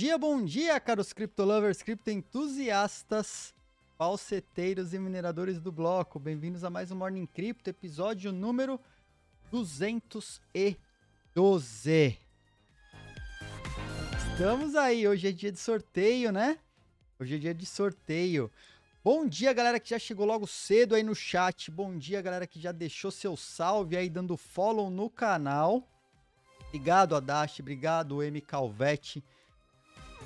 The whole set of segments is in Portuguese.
dia, bom dia, caros criptolovers, criptoentusiastas, falseteiros e mineradores do bloco. Bem-vindos a mais um Morning Crypto, episódio número 212. Estamos aí, hoje é dia de sorteio, né? Hoje é dia de sorteio. Bom dia, galera que já chegou logo cedo aí no chat. Bom dia, galera que já deixou seu salve aí, dando follow no canal. Obrigado, Adachi. Obrigado, M. Calvete.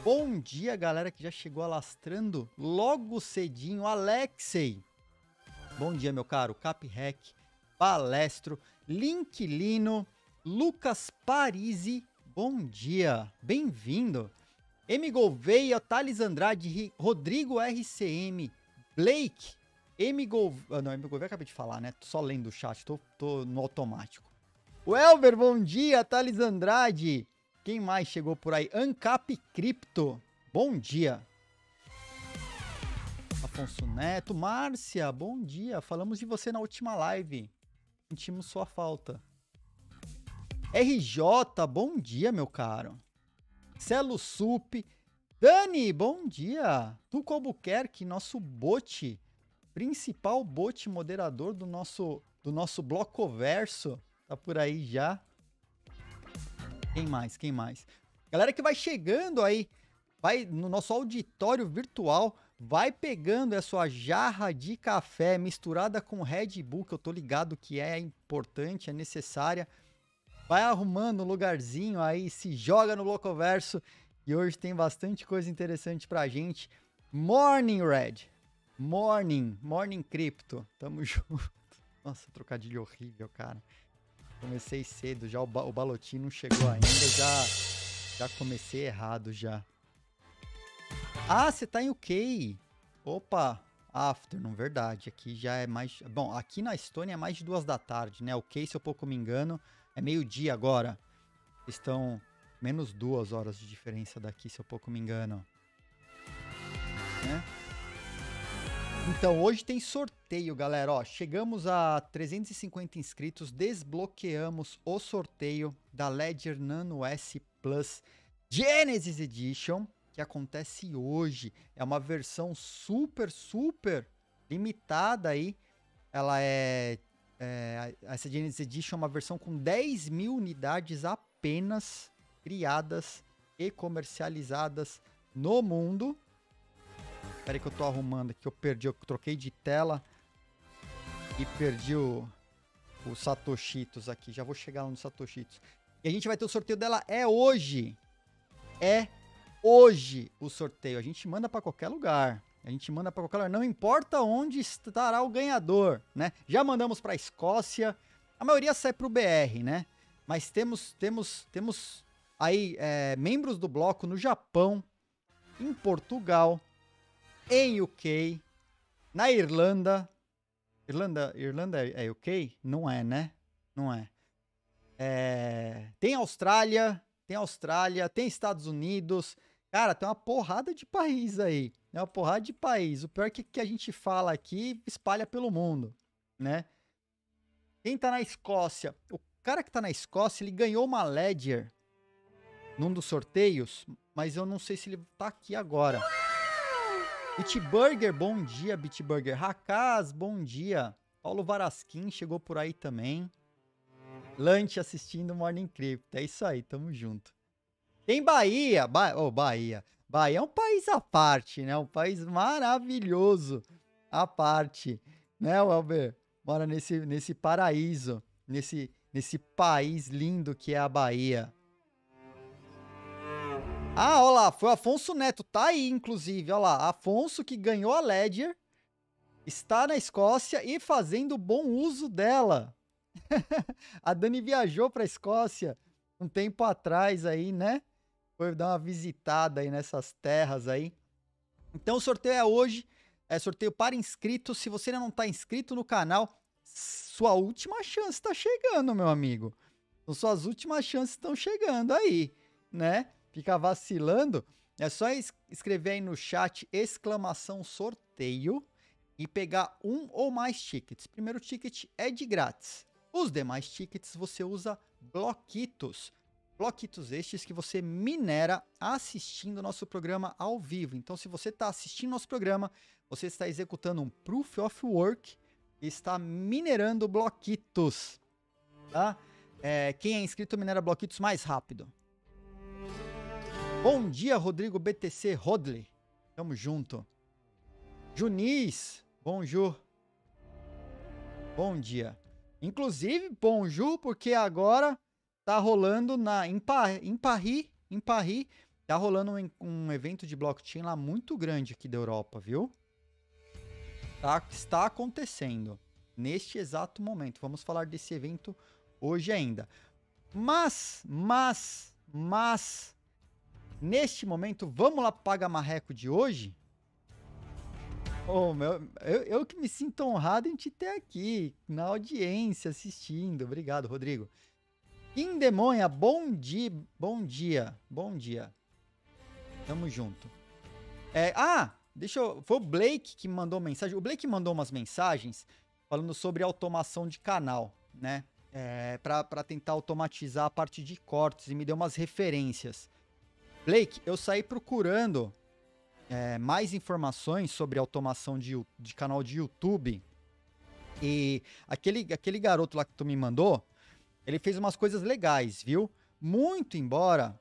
Bom dia, galera que já chegou alastrando logo cedinho. Alexei. Bom dia, meu caro. Hack, Palestro, Linklino, Lucas Parisi. Bom dia. Bem-vindo. M. Gouveia, Thales Andrade, Rodrigo RCM, Blake, M. Gouveia. Ah, não, M. Gouveia acabei de falar, né? Só lendo o chat, tô, tô no automático. O Elber, bom dia. Thales Andrade. Quem mais chegou por aí? Ancap Cripto. Bom dia. Afonso Neto. Márcia, bom dia. Falamos de você na última live. Sentimos sua falta. RJ, bom dia, meu caro. Celo Sup. Dani, bom dia. Tuco Albuquerque, nosso bot, principal bot moderador do nosso, do nosso blocoverso. Tá por aí já. Quem mais? Quem mais? Galera que vai chegando aí, vai no nosso auditório virtual, vai pegando a sua jarra de café misturada com Red Bull, que eu tô ligado que é importante, é necessária. Vai arrumando um lugarzinho aí, se joga no Blocoverso. E hoje tem bastante coisa interessante pra gente. Morning Red. Morning. Morning Crypto. Tamo junto. Nossa, trocadilho horrível, cara. Comecei cedo, já o, ba o Balotinho não chegou ainda, já, já comecei errado já. Ah, você tá em UK. Opa, afternoon, verdade. Aqui já é mais... Bom, aqui na Estônia é mais de duas da tarde, né? UK, se eu pouco me engano, é meio-dia agora. Estão menos duas horas de diferença daqui, se eu pouco me engano. Né? Então, hoje tem sorteio, galera. Ó, chegamos a 350 inscritos, desbloqueamos o sorteio da Ledger Nano S Plus Genesis Edition, que acontece hoje. É uma versão super, super limitada aí. Ela é, é essa Genesis Edition é uma versão com 10 mil unidades apenas criadas e comercializadas no mundo. Espera aí que eu tô arrumando aqui, eu perdi, eu troquei de tela e perdi o, o Satoshitos aqui. Já vou chegar lá no Satoshitos. E a gente vai ter o sorteio dela é hoje. É hoje o sorteio. A gente manda para qualquer lugar. A gente manda para qualquer lugar, não importa onde estará o ganhador, né? Já mandamos para Escócia. A maioria sai para o BR, né? Mas temos temos temos aí é, membros do bloco no Japão, em Portugal, em UK, na Irlanda. Irlanda, Irlanda é, é UK? Não é, né? Não é. é. Tem Austrália, tem Austrália, tem Estados Unidos. Cara, tem uma porrada de país aí. É uma porrada de país. O pior é que, que a gente fala aqui espalha pelo mundo, né? Quem tá na Escócia? O cara que tá na Escócia, ele ganhou uma Ledger num dos sorteios, mas eu não sei se ele tá aqui agora. Bitburger, bom dia, Bitburger. Rakaz, bom dia. Paulo Varasquim chegou por aí também. Lante assistindo Morning Crypto. É isso aí, tamo junto. Tem Bahia. Ba oh, Bahia. Bahia é um país à parte, né? Um país maravilhoso à parte. Né, Welber? Mora nesse, nesse paraíso, nesse, nesse país lindo que é a Bahia. Ah, olha lá, foi o Afonso Neto, tá aí, inclusive, olha lá, Afonso que ganhou a Ledger, está na Escócia e fazendo bom uso dela. a Dani viajou para a Escócia um tempo atrás aí, né? Foi dar uma visitada aí nessas terras aí. Então o sorteio é hoje, é sorteio para inscritos. Se você ainda não está inscrito no canal, sua última chance está chegando, meu amigo. Então, suas últimas chances estão chegando aí, né? Fica vacilando, é só escrever aí no chat exclamação sorteio e pegar um ou mais tickets. Primeiro ticket é de grátis. Os demais tickets você usa bloquitos. Bloquitos estes que você minera assistindo nosso programa ao vivo. Então, se você está assistindo nosso programa, você está executando um Proof of Work e está minerando bloquitos. Tá? É, quem é inscrito minera bloquitos mais rápido. Bom dia, Rodrigo BTC Rodley. Tamo junto. Junis, bonjour. Bom dia. Inclusive, bonjour, porque agora tá rolando na, em, em Paris, em Paris, tá rolando um, um evento de blockchain lá muito grande aqui da Europa, viu? Tá, está acontecendo neste exato momento. Vamos falar desse evento hoje ainda. Mas, mas, mas, neste momento, vamos lá pagar marreco de hoje? Oh, meu, eu, eu que me sinto honrado em te ter aqui, na audiência, assistindo. Obrigado, Rodrigo. Indemonha, bom dia, bom dia, bom dia. Tamo junto. É, ah, deixa eu. Foi o Blake que mandou mensagem. O Blake mandou umas mensagens falando sobre automação de canal, né? É, para tentar automatizar a parte de cortes e me deu umas referências. Blake, eu saí procurando é, mais informações sobre automação de, de canal de YouTube. E aquele, aquele garoto lá que tu me mandou, ele fez umas coisas legais, viu? Muito embora,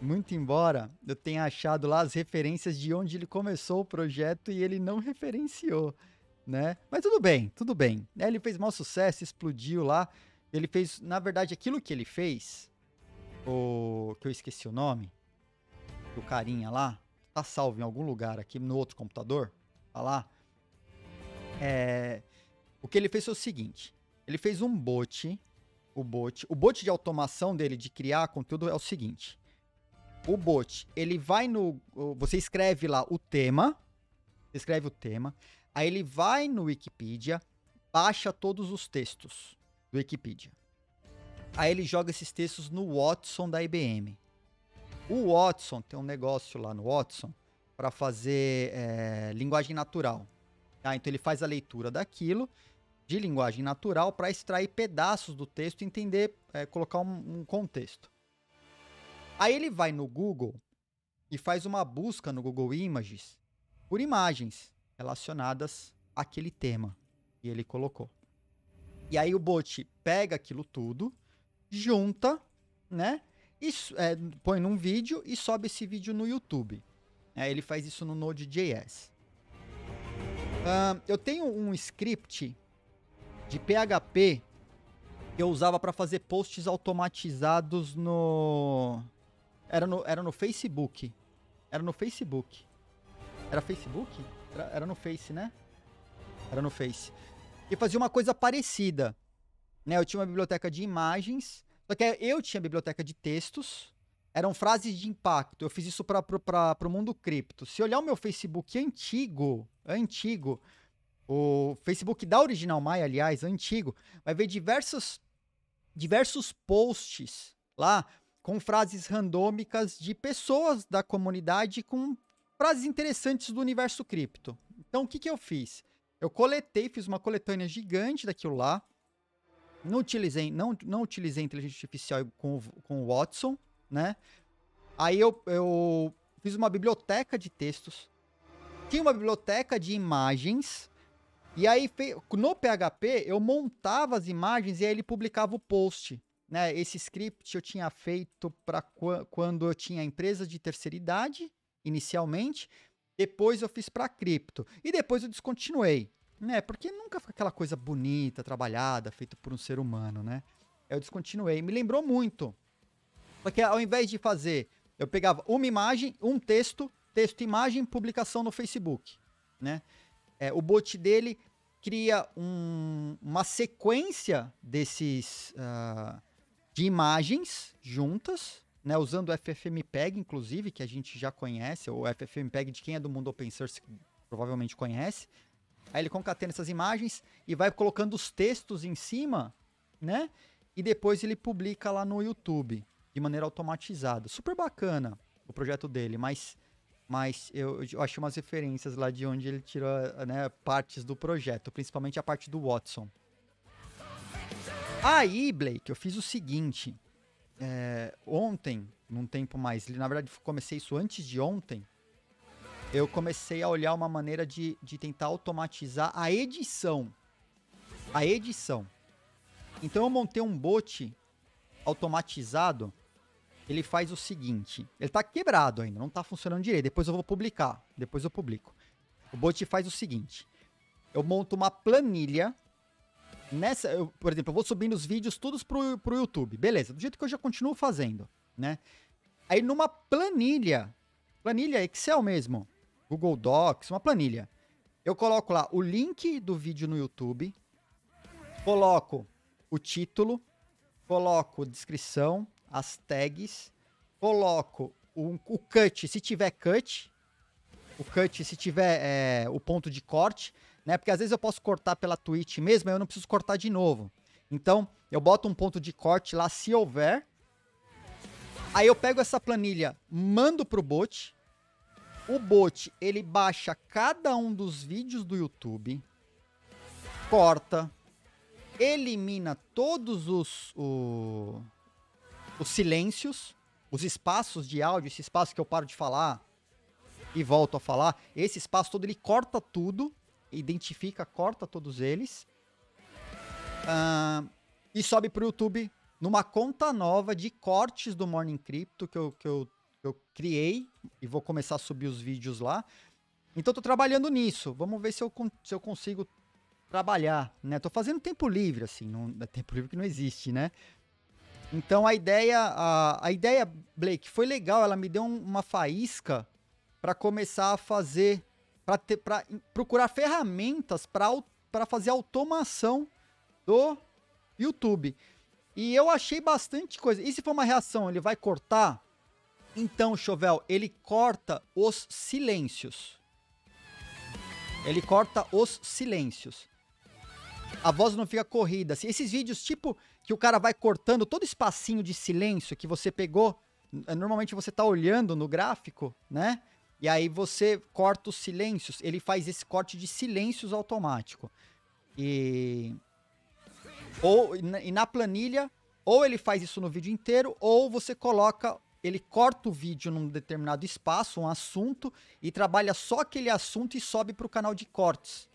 muito embora eu tenha achado lá as referências de onde ele começou o projeto e ele não referenciou, né? Mas tudo bem, tudo bem. Né? Ele fez mau sucesso, explodiu lá. Ele fez, na verdade, aquilo que ele fez, o que eu esqueci o nome, do carinha lá, tá salvo em algum lugar aqui no outro computador, tá lá. É, o que ele fez foi o seguinte: ele fez um bot o bot. O bot de automação dele de criar conteúdo é o seguinte. O bot, ele vai no. Você escreve lá o tema. Escreve o tema. Aí ele vai no Wikipedia, baixa todos os textos do Wikipedia. Aí ele joga esses textos no Watson da IBM. O Watson tem um negócio lá no Watson para fazer é, linguagem natural. Tá? Então ele faz a leitura daquilo de linguagem natural para extrair pedaços do texto e entender, é, colocar um, um contexto. Aí ele vai no Google e faz uma busca no Google Images por imagens relacionadas àquele tema que ele colocou. E aí o bot pega aquilo tudo, junta, né? É, põe num vídeo e sobe esse vídeo no YouTube. É, ele faz isso no Node.js. Uh, eu tenho um script de PHP que eu usava para fazer posts automatizados no... Era, no. era no Facebook. Era no Facebook. Era Facebook? Era, era no Face, né? Era no Face. E fazia uma coisa parecida. Né? Eu tinha uma biblioteca de imagens, só que eu tinha biblioteca de textos. Eram frases de impacto. Eu fiz isso para o mundo cripto. Se olhar o meu Facebook antigo, antigo, o Facebook da Original Maia, aliás, antigo, vai ver diversos, diversos posts lá com frases randômicas de pessoas da comunidade com frases interessantes do universo cripto. Então, o que, que eu fiz? Eu coletei, fiz uma coletânea gigante daquilo lá. Não utilizei, não, não utilizei inteligência artificial com, com o Watson, né? Aí eu, eu fiz uma biblioteca de textos. Tinha uma biblioteca de imagens e aí, no PHP, eu montava as imagens e aí ele publicava o post. Né? Esse script eu tinha feito para quando eu tinha empresa de terceira idade, inicialmente. Depois eu fiz para cripto. E depois eu descontinuei. Né? Porque nunca foi aquela coisa bonita, trabalhada, feita por um ser humano, né? Eu descontinuei. Me lembrou muito. Porque ao invés de fazer, eu pegava uma imagem, um texto, texto, imagem, publicação no Facebook, né? É, o bot dele cria um, uma sequência desses uh, de imagens juntas, né, usando o FFmpeg, inclusive, que a gente já conhece, o FFmpeg de quem é do mundo open source provavelmente conhece. Aí ele concatena essas imagens e vai colocando os textos em cima, né? E depois ele publica lá no YouTube de maneira automatizada. Super bacana o projeto dele, mas mas eu, eu achei umas referências lá de onde ele tirou né, partes do projeto, principalmente a parte do Watson. Aí, Blake, eu fiz o seguinte. é, ontem, num tempo mais. Na verdade, comecei isso antes de ontem. Eu comecei a olhar uma maneira de, de tentar automatizar a edição. A edição. Então eu montei um bot automatizado. Ele faz o seguinte: ele tá quebrado ainda, não tá funcionando direito. Depois eu vou publicar. Depois eu publico. O bot faz o seguinte: eu monto uma planilha nessa, eu, por exemplo, eu vou subindo os vídeos todos pro, pro YouTube. Beleza, do jeito que eu já continuo fazendo, né? Aí numa planilha, planilha Excel mesmo, Google Docs, uma planilha. Eu coloco lá o link do vídeo no YouTube, coloco o título, coloco descrição, as tags, coloco o, o cut, se tiver cut, o cut se tiver é, o ponto de corte, né? Porque às vezes eu posso cortar pela Twitch mesmo, eu não preciso cortar de novo. Então, eu boto um ponto de corte lá se houver. Aí eu pego essa planilha, mando pro bot. O bot, ele baixa cada um dos vídeos do YouTube, corta, elimina todos os, o, os silêncios, os espaços de áudio, esse espaço que eu paro de falar e volto a falar, esse espaço todo ele corta tudo identifica, corta todos eles uh, e sobe para o YouTube numa conta nova de cortes do Morning Crypto que eu, que eu, eu criei e vou começar a subir os vídeos lá. Então tô trabalhando nisso. Vamos ver se eu, se eu consigo trabalhar, né? Tô fazendo tempo livre, assim, não, tempo livre que não existe, né? Então a ideia, a, a ideia, Blake, foi legal, ela me deu um, uma faísca para começar a fazer para procurar ferramentas para fazer automação do YouTube. E eu achei bastante coisa. E se for uma reação, ele vai cortar? Então, Chovel, ele corta os silêncios. Ele corta os silêncios. A voz não fica corrida. Esses vídeos, tipo, que o cara vai cortando todo espacinho de silêncio que você pegou. Normalmente você tá olhando no gráfico, né? E aí você corta os silêncios, ele faz esse corte de silêncios automático. E ou e na planilha, ou ele faz isso no vídeo inteiro, ou você coloca, ele corta o vídeo num determinado espaço, um assunto e trabalha só aquele assunto e sobe para o canal de cortes.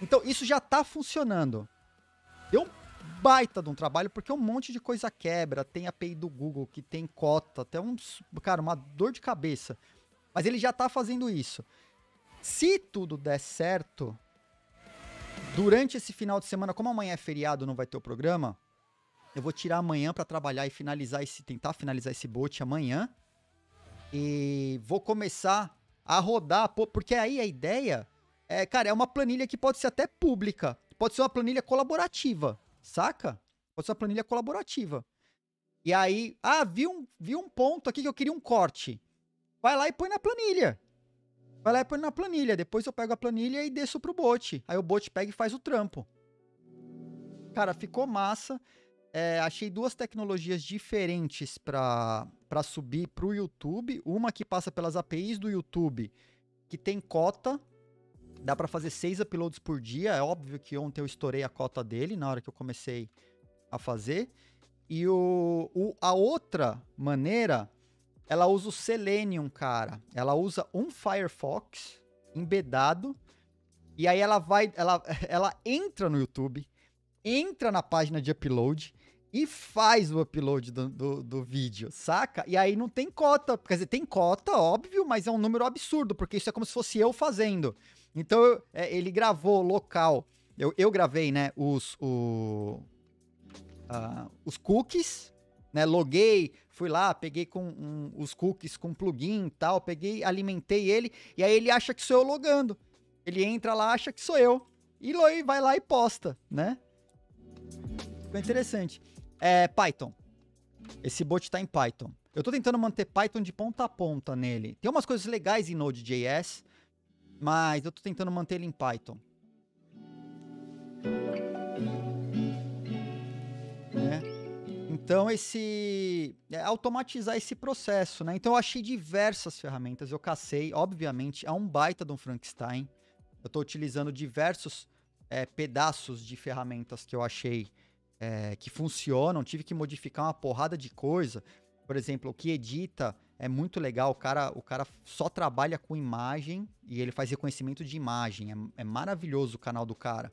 Então isso já está funcionando. Deu um baita de um trabalho porque um monte de coisa quebra, tem API do Google que tem cota, até uns, cara, uma dor de cabeça. Mas ele já tá fazendo isso. Se tudo der certo, durante esse final de semana, como amanhã é feriado, não vai ter o programa, eu vou tirar amanhã para trabalhar e finalizar esse, tentar finalizar esse bot amanhã. E vou começar a rodar, porque aí a ideia é, cara, é uma planilha que pode ser até pública, pode ser uma planilha colaborativa, saca? Pode ser uma planilha colaborativa. E aí, ah, vi um, vi um ponto aqui que eu queria um corte. Vai lá e põe na planilha. Vai lá e põe na planilha. Depois eu pego a planilha e desço pro bot. Aí o bot pega e faz o trampo. Cara, ficou massa. É, achei duas tecnologias diferentes para subir pro YouTube. Uma que passa pelas APIs do YouTube, que tem cota. Dá para fazer seis uploads por dia. É óbvio que ontem eu estourei a cota dele na hora que eu comecei a fazer. E o, o a outra maneira ela usa o Selenium, cara. Ela usa um Firefox embedado. E aí ela vai, ela, ela entra no YouTube, entra na página de upload e faz o upload do, do, do, vídeo, saca? E aí não tem cota. Quer dizer, tem cota, óbvio, mas é um número absurdo, porque isso é como se fosse eu fazendo. Então é, ele gravou local. Eu, eu gravei, né, os, o, uh, os cookies, né? Loguei, fui lá, peguei com um, os cookies com plugin e tal, peguei, alimentei ele, e aí ele acha que sou eu logando. Ele entra lá, acha que sou eu. E vai lá e posta, né? Ficou interessante. É, Python. Esse bot está em Python. Eu estou tentando manter Python de ponta a ponta nele. Tem umas coisas legais em Node.js, mas eu estou tentando manter ele em Python. Né? Então, esse. É, automatizar esse processo, né? Então, eu achei diversas ferramentas, eu cacei, obviamente, é um baita de um Frankenstein. Eu estou utilizando diversos é, pedaços de ferramentas que eu achei é, que funcionam, tive que modificar uma porrada de coisa. Por exemplo, o que edita é muito legal. O cara, o cara só trabalha com imagem e ele faz reconhecimento de imagem. É, é maravilhoso o canal do cara.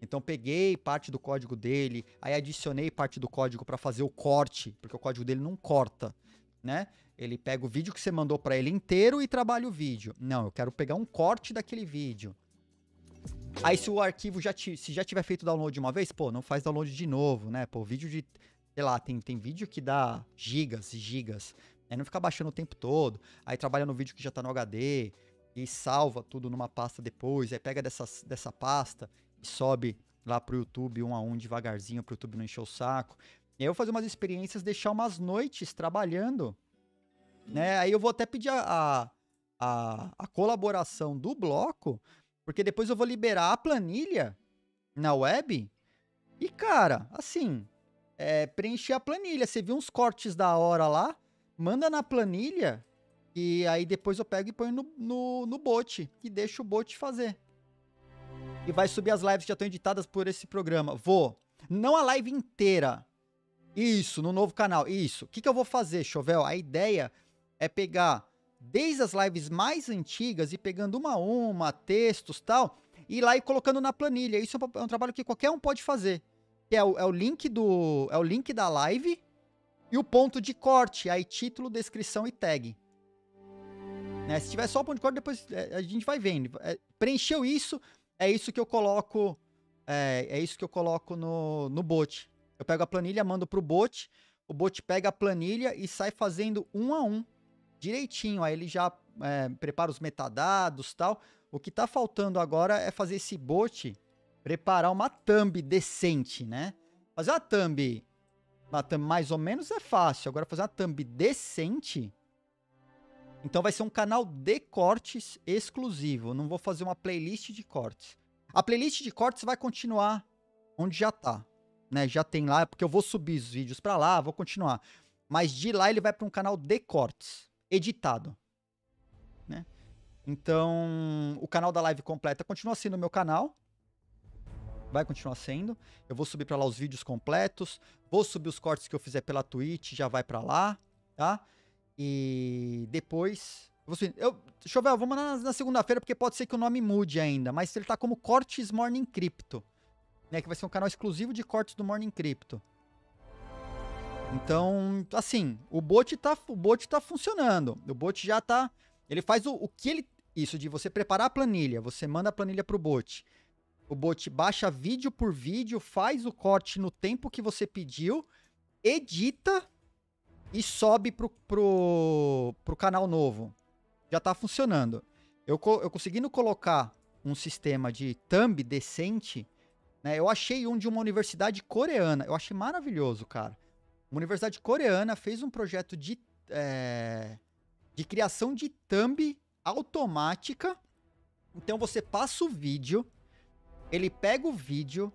Então peguei parte do código dele, aí adicionei parte do código para fazer o corte, porque o código dele não corta, né? Ele pega o vídeo que você mandou para ele inteiro e trabalha o vídeo. Não, eu quero pegar um corte daquele vídeo. Aí se o arquivo já se já tiver feito download uma vez, pô, não faz download de novo, né? Pô, vídeo de, sei lá, tem, tem vídeo que dá gigas e gigas. Aí não fica baixando o tempo todo. Aí trabalha no vídeo que já tá no HD e salva tudo numa pasta depois. Aí pega dessa, dessa pasta e sobe lá pro YouTube um a um devagarzinho, pro YouTube não encher o saco. E aí eu vou fazer umas experiências, deixar umas noites trabalhando, né? Aí eu vou até pedir a, a, a colaboração do bloco porque depois eu vou liberar a planilha na web. E, cara, assim, é, preencher a planilha. Você viu uns cortes da hora lá? Manda na planilha. E aí depois eu pego e ponho no, no, no bot. E deixo o bot fazer. E vai subir as lives que já estão editadas por esse programa. Vou. Não a live inteira. Isso, no novo canal. Isso. O que, que eu vou fazer, Chovel? A ideia é pegar desde as lives mais antigas e pegando uma a uma, textos tal, e lá e colocando na planilha. Isso é um é trabalho que qualquer um pode fazer. É o, é o link do é o link da live e o ponto de corte, aí título, descrição e tag. Né? Se tiver só o ponto de corte, depois é, a gente vai vendo. É, preencheu isso, é isso que eu coloco é, é isso que eu coloco no, no bot. Eu pego a planilha, mando pro bot, o bot pega a planilha e sai fazendo um a um direitinho. Aí ele já é, prepara os metadados tal. O que tá faltando agora é fazer esse bot preparar uma thumb decente, né? Fazer uma thumb, uma thumb mais ou menos é fácil. Agora fazer uma thumb decente. Então vai ser um canal de cortes exclusivo. Não vou fazer uma playlist de cortes. A playlist de cortes vai continuar onde já tá, né? Já tem lá, porque eu vou subir os vídeos para lá, vou continuar. Mas de lá ele vai para um canal de cortes editado. Né? Então, o canal da live completa continua sendo o meu canal. Vai continuar sendo. Eu vou subir para lá os vídeos completos. Vou subir os cortes que eu fizer pela Twitch, já vai para lá, tá? E depois. Eu vou subir, eu, deixa eu ver, vamos na, na segunda-feira, porque pode ser que o nome mude ainda. Mas ele tá como Cortes Morning Crypto. Né, que vai ser um canal exclusivo de cortes do Morning Crypto. Então, assim, o bot tá, o bot tá funcionando. O bot já tá. Ele faz o, o que ele. Isso de você preparar a planilha, você manda a planilha pro bot. O bot baixa vídeo por vídeo, faz o corte no tempo que você pediu, edita e sobe pro, pro, pro canal novo. Já tá funcionando. Eu, eu conseguindo colocar um sistema de thumb decente, né? Eu achei um de uma universidade coreana. Eu achei maravilhoso, cara. Uma universidade coreana fez um projeto de, é, de criação de thumb automática. Então você passa o vídeo, ele pega o vídeo,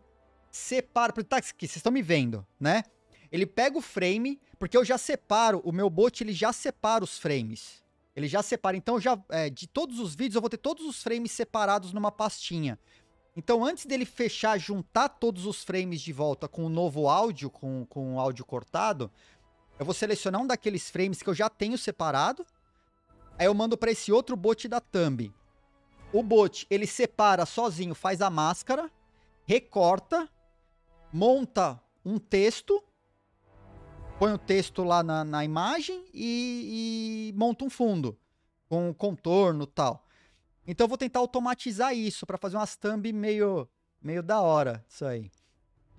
separa. Tá, aqui, vocês estão me vendo, né? Ele pega o frame, porque eu já separo, o meu bot ele já separa os frames. Ele já separa. Então, já é, de todos os vídeos, eu vou ter todos os frames separados numa pastinha. Então, antes dele fechar, juntar todos os frames de volta com o novo áudio, com, com o áudio cortado, eu vou selecionar um daqueles frames que eu já tenho separado. Aí eu mando para esse outro bot da thumb. O bot, ele separa sozinho, faz a máscara, recorta, monta um texto, põe o texto lá na, na imagem e, e monta um fundo com contorno tal. Então eu vou tentar automatizar isso para fazer umas thumb meio, meio da hora, isso aí.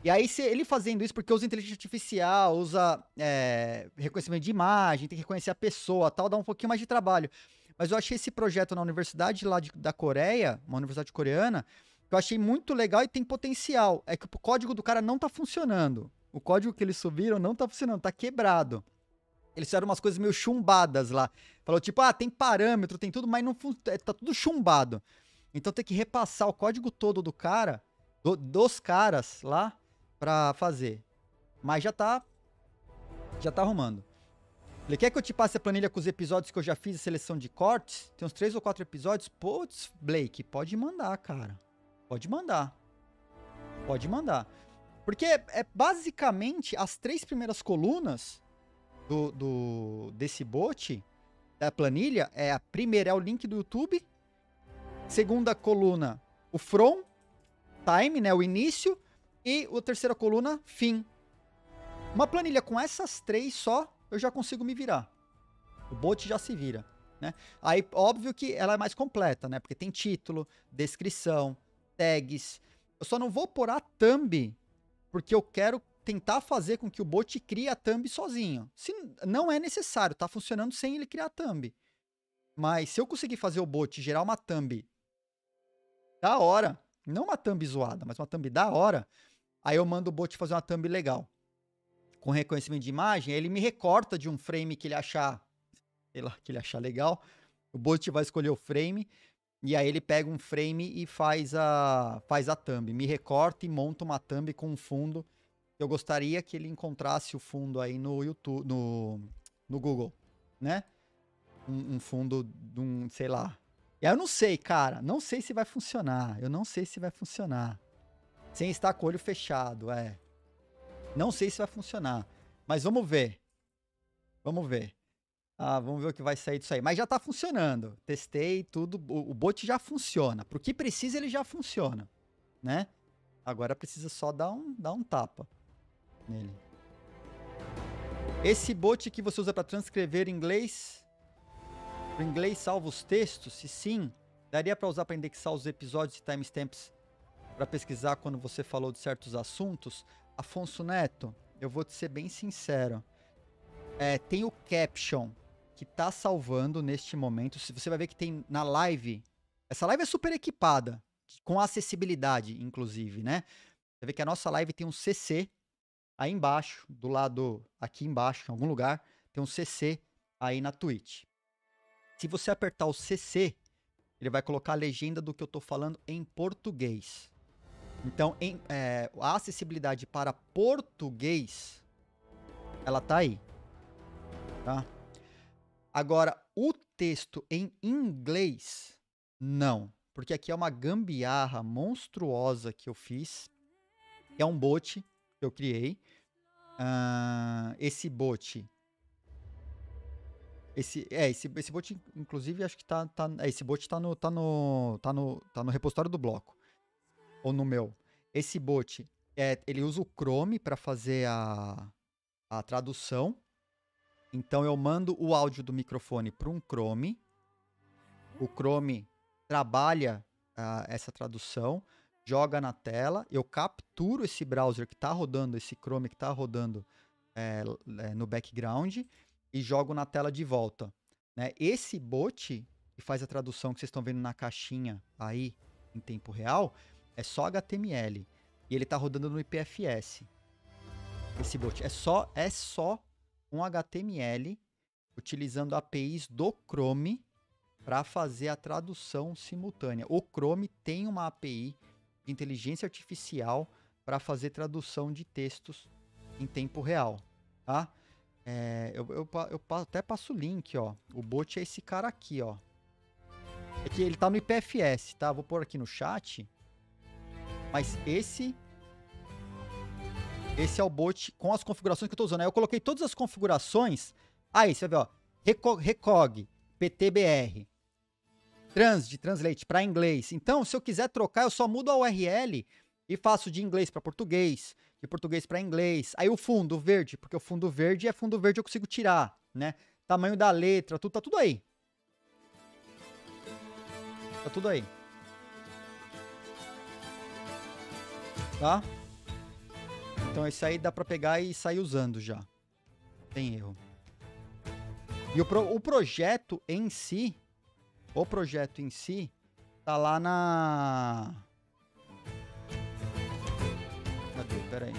E aí, se ele fazendo isso, porque usa inteligência artificial, usa é, reconhecimento de imagem, tem que reconhecer a pessoa tal, dá um pouquinho mais de trabalho. Mas eu achei esse projeto na universidade lá de, da Coreia, uma universidade coreana, que eu achei muito legal e tem potencial. É que o código do cara não tá funcionando. O código que eles subiram não tá funcionando, tá quebrado. Eles fizeram umas coisas meio chumbadas lá. Falou tipo, ah, tem parâmetro, tem tudo, mas não é, tá tudo chumbado. Então tem que repassar o código todo do cara, do, dos caras lá, pra fazer. Mas já tá. Já tá arrumando. Ele quer que eu te passe a planilha com os episódios que eu já fiz a seleção de cortes? Tem uns três ou quatro episódios? Putz, Blake, pode mandar, cara. Pode mandar. Pode mandar. Porque é basicamente as três primeiras colunas do, do desse bot, da planilha, é a primeira é o link do YouTube, segunda coluna, o from, time, né, o início, e a terceira coluna, fim. Uma planilha com essas três só, eu já consigo me virar. O bot já se vira. Né? Aí, óbvio que ela é mais completa, né? Porque tem título, descrição, tags. Eu só não vou pôr a thumb, porque eu quero tentar fazer com que o bot crie a thumb sozinho. Se não é necessário, tá funcionando sem ele criar a thumb. Mas se eu conseguir fazer o bot gerar uma thumb da hora, não uma thumb zoada, mas uma thumb da hora, aí eu mando o bot fazer uma thumb legal. Com reconhecimento de imagem, ele me recorta de um frame que ele achar, sei lá, que ele achar legal. O bot vai escolher o frame e aí ele pega um frame e faz a faz a thumb, me recorta e monta uma thumb com um fundo. Eu gostaria que ele encontrasse o fundo aí no YouTube, no, no Google, né? Um, um fundo de um, sei lá, eu não sei, cara. Não sei se vai funcionar. Eu não sei se vai funcionar. Sem estar com o olho fechado, é. Não sei se vai funcionar. Mas vamos ver. Vamos ver. Ah, vamos ver o que vai sair disso aí. Mas já tá funcionando. Testei tudo. O, o bot já funciona. Pro que precisa, ele já funciona. Né? Agora precisa só dar um, dar um tapa nele. Esse bot que você usa para transcrever inglês o inglês salva os textos? Se sim, daria para usar para indexar os episódios e timestamps para pesquisar quando você falou de certos assuntos? Afonso Neto, eu vou te ser bem sincero. É, tem o caption que tá salvando neste momento. Se você vai ver que tem na live, essa live é super equipada, com acessibilidade, inclusive, né? Você vê que a nossa live tem um CC aí embaixo, do lado aqui embaixo, em algum lugar, tem um CC aí na Twitch. Se você apertar o CC, ele vai colocar a legenda do que eu estou falando em português. Então, em, é, a acessibilidade para português, ela tá aí. Tá? Agora, o texto em inglês, não. Porque aqui é uma gambiarra monstruosa que eu fiz. É um bot que eu criei. Uh, esse bot esse, é, esse, esse bot, inclusive, acho que tá. tá é, esse bot tá no, tá, no, tá, no, tá no repositório do bloco. Ou no meu. Esse bot, é, ele usa o Chrome para fazer a, a tradução. Então eu mando o áudio do microfone para um Chrome. O Chrome trabalha uh, essa tradução, joga na tela. Eu capturo esse browser que está rodando, esse Chrome que está rodando é, é, no background e jogo na tela de volta. Né? Esse bot, que faz a tradução que vocês estão vendo na caixinha aí em tempo real, é só HTML. E ele está rodando no IPFS. Esse bot é só, é só um HTML utilizando APIs do Chrome para fazer a tradução simultânea. O Chrome tem uma API de inteligência artificial para fazer tradução de textos em tempo real, tá? É, eu, eu, eu, até passo o link, ó. O bot é esse cara aqui, ó. É que ele tá no IPFS, tá? Vou pôr aqui no chat. Mas esse... Esse é o bot com as configurações que eu tô usando. Aí eu coloquei todas as configurações. Aí, você ver, ó. Recog PTBR. Transit, Translate para inglês. Então, se eu quiser trocar, eu só mudo a URL e faço de inglês para português, de português para inglês. Aí o fundo verde, porque o fundo verde é fundo verde eu consigo tirar, né? Tamanho da letra, tudo tá tudo aí. Tá tudo aí. Tá? Então isso aí dá para pegar e sair usando já. Tem erro. E o, pro, o projeto em si, o projeto em si, tá lá na pera aí.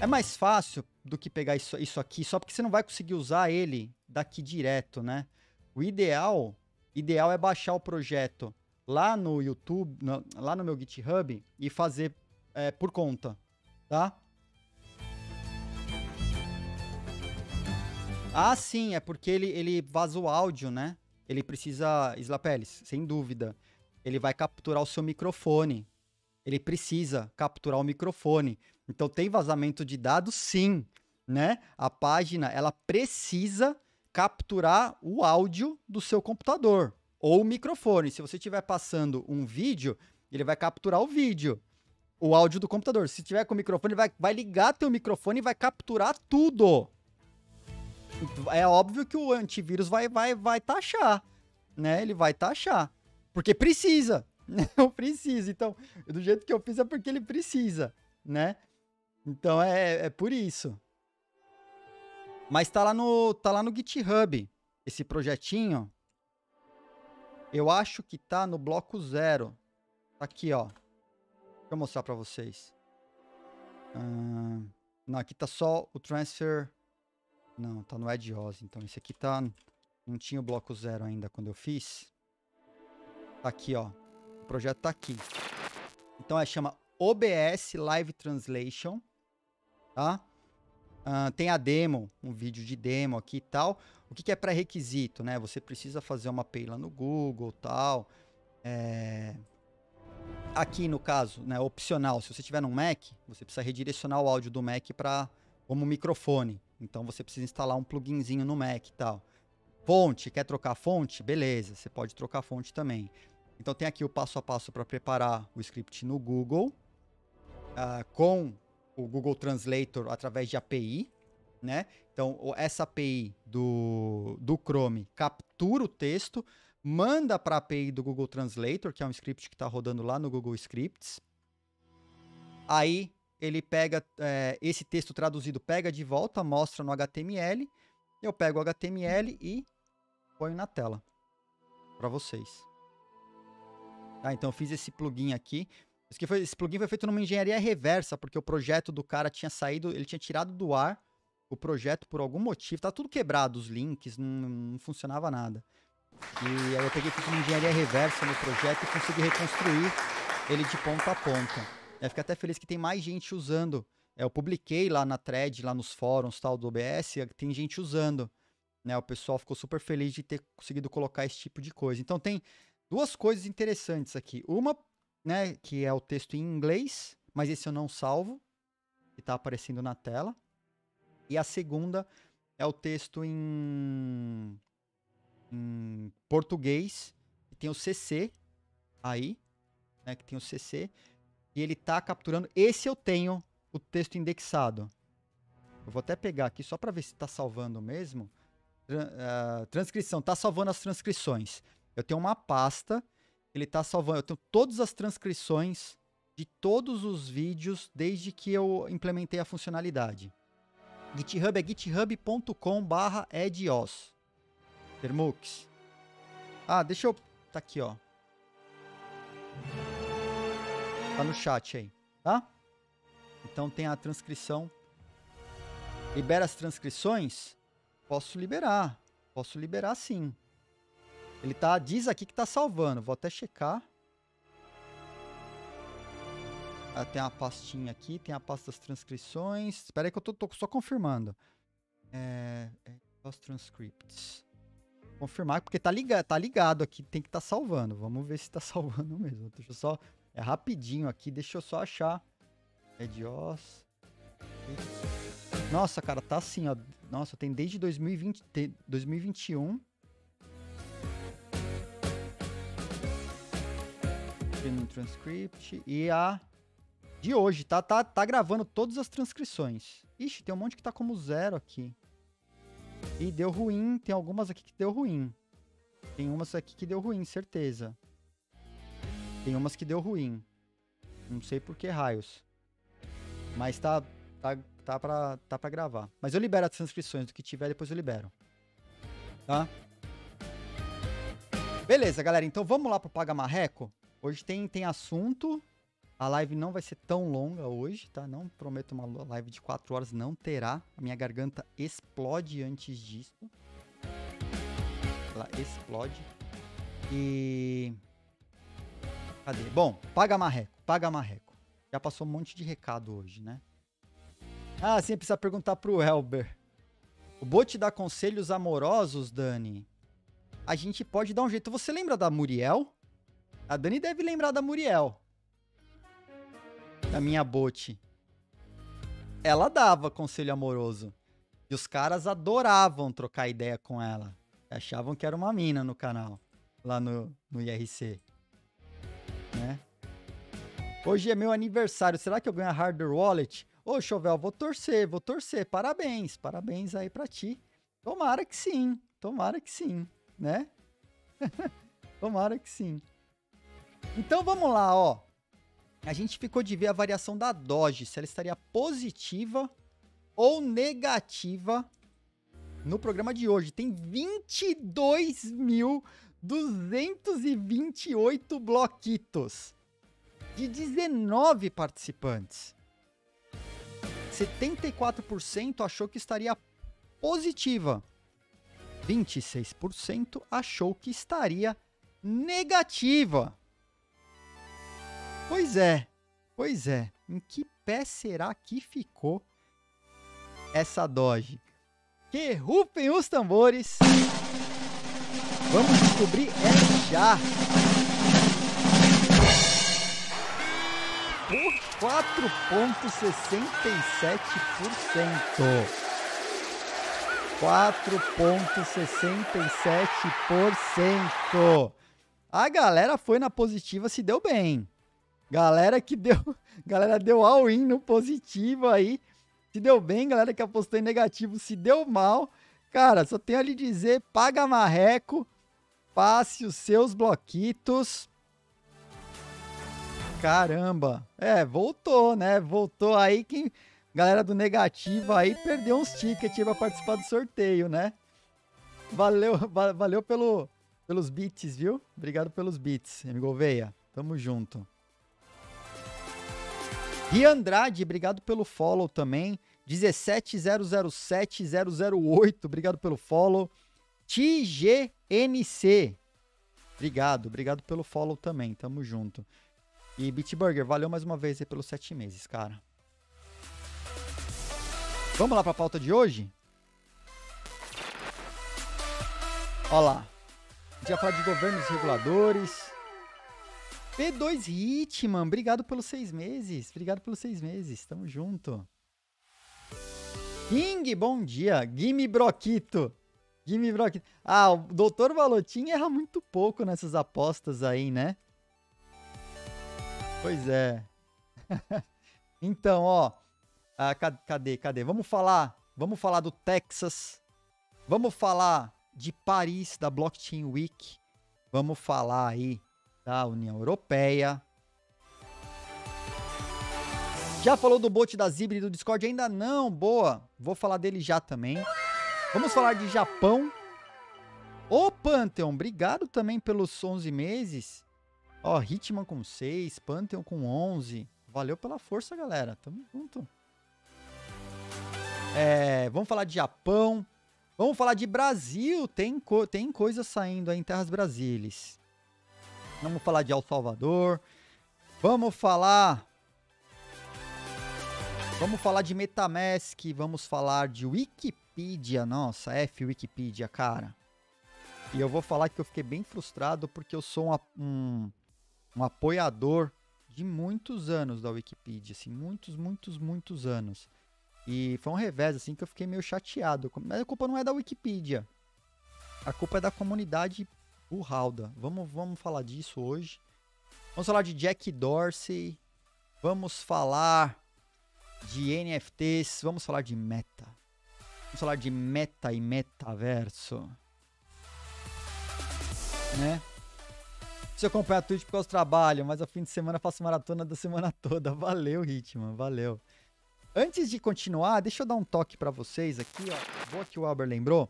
É mais fácil do que pegar isso, isso aqui, só porque você não vai conseguir usar ele daqui direto, né? O ideal, ideal é baixar o projeto lá no YouTube, no, lá no meu GitHub e fazer é, por conta, tá? Ah, sim, é porque ele, ele vaza o áudio, né? Ele precisa, Slapelis, sem dúvida. Ele vai capturar o seu microfone ele precisa capturar o microfone. Então tem vazamento de dados, sim, né? A página ela precisa capturar o áudio do seu computador ou o microfone. Se você estiver passando um vídeo, ele vai capturar o vídeo, o áudio do computador. Se tiver com o microfone, vai, vai ligar teu microfone e vai capturar tudo. É óbvio que o antivírus vai vai vai taxar, né? Ele vai taxar, porque precisa. Não precisa. Então, do jeito que eu fiz é porque ele precisa, né? Então é, é por isso. Mas tá lá no tá lá no GitHub esse projetinho. Eu acho que tá no bloco zero. Tá aqui, ó. Deixa eu mostrar para vocês. Não, aqui tá só o transfer. Não, tá no Edios. Então esse aqui tá. Não tinha o bloco zero ainda quando eu fiz. Tá aqui, ó. O projeto tá aqui. Então é chama OBS Live Translation, tá? Uh, tem a demo, um vídeo de demo aqui e tal. O que, que é pré-requisito, né? Você precisa fazer uma API lá no Google tal. É... Aqui no caso, né, opcional, se você tiver no Mac, você precisa redirecionar o áudio do Mac para como microfone. Então você precisa instalar um pluginzinho no Mac e tal. Fonte, quer trocar fonte? Beleza, você pode trocar fonte também. Então tem aqui o passo a passo para preparar o script no Google, uh, com o Google Translator através de API, né? Então essa API do, do Chrome captura o texto, manda para a API do Google Translator, que é um script que está rodando lá no Google Scripts. Aí ele pega é, esse texto traduzido, pega de volta, mostra no HTML. Eu pego o HTML e ponho na tela para vocês. Tá, então eu fiz esse plugin aqui. Esse, foi, esse plugin foi feito numa engenharia reversa, porque o projeto do cara tinha saído, ele tinha tirado do ar o projeto por algum motivo. Tá tudo quebrado, os links, não, não funcionava nada. E aí eu peguei fiz uma engenharia reversa no projeto e consegui reconstruir ele de ponta a ponta. Eu fiquei até feliz que tem mais gente usando. É, eu publiquei lá na thread, lá nos fóruns tal do OBS, tem gente usando. Né? O pessoal ficou super feliz de ter conseguido colocar esse tipo de coisa. Então tem duas coisas interessantes aqui. Uma, né, que é o texto em inglês, mas esse eu não salvo, que está aparecendo na tela. E a segunda é o texto em, em português, que tem o CC aí, né, que tem o CC, e ele está capturando. Esse eu tenho o texto indexado. Eu vou até pegar aqui só para ver se está salvando mesmo. Uh, transcrição, está salvando as transcrições. Eu tenho uma pasta, ele está salvando. Eu tenho todas as transcrições de todos os vídeos desde que eu implementei a funcionalidade. GitHub é github.com/barra edios. Termux. Ah, deixa eu. Tá aqui, ó. Tá no chat aí, tá? Então tem a transcrição. Libera as transcrições? Posso liberar. Posso liberar sim. Ele tá, diz aqui que tá salvando. Vou até checar. Ah, tem a pastinha aqui, tem a pasta das transcrições. Espera aí que eu tô, tô só confirmando. É, é, os transcripts. Confirmar, porque tá ligado, tá ligado aqui, tem que estar tá salvando. Vamos ver se tá salvando mesmo. Deixa eu só. É rapidinho aqui, deixa eu só achar. Edios. Nossa, cara, tá assim, ó. Nossa, tem desde 2020, 2021. no transcript e a de hoje, tá, tá, tá gravando todas as transcrições. Ixi, tem um monte que tá como zero aqui. E deu ruim, tem algumas aqui que deu ruim. Tem umas aqui que deu ruim, certeza. Tem umas que deu ruim. Não sei por que raios. Mas tá, tá, tá, pra, tá pra gravar. Mas eu libero as transcrições do que tiver, depois eu libero. Tá? Beleza, galera. Então vamos lá pro Paga Marreco? Hoje tem, tem assunto. A live não vai ser tão longa hoje, tá? Não prometo uma live de 4 horas, não terá. A minha garganta explode antes disso. Ela explode. E. Cadê? Bom, paga marreco, paga marreco. Já passou um monte de recado hoje, né? Ah, sim, precisa perguntar pro Elber. O bot dá conselhos amorosos, Dani? A gente pode dar um jeito. Você lembra da Muriel? A Dani deve lembrar da Muriel. da minha bot. Ela dava conselho amoroso. E os caras adoravam trocar ideia com ela. Achavam que era uma mina no canal, lá no, no IRC. Né? Hoje é meu aniversário. Será que eu ganho a Hardware Wallet? Ô, Chovel, vou torcer, vou torcer. Parabéns, parabéns aí pra ti. Tomara que sim, tomara que sim, né? tomara que sim. Então vamos lá, ó. A gente ficou de ver a variação da Doge, se ela estaria positiva ou negativa no programa de hoje. Tem 22.228 bloquitos de 19 participantes. 74% achou que estaria positiva. 26% achou que estaria negativa. Pois é, pois é. Em que pé será que ficou essa Doge? Que rufem os tambores. Vamos descobrir é já. Por 4,67%. 4,67%. A galera foi na positiva, se deu bem. Galera que deu, galera deu all-in no positivo aí. Se deu bem, galera que apostou em negativo, se deu mal. Cara, só tenho a lhe dizer, paga marreco, passe os seus bloquitos. Caramba. É, voltou, né? Voltou aí quem galera do negativo aí perdeu uns tickets para participar do sorteio, né? Valeu, valeu pelo, pelos bits, viu? Obrigado pelos bits, amigo Veia. Tamo junto. E Andrade, obrigado pelo follow também. 17007-008, obrigado pelo follow. TGNC, obrigado, obrigado pelo follow também, tamo junto. E Bitburger, valeu mais uma vez aí pelos sete meses, cara. Vamos lá pra pauta de hoje? Olha lá. A gente vai falar de governos reguladores, P2 Hitman, obrigado pelos seis meses. Obrigado pelos seis meses. Tamo junto. King, bom dia. Gimme Broquito. Gimme Broquito. Ah, o Dr. Valotin erra muito pouco nessas apostas aí, né? Pois é. então, ó. Ah, cadê, cadê? Vamos falar. Vamos falar do Texas. Vamos falar de Paris, da Blockchain Week. Vamos falar aí da União Europeia. Já falou do bot da Zibri do Discord? Ainda não, boa. Vou falar dele já também. Vamos falar de Japão. Ô, Pantheon, obrigado também pelos 11 meses. Ó, Hitman com 6, Pantheon com 11. Valeu pela força, galera. Tamo junto. É, vamos falar de Japão. Vamos falar de Brasil. Tem, co tem coisa saindo aí em Terras Brasílias. Vamos falar de El Salvador. Vamos falar. Vamos falar de Metamask. Vamos falar de Wikipedia. Nossa, F Wikipedia, cara. E eu vou falar que eu fiquei bem frustrado porque eu sou um, um, apoiador de muitos anos da Wikipedia, assim, muitos, muitos, muitos anos. E foi um revés, assim, que eu fiquei meio chateado. Mas a culpa não é da Wikipedia. A culpa é da comunidade o Halda. Vamos, vamos falar disso hoje. Vamos falar de Jack Dorsey. Vamos falar de NFTs. Vamos falar de meta. Vamos falar de meta e metaverso. Né? Você acompanha a Twitch por causa do trabalho, mas ao fim de semana faço maratona da semana toda. Valeu, Ritmo, valeu. Antes de continuar, deixa eu dar um toque para vocês aqui, ó. Boa que o Albert lembrou.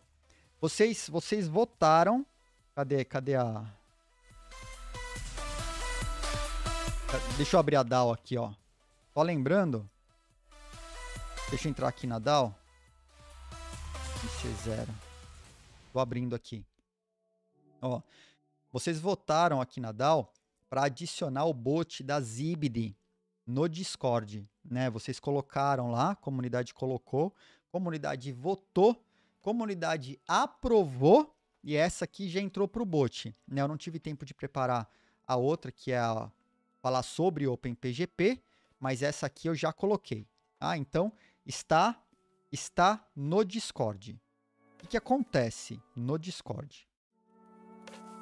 Vocês, vocês votaram Cadê, cadê a... Deixa eu abrir a DAO aqui, ó. Só lembrando. Deixa eu entrar aqui na DAO. IC0. Tô abrindo aqui. Ó, vocês votaram aqui na DAO para adicionar o bot da Zibd no Discord, né? Vocês colocaram lá, comunidade colocou, comunidade votou, comunidade aprovou e essa aqui já entrou para o bot. Né? Eu não tive tempo de preparar a outra, que é a, falar sobre OpenPGP, mas essa aqui eu já coloquei. Ah, então está está no Discord. O que acontece no Discord?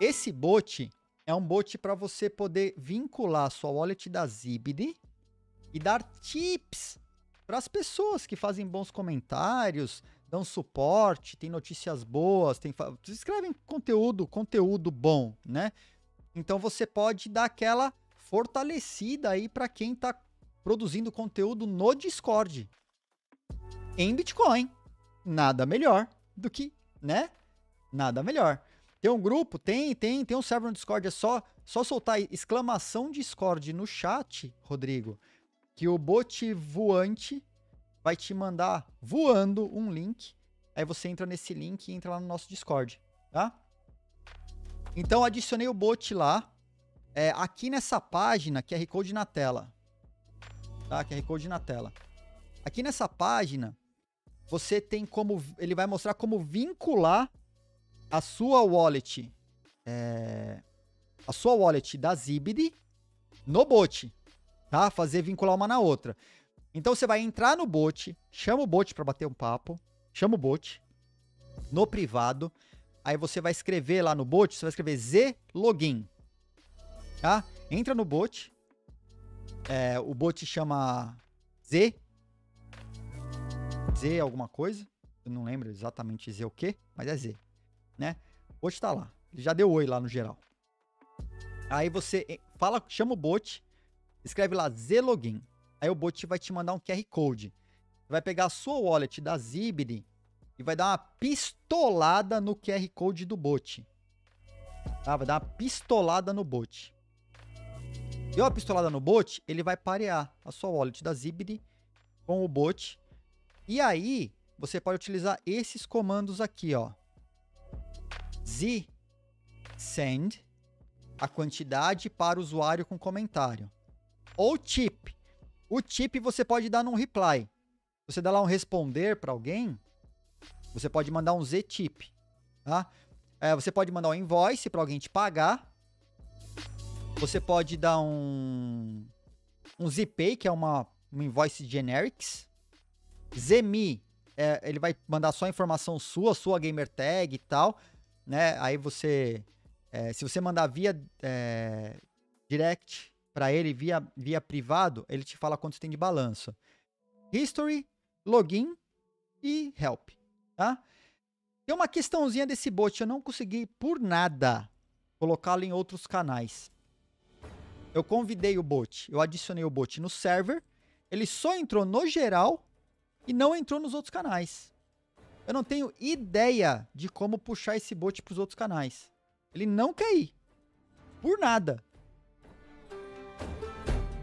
Esse bot é um bot para você poder vincular a sua wallet da Zibd e dar tips para as pessoas que fazem bons comentários, dão suporte, tem notícias boas, tem escrevem conteúdo, conteúdo bom, né? Então você pode dar aquela fortalecida aí para quem está produzindo conteúdo no Discord. Em Bitcoin. Nada melhor do que, né? Nada melhor. Tem um grupo, tem, tem, tem um server no Discord, é só só soltar exclamação Discord no chat, Rodrigo, que o bot voante vai te mandar voando um link. Aí você entra nesse link e entra lá no nosso Discord, tá? Então adicionei o bot lá. É, aqui nessa página, QR Code na tela. Tá? QR Code na tela. Aqui nessa página, você tem como. Ele vai mostrar como vincular a sua wallet. É, a sua wallet da Zibd no bot. Tá? Fazer vincular uma na outra. Então você vai entrar no bot, chama o bot para bater um papo, chama o bot no privado. Aí você vai escrever lá no bot, você vai escrever Z login. Tá? Entra no bot. É, o bot chama Z. Z alguma coisa. Eu não lembro exatamente Z o quê, mas é Z. Né? Bot tá lá. Ele já deu oi lá no geral. Aí você fala, chama o bot, escreve lá Z login. Aí o bot vai te mandar um QR Code. Vai pegar a sua wallet da Zibri e vai dar uma pistolada no QR Code do bot. Tá? Vai dar uma pistolada no bot. Deu uma pistolada no bot, ele vai parear a sua wallet da Zibri com o bot. E aí, você pode utilizar esses comandos aqui, ó. Z send a quantidade para o usuário com comentário. Ou tip o tip você pode dar num reply. Você dá lá um responder para alguém, você pode mandar um Z-tip, tá? É, você pode mandar um invoice para alguém te pagar. Você pode dar um um ZPay, que é uma, uma invoice generics. Zemi, é, ele vai mandar só informação sua, sua gamer tag e tal, né? Aí você, é, se você mandar via é, direct para ele via, via privado, ele te fala quanto tem de balanço. History, login e help, tá? Tem uma questãozinha desse bot, eu não consegui por nada colocá-lo em outros canais. Eu convidei o bot, eu adicionei o bot no server, ele só entrou no geral e não entrou nos outros canais. Eu não tenho ideia de como puxar esse bot para os outros canais. Ele não quer ir. Por nada.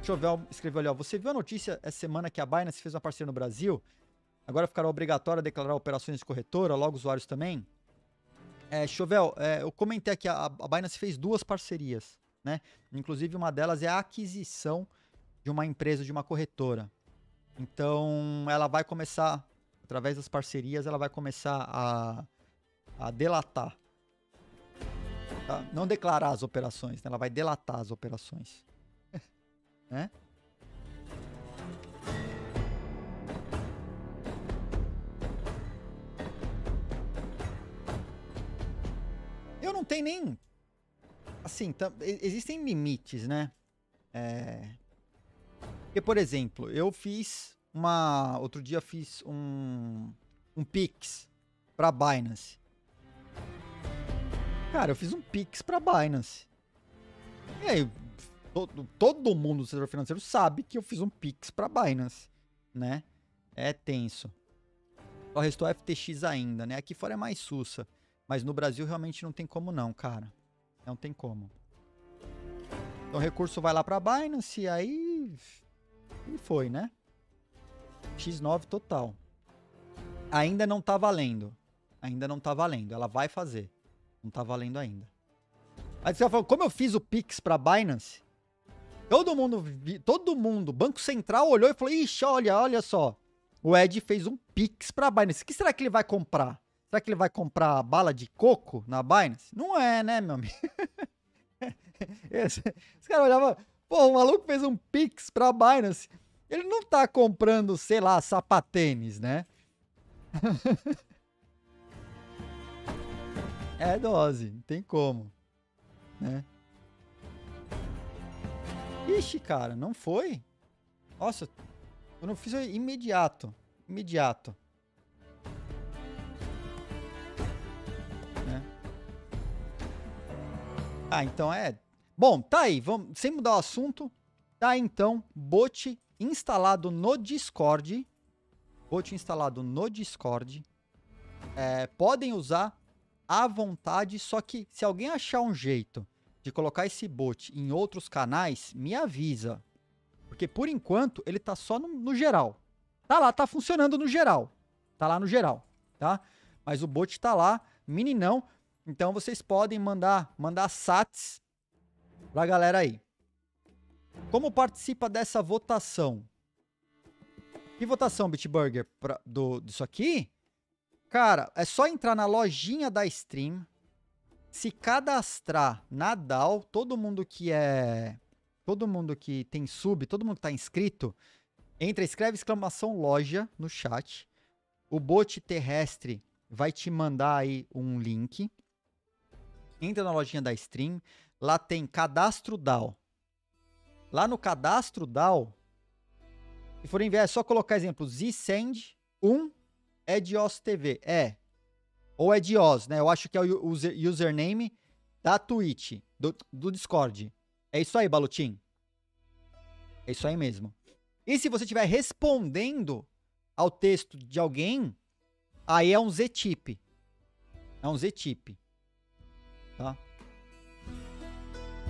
Chovel escreveu ali, ó. Você viu a notícia essa semana que a Binance fez uma parceria no Brasil? Agora ficará obrigatório declarar operações de corretora, logo usuários também? É, Chovel, é, eu comentei aqui, a, a Binance fez duas parcerias, né? Inclusive uma delas é a aquisição de uma empresa, de uma corretora. Então, ela vai começar, através das parcerias, ela vai começar a, a delatar. Tá? Não declarar as operações, né? ela vai delatar as operações né? Eu não tenho nem. Assim, existem limites, né? É... Porque, por exemplo, eu fiz uma. Outro dia fiz um. Um Pix pra Binance. Cara, eu fiz um Pix pra Binance. E aí, todo, todo mundo do setor financeiro sabe que eu fiz um Pix para Binance, né? É tenso. Só restou FTX ainda, né? Aqui fora é mais sussa. Mas no Brasil realmente não tem como não, cara. Não tem como. Então o recurso vai lá para Binance e aí... E foi, né? X9 total. Ainda não tá valendo. Ainda não tá valendo. Ela vai fazer. Não tá valendo ainda. Aí você falar, como eu fiz o Pix para Binance, Todo mundo, todo mundo, Banco Central olhou e falou: Ixi, olha, olha só. O Ed fez um Pix pra Binance. O que será que ele vai comprar? Será que ele vai comprar bala de coco na Binance? Não é, né, meu amigo? Esse, os caras olhavam, pô, o maluco fez um Pix pra Binance. Ele não tá comprando, sei lá, sapatênis, né? é dose, não tem como, né? Ixi, cara, não foi? Nossa, eu não fiz imediato, imediato. Né? Ah, então é. Bom, tá aí, vamos, sem mudar o assunto, tá então, bot instalado no Discord. Bot instalado no Discord. É, podem usar à vontade, só que se alguém achar um jeito de colocar esse bot em outros canais, me avisa. Porque por enquanto ele tá só no, no, geral. Tá lá, tá funcionando no geral. Tá lá no geral, tá? Mas o bot tá lá, meninão. Então vocês podem mandar, mandar sats pra galera aí. Como participa dessa votação? Que votação, Bitburger, pra, do, disso aqui? Cara, é só entrar na lojinha da stream, se cadastrar na DAO, todo mundo que é... Todo mundo que tem sub, todo mundo que tá inscrito, entra, escreve exclamação loja no chat. O bot terrestre vai te mandar aí um link. Entra na lojinha da stream. Lá tem cadastro DAO. Lá no cadastro DAO, se for enviar, é só colocar exemplo zsend 1 Edios TV. É. Ou Edios, né? Eu acho que é o user, username da Twitch, do, do Discord. É isso aí, Balutim. É isso aí mesmo. E se você estiver respondendo ao texto de alguém, aí é um Z-tip. É um Z-tip. Tá?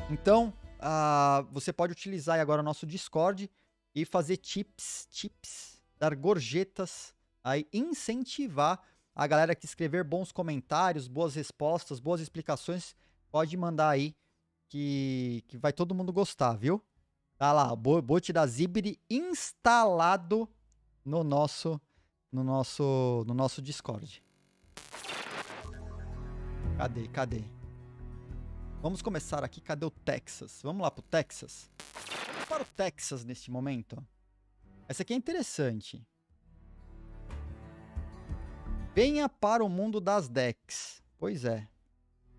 Então, uh, você pode utilizar agora o nosso Discord e fazer tips, tips, dar gorjetas, aí incentivar a galera que escrever bons comentários, boas respostas, boas explicações, pode mandar aí que, que vai todo mundo gostar, viu? Tá lá, o bot da Zibri instalado no nosso no nosso no nosso Discord. Cadê? Cadê? Vamos começar aqui. Cadê o Texas? Vamos lá pro Texas. Para o Texas neste momento. Essa aqui é interessante. Venha para o mundo das decks. Pois é.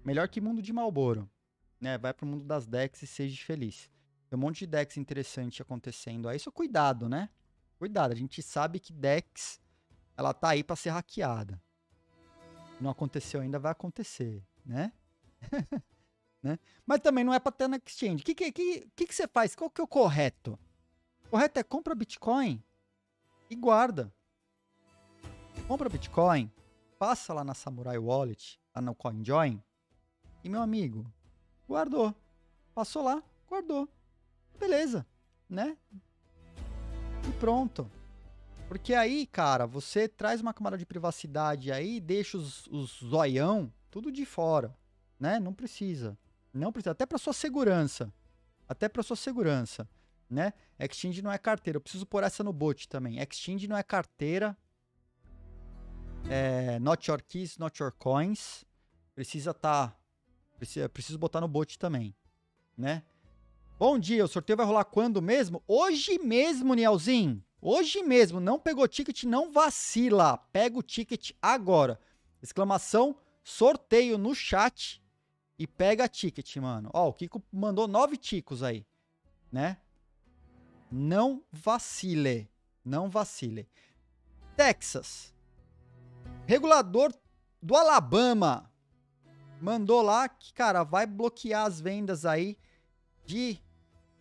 Melhor que mundo de Malboro. Né? Vai para o mundo das decks e seja feliz. Tem um monte de decks interessante acontecendo aí. Só cuidado, né? Cuidado. A gente sabe que decks ela tá aí para ser hackeada. Não aconteceu ainda, vai acontecer, né? né? Mas também não é para ter na exchange. O que, que, que, que, você faz? Qual que é o correto? O correto é compra Bitcoin e guarda. Compra Bitcoin, passa lá na Samurai Wallet, lá no CoinJoin, e meu amigo, guardou. Passou lá, guardou. Beleza, né? E pronto. Porque aí, cara, você traz uma camada de privacidade aí, deixa os, os zoião tudo de fora, né? Não precisa. Não precisa, até para sua segurança. Até para sua segurança, né? Exchange não é carteira. Eu preciso pôr essa no bot também. Exchange não é carteira. É, not your keys, not your coins. Precisa tá precisa, preciso botar no bot também, né? Bom dia, o sorteio vai rolar quando mesmo? Hoje mesmo, Nielzinho. Hoje mesmo, não pegou ticket, não vacila. Pega o ticket agora. Exclamação sorteio no chat e pega ticket, mano. Ó, o Kiko mandou nove ticos aí, né? Não vacile. Não vacile. Texas. Regulador do Alabama mandou lá que, cara, vai bloquear as vendas aí de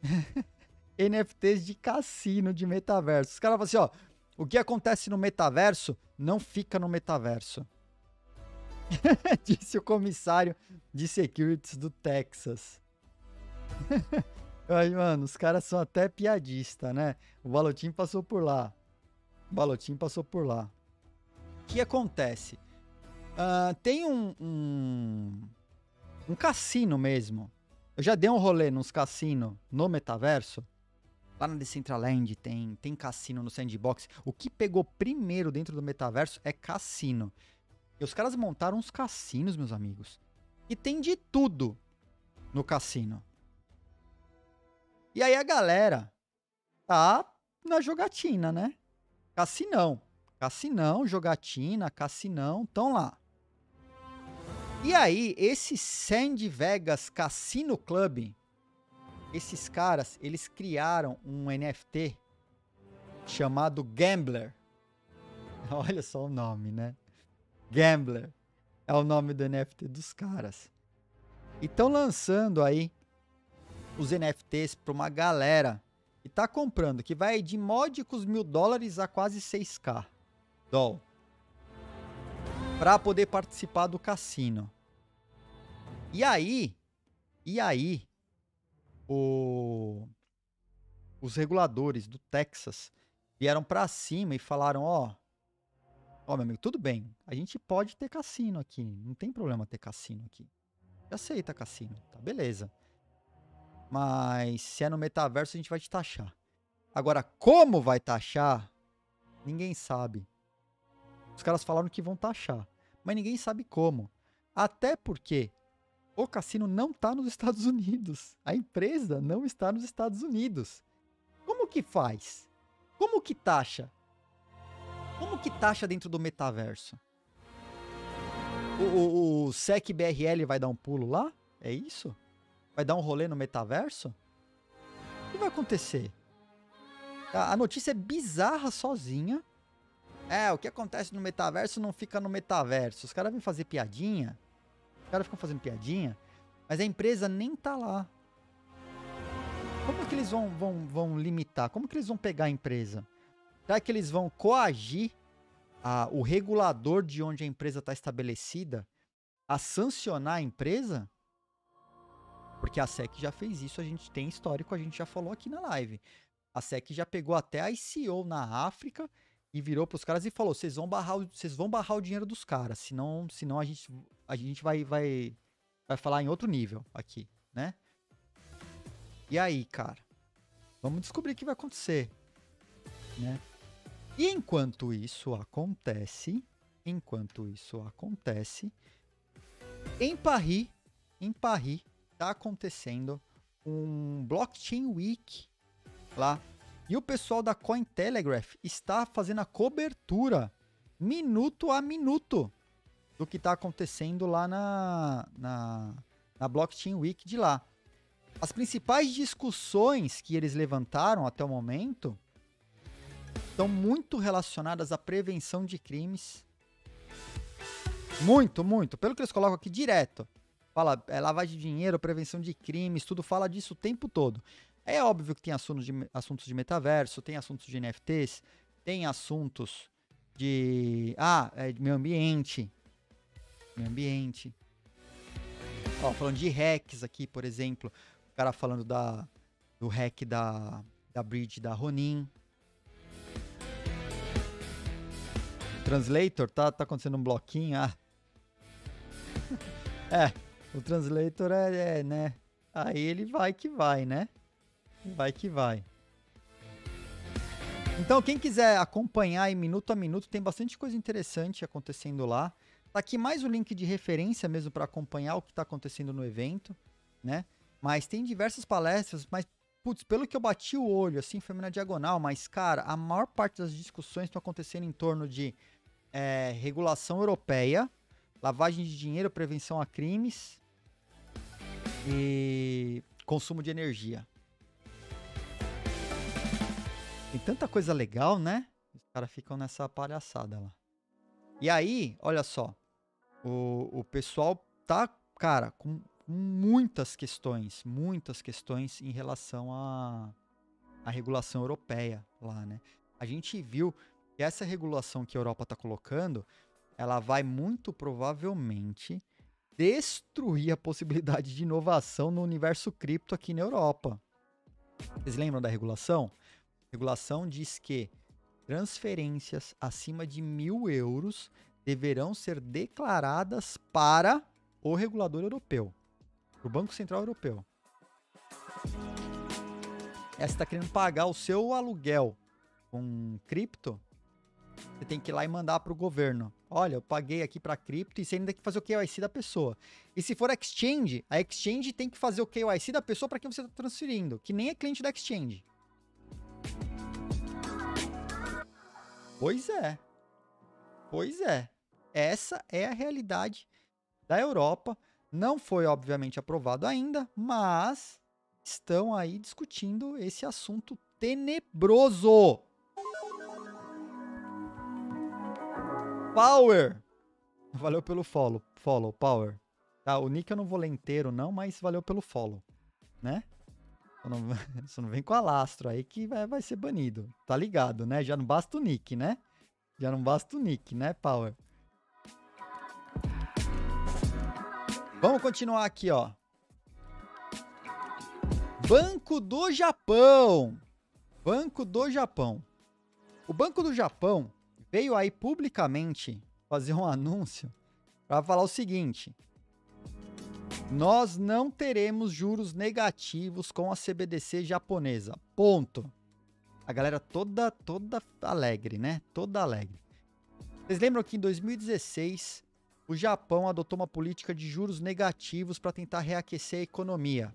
NFTs de cassino de metaverso. Os caras falam assim, ó, o que acontece no metaverso não fica no metaverso. Disse o comissário de securities do Texas. Ai, mano, os caras são até piadista, né? O Balotim passou por lá. O Balotim passou por lá. O que acontece? Uh, tem um, um, um cassino mesmo. Eu já dei um rolê nos cassinos no metaverso. Lá na Decentraland tem, tem cassino no Sandbox. O que pegou primeiro dentro do metaverso é cassino. E os caras montaram uns cassinos, meus amigos. E tem de tudo no cassino. E aí a galera tá na jogatina, né? Cassinão. Cassinão, jogatina, cassinão, estão lá. E aí, esse Sand Vegas Cassino Club, esses caras, eles criaram um NFT chamado Gambler. Olha só o nome, né? Gambler é o nome do NFT dos caras. E estão lançando aí os NFTs para uma galera que tá comprando, que vai de módicos mil dólares a quase 6k. Doll. Para poder participar do cassino. E aí, e aí, o, os reguladores do Texas vieram para cima e falaram, ó, ó meu amigo, tudo bem, a gente pode ter cassino aqui, não tem problema ter cassino aqui. Aceita cassino, tá beleza. Mas se é no metaverso, a gente vai te taxar. Agora, como vai taxar? Ninguém sabe. Os caras falaram que vão taxar, mas ninguém sabe como. Até porque o cassino não está nos Estados Unidos. A empresa não está nos Estados Unidos. Como que faz? Como que taxa? Como que taxa dentro do metaverso? O, o, o SEC BRL vai dar um pulo lá? É isso? Vai dar um rolê no metaverso? O que vai acontecer? A, a notícia é bizarra sozinha. É, o que acontece no metaverso não fica no metaverso. Os caras vêm fazer piadinha. Os caras ficam fazendo piadinha. Mas a empresa nem tá lá. Como que eles vão, vão, vão limitar? Como que eles vão pegar a empresa? Será que eles vão coagir a, o regulador de onde a empresa está estabelecida a sancionar a empresa? Porque a SEC já fez isso, a gente tem histórico, a gente já falou aqui na live. A SEC já pegou até a ICO na África e virou para os caras e falou: vocês vão barrar, vocês vão barrar o dinheiro dos caras, senão, senão a gente, a gente vai, vai, vai falar em outro nível aqui, né? E aí, cara, vamos descobrir o que vai acontecer, né? E enquanto isso acontece, enquanto isso acontece, em Paris, em Paris, tá acontecendo um Blockchain Week lá e o pessoal da Cointelegraph está fazendo a cobertura minuto a minuto do que está acontecendo lá na, na, na Blockchain Week de lá. As principais discussões que eles levantaram até o momento estão muito relacionadas à prevenção de crimes. Muito, muito. Pelo que eles colocam aqui direto. Fala é, lavagem de dinheiro, prevenção de crimes, tudo fala disso o tempo todo. É óbvio que tem assuntos de, assuntos de metaverso, tem assuntos de NFTs, tem assuntos de. Ah, é de meio ambiente. Meio ambiente. Ó, falando de hacks aqui, por exemplo. O cara falando da, do hack da, da bridge da Ronin. Translator, tá, tá acontecendo um bloquinho. Ah. é, o translator é, é, né? Aí ele vai que vai, né? Vai que vai. Então, quem quiser acompanhar em minuto a minuto, tem bastante coisa interessante acontecendo lá. Tá aqui mais o link de referência mesmo para acompanhar o que está acontecendo no evento, né? Mas tem diversas palestras, mas putz, pelo que eu bati o olho, assim, foi na diagonal, mas cara, a maior parte das discussões estão acontecendo em torno de é, regulação europeia, lavagem de dinheiro, prevenção a crimes e consumo de energia. Tem tanta coisa legal, né? Os caras ficam nessa palhaçada lá. E aí, olha só. O, o pessoal tá, cara, com muitas questões, muitas questões em relação à a regulação europeia lá, né? A gente viu que essa regulação que a Europa está colocando, ela vai muito provavelmente destruir a possibilidade de inovação no universo cripto aqui na Europa. Vocês lembram da regulação? regulação diz que transferências acima de mil euros deverão ser declaradas para o regulador europeu, o Banco Central Europeu. Você está querendo pagar o seu aluguel com cripto, você tem que ir lá e mandar para o governo. Olha, eu paguei aqui para cripto e você ainda tem que fazer o KYC da pessoa. E se for exchange, a exchange tem que fazer o KYC da pessoa para quem você está transferindo, que nem é cliente da exchange. Pois é. Pois é. Essa é a realidade da Europa. Não foi, obviamente, aprovado ainda, mas estão aí discutindo esse assunto tenebroso. Power! Valeu pelo follow, follow, Power. Tá, o nick eu não vou ler inteiro não, mas valeu pelo follow, né? Você não, não vem com alastro aí que vai, vai ser banido. Tá ligado, né? Já não basta o nick, né? Já não basta o nick, né, Power? Vamos continuar aqui, ó. Banco do Japão. Banco do Japão. O Banco do Japão veio aí publicamente fazer um anúncio para falar o seguinte: nós não teremos juros negativos com a CBDC japonesa. Ponto. A galera toda toda alegre, né? Toda alegre. Vocês lembram que em 2016 o Japão adotou uma política de juros negativos para tentar reaquecer a economia.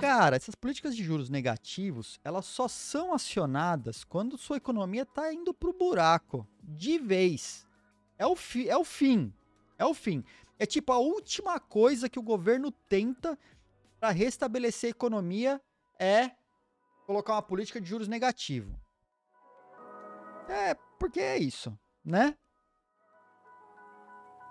Cara, essas políticas de juros negativos, elas só são acionadas quando sua economia está indo pro buraco, de vez. É o, fi, é o fim. É o fim. É tipo a última coisa que o governo tenta para restabelecer a economia é colocar uma política de juros negativo. É, porque é isso, né?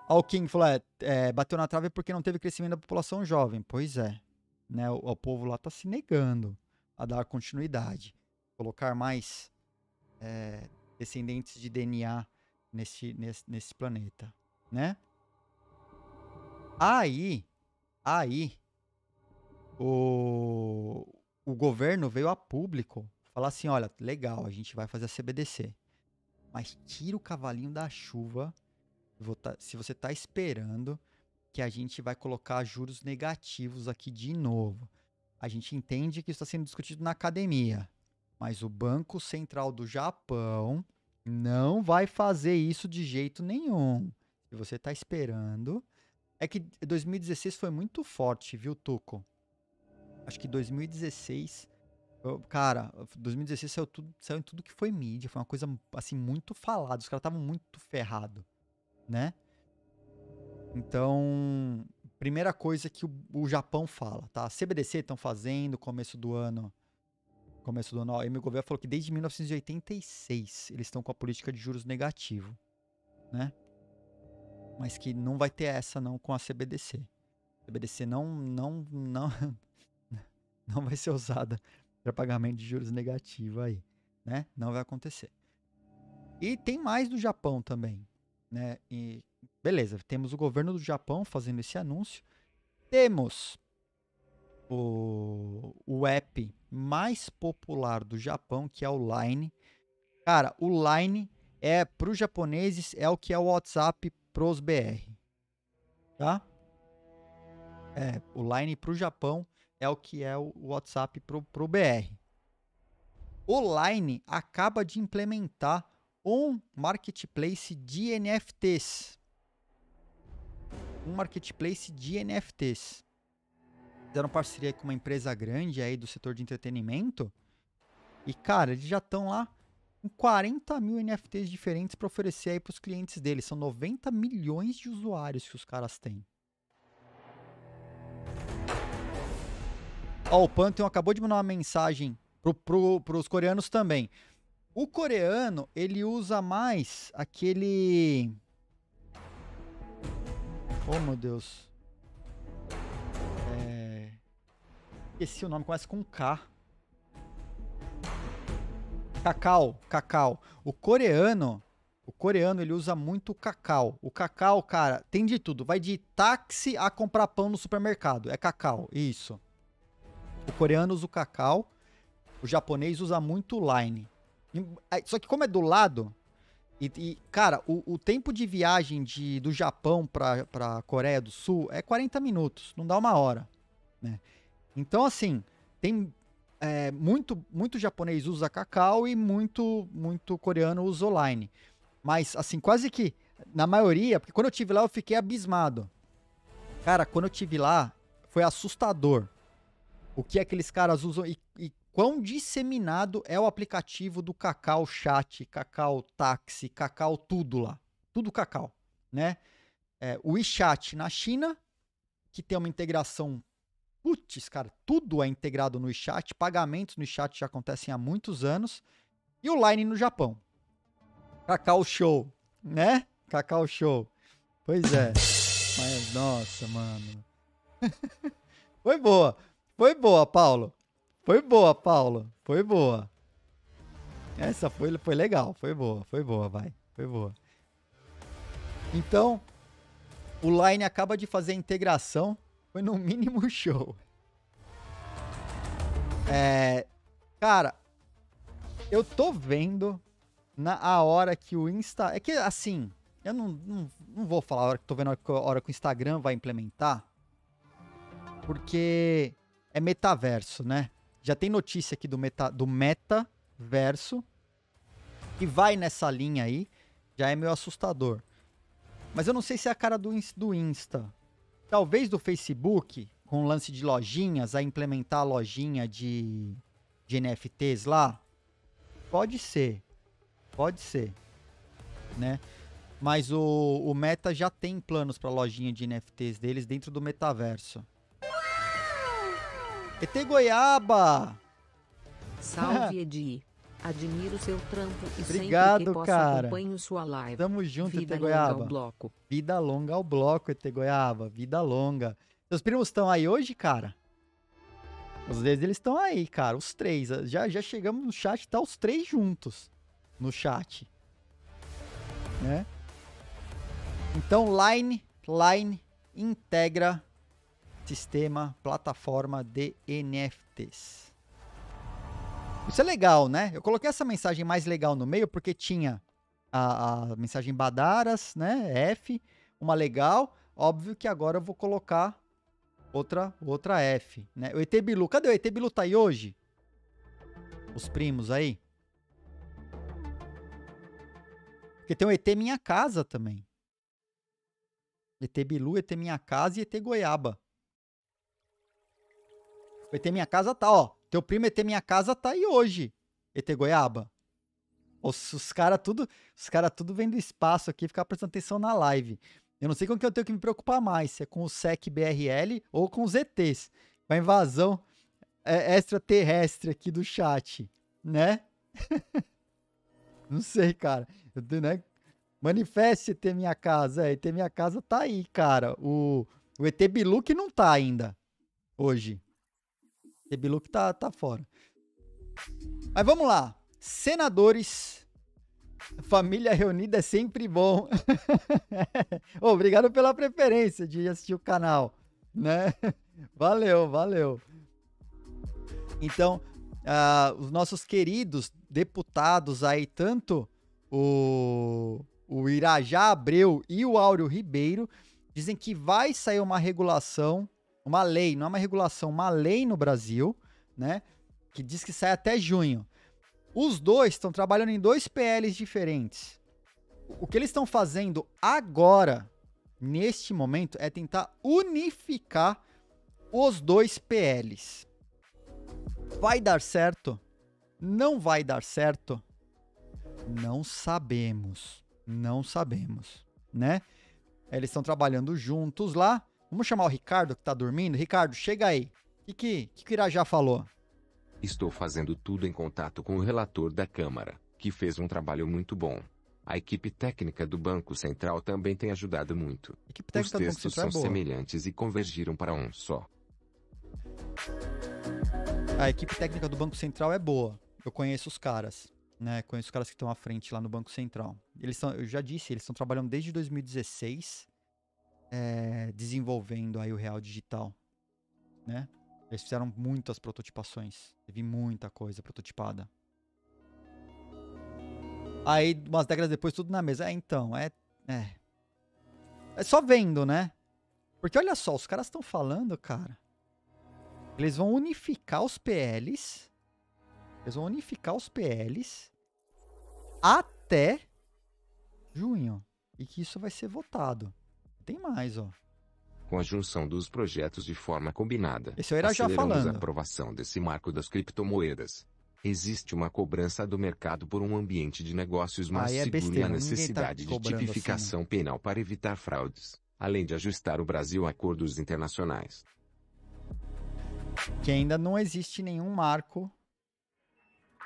Ó, o King falou, é, é, bateu na trave porque não teve crescimento da população jovem. Pois é. Né, o, o povo lá está se negando a dar continuidade. Colocar mais é, descendentes de DNA nesse, nesse, nesse planeta, né? Aí, aí, o, o governo veio a público falar assim, olha, legal, a gente vai fazer a CBDC, mas tira o cavalinho da chuva se você está esperando que a gente vai colocar juros negativos aqui de novo, a gente entende que isso está sendo discutido na academia, mas o Banco Central do Japão não vai fazer isso de jeito nenhum. Se você está esperando. É que 2016 foi muito forte, viu, Tuco? Acho que 2016. Cara, 2016 saiu, tudo, saiu em tudo que foi mídia. Foi uma coisa, assim, muito falada. Os caras estavam muito ferrados né? Então, primeira coisa que o, o Japão fala, tá? CBDC estão fazendo, começo do ano. Começo do ano. Aí meu governo falou que desde 1986 eles estão com a política de juros negativo, né? Mas que não vai ter essa não com a CBDC. CBDC não não não não vai ser usada para pagamento de juros negativo aí, né? Não vai acontecer. E tem mais do Japão também, né? E beleza, temos o governo do Japão fazendo esse anúncio. Temos o, o app mais popular do Japão, que é o Line. Cara, o Line é para os japoneses é o que é o WhatsApp pros BR, tá? É, o Line para o Japão é o que é o WhatsApp pro, pro BR. O Line acaba de implementar um marketplace de NFTs. Um marketplace de NFTs. Fizeram parceria com uma empresa grande aí do setor de entretenimento. E, cara, eles já estão lá com 40 mil NFTs diferentes para oferecer aí para os clientes deles. São 90 milhões de usuários que os caras têm. Ó, o Pantheon acabou de mandar uma mensagem pro, pro, coreanos também. O coreano, ele usa mais aquele. Oh, meu Deus. É... Esqueci o nome, começa com K. Cacau, cacau. O coreano, o coreano ele usa muito cacau. O cacau, cara, tem de tudo. Vai de táxi a comprar pão no supermercado. É cacau, isso. O coreano usa o cacau. O japonês usa muito line. Só que como é do lado, e, e cara, o, o, tempo de viagem de, do Japão pra, pra Coreia do Sul é 40 minutos, não dá uma hora, né? Então, assim, tem é, muito, muito japonês usa cacau e muito, muito coreano usa online. Mas, assim, quase que, na maioria, porque quando eu tive lá eu fiquei abismado. Cara, quando eu tive lá, foi assustador. O que aqueles caras usam e, e quão disseminado é o aplicativo do Cacau Chat, Cacau Táxi, Cacau tudo lá. Tudo Cacau, né? É, o WeChat na China, que tem uma integração Putz, cara, tudo é integrado no chat, pagamentos no chat já acontecem há muitos anos. E o Line no Japão. Cacau Show, né? Cacau Show. Pois é. Mas, nossa, mano. Foi boa. Foi boa, Paulo. Foi boa, Paulo. Foi boa. Essa foi, foi legal. Foi boa. Foi boa, vai. Foi boa. Então, o Line acaba de fazer a integração foi no mínimo show. É, cara, eu tô vendo na a hora que o Insta. É que assim, eu não, não, não vou falar a hora que tô vendo a hora que o Instagram vai implementar. Porque é metaverso, né? Já tem notícia aqui do, meta, do metaverso. Que vai nessa linha aí. Já é meio assustador. Mas eu não sei se é a cara do, do Insta talvez do Facebook, com o lance de lojinhas, a implementar a lojinha de, de NFTs lá? Pode ser. Pode ser. Né? Mas o, o Meta já tem planos para lojinha de NFTs deles dentro do metaverso. ET Goiaba! Salve, Edi. Admiro seu trampo e Obrigado, sempre que posso cara. acompanho sua live. Tamo junto, Vida ET longa Goiaba. ao bloco. Vida longa ao bloco, ET Goiaba. Vida longa. Seus primos estão aí hoje, cara? Às vezes eles estão aí, cara. Os três. Já, já chegamos no chat, tá os três juntos no chat. Né? Então, Line, Line integra sistema, plataforma de NFTs. Isso é legal, né? Eu coloquei essa mensagem mais legal no meio porque tinha a, a mensagem Badaras, né? F, uma legal. Óbvio que agora eu vou colocar outra outra F, né? O ET Bilu, cadê o ET Bilu tá aí hoje? Os primos aí? Porque tem o ET Minha Casa também. ET Bilu, ET Minha Casa e ET Goiaba. O ET Minha Casa tá, ó. Teu primo ET Minha Casa tá aí hoje. ET Goiaba. Os, os caras tudo, os cara tudo vendo espaço aqui, ficar prestando atenção na live. Eu não sei com que eu tenho que me preocupar mais, se é com o SEC BRL ou com os ETs. Com a invasão é, extraterrestre aqui do chat, né? não sei, cara. Eu, né? Manifeste ET Minha Casa. É, ET Minha Casa tá aí, cara. O, o ET Bilu que não tá ainda. Hoje. ET Bilu que tá, tá fora. Mas vamos lá. Senadores. Família reunida é sempre bom. Obrigado pela preferência de assistir o canal, né? Valeu, valeu. Então, uh, os nossos queridos deputados aí, tanto o, o Irajá Abreu e o Áureo Ribeiro, dizem que vai sair uma regulação, uma lei, não é uma regulação, uma lei no Brasil, né? Que diz que sai até junho. Os dois estão trabalhando em dois PLs diferentes. O que eles estão fazendo agora, neste momento, é tentar unificar os dois PLs. Vai dar certo? Não vai dar certo? Não sabemos. Não sabemos, né? Eles estão trabalhando juntos lá. Vamos chamar o Ricardo que tá dormindo. Ricardo, chega aí. O que, que, que o Irajá falou? Estou fazendo tudo em contato com o relator da Câmara, que fez um trabalho muito bom. A equipe técnica do Banco Central também tem ajudado muito. Os textos Central são é semelhantes e convergiram para um só. A equipe técnica do Banco Central é boa. Eu conheço os caras, né? Conheço os caras que estão à frente lá no Banco Central. Eles são, eu já disse, eles estão trabalhando desde 2016, é, desenvolvendo aí o real digital, né? Eles fizeram muitas prototipações. Teve muita coisa prototipada. Aí, umas décadas depois, tudo na mesa. É, então, é. É, é só vendo, né? Porque olha só, os caras estão falando, cara. Eles vão unificar os PLs. Eles vão unificar os PLs até junho. E que isso vai ser votado. Tem mais, ó. Com a junção dos projetos de forma combinada, Esse eu era já falando. a aprovação desse marco das criptomoedas. Existe uma cobrança do mercado por um ambiente de negócios mais Aí é seguro besteira, e a tá necessidade de cobrando assim, tipificação penal para evitar fraudes, além de ajustar o Brasil a acordos internacionais. que ainda não existe nenhum marco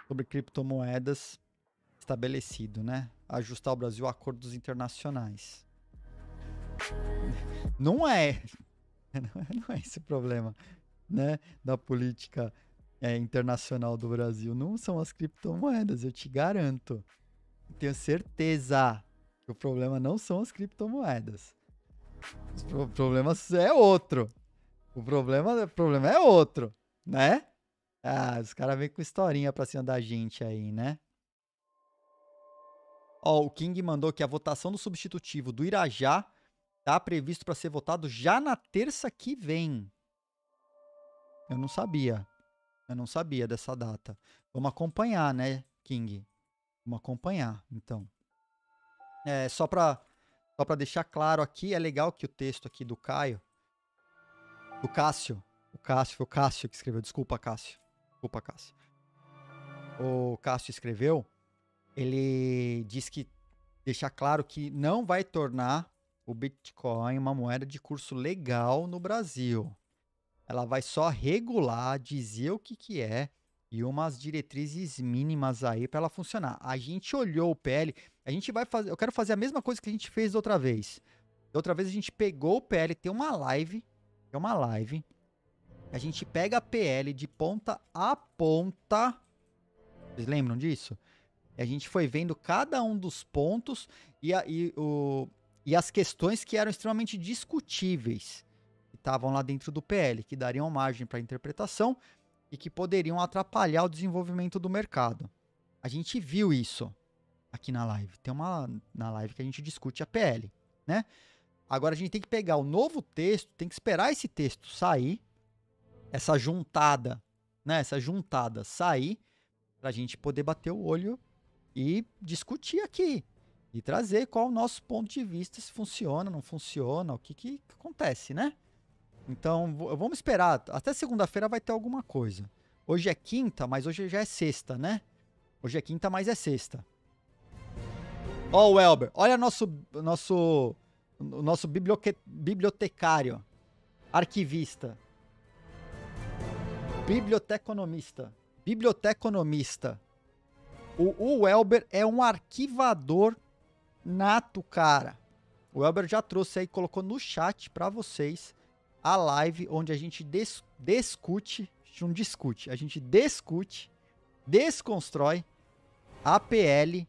sobre criptomoedas estabelecido, né? Ajustar o Brasil a acordos internacionais. Não é. Não é esse o problema, né? Da política é, internacional do Brasil. Não são as criptomoedas, eu te garanto. Tenho certeza que o problema não são as criptomoedas. O problema é outro. O problema, o problema é outro, né? Ah, os caras vêm com historinha pra cima da gente aí, né? Ó, o King mandou que a votação do substitutivo do Irajá tá previsto para ser votado já na terça que vem. Eu não sabia. Eu não sabia dessa data. Vamos acompanhar, né, King? Vamos acompanhar, então. É, só pra, só pra deixar claro aqui, é legal que o texto aqui do Caio, do Cássio, o Cássio, foi o Cássio que escreveu, desculpa, Cássio. Desculpa, Cássio. O Cássio escreveu, ele diz que deixar claro que não vai tornar o Bitcoin uma moeda de curso legal no Brasil. Ela vai só regular, dizer o que, que é e umas diretrizes mínimas aí para ela funcionar. A gente olhou o PL, a gente vai fazer, eu quero fazer a mesma coisa que a gente fez da outra vez. Outra vez a gente pegou o PL, tem uma live, tem uma live. A gente pega a PL de ponta a ponta. Vocês lembram disso? A gente foi vendo cada um dos pontos e, a- e o, e as questões que eram extremamente discutíveis, que estavam lá dentro do PL, que dariam margem para interpretação e que poderiam atrapalhar o desenvolvimento do mercado. A gente viu isso aqui na live. Tem uma na live que a gente discute a PL, né? Agora a gente tem que pegar o novo texto, tem que esperar esse texto sair, essa juntada, né? Essa juntada sair, para a gente poder bater o olho e discutir aqui e trazer qual o nosso ponto de vista, se funciona, não funciona, o que, que acontece, né? Então, vamos esperar. Até segunda-feira vai ter alguma coisa. Hoje é quinta, mas hoje já é sexta, né? Hoje é quinta, mas é sexta. Ó, o Elber, olha nosso nosso nosso bibliotecário, arquivista, biblioteconomista, biblioteconomista. O, o Elber é um arquivador nato, cara. O Elber já trouxe aí, colocou no chat pra vocês a live onde a gente des- discute, a gente não discute, a gente discute, desconstrói a PL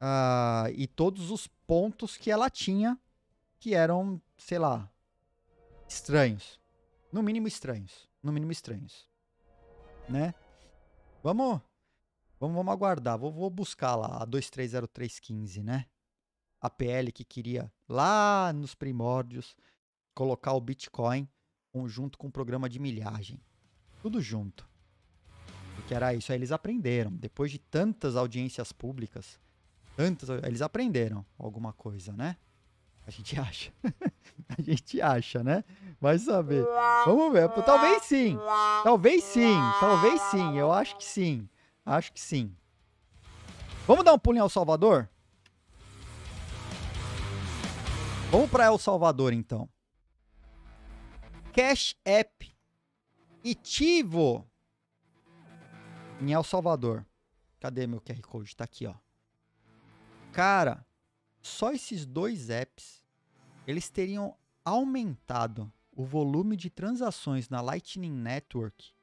ah, e todos os pontos que ela tinha que eram, sei lá, estranhos. No mínimo estranhos. No mínimo estranhos. Né? Vamos, vamos, vamos aguardar. Vou, vou buscar lá a 230315, né? A PL que queria lá nos primórdios colocar o Bitcoin junto com o programa de milhagem. Tudo junto. Porque era isso. Aí eles aprenderam. Depois de tantas audiências públicas, tantas, eles aprenderam alguma coisa, né? A gente acha. a gente acha, né? Vai saber. Vamos ver. Talvez sim. Talvez sim. Talvez sim. Eu acho que sim. Acho que sim. Vamos dar um pulinho ao Salvador? Vamos para El Salvador, então. Cash App e Tivo em El Salvador. Cadê meu QR Code? Tá aqui, ó. Cara, só esses dois apps, eles teriam aumentado o volume de transações na Lightning Network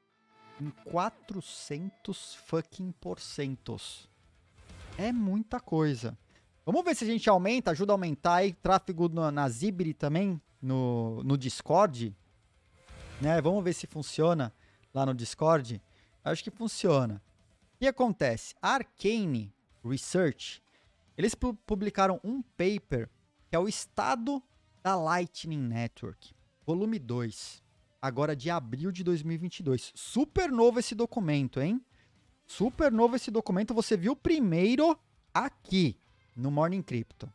em 400 fucking porcentos. É muita coisa. Vamos ver se a gente aumenta, ajuda a aumentar aí tráfego no- na Zibri também, no, no Discord. Né? Vamos ver se funciona lá no Discord. Acho que funciona. O que acontece? Arcane Research, eles pu- publicaram um paper que é o estado da Lightning Network, volume 2, agora de abril de 2022. Super novo esse documento, hein? Super novo esse documento. Você viu primeiro aqui no Morning Crypto.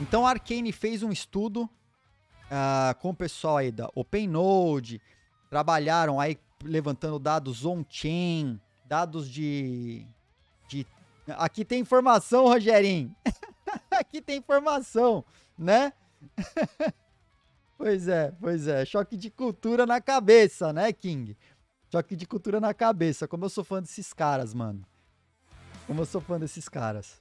Então a Arcane fez um estudo ah, com o pessoal aí da OpenNode, trabalharam aí levantando dados on-chain, dados de, de... Aqui tem informação, Rogerinho. Aqui tem informação, né? pois é, pois é. Choque de cultura na cabeça, né, King? Choque de cultura na cabeça. Como eu sou fã desses caras, mano. Como eu sou fã desses caras.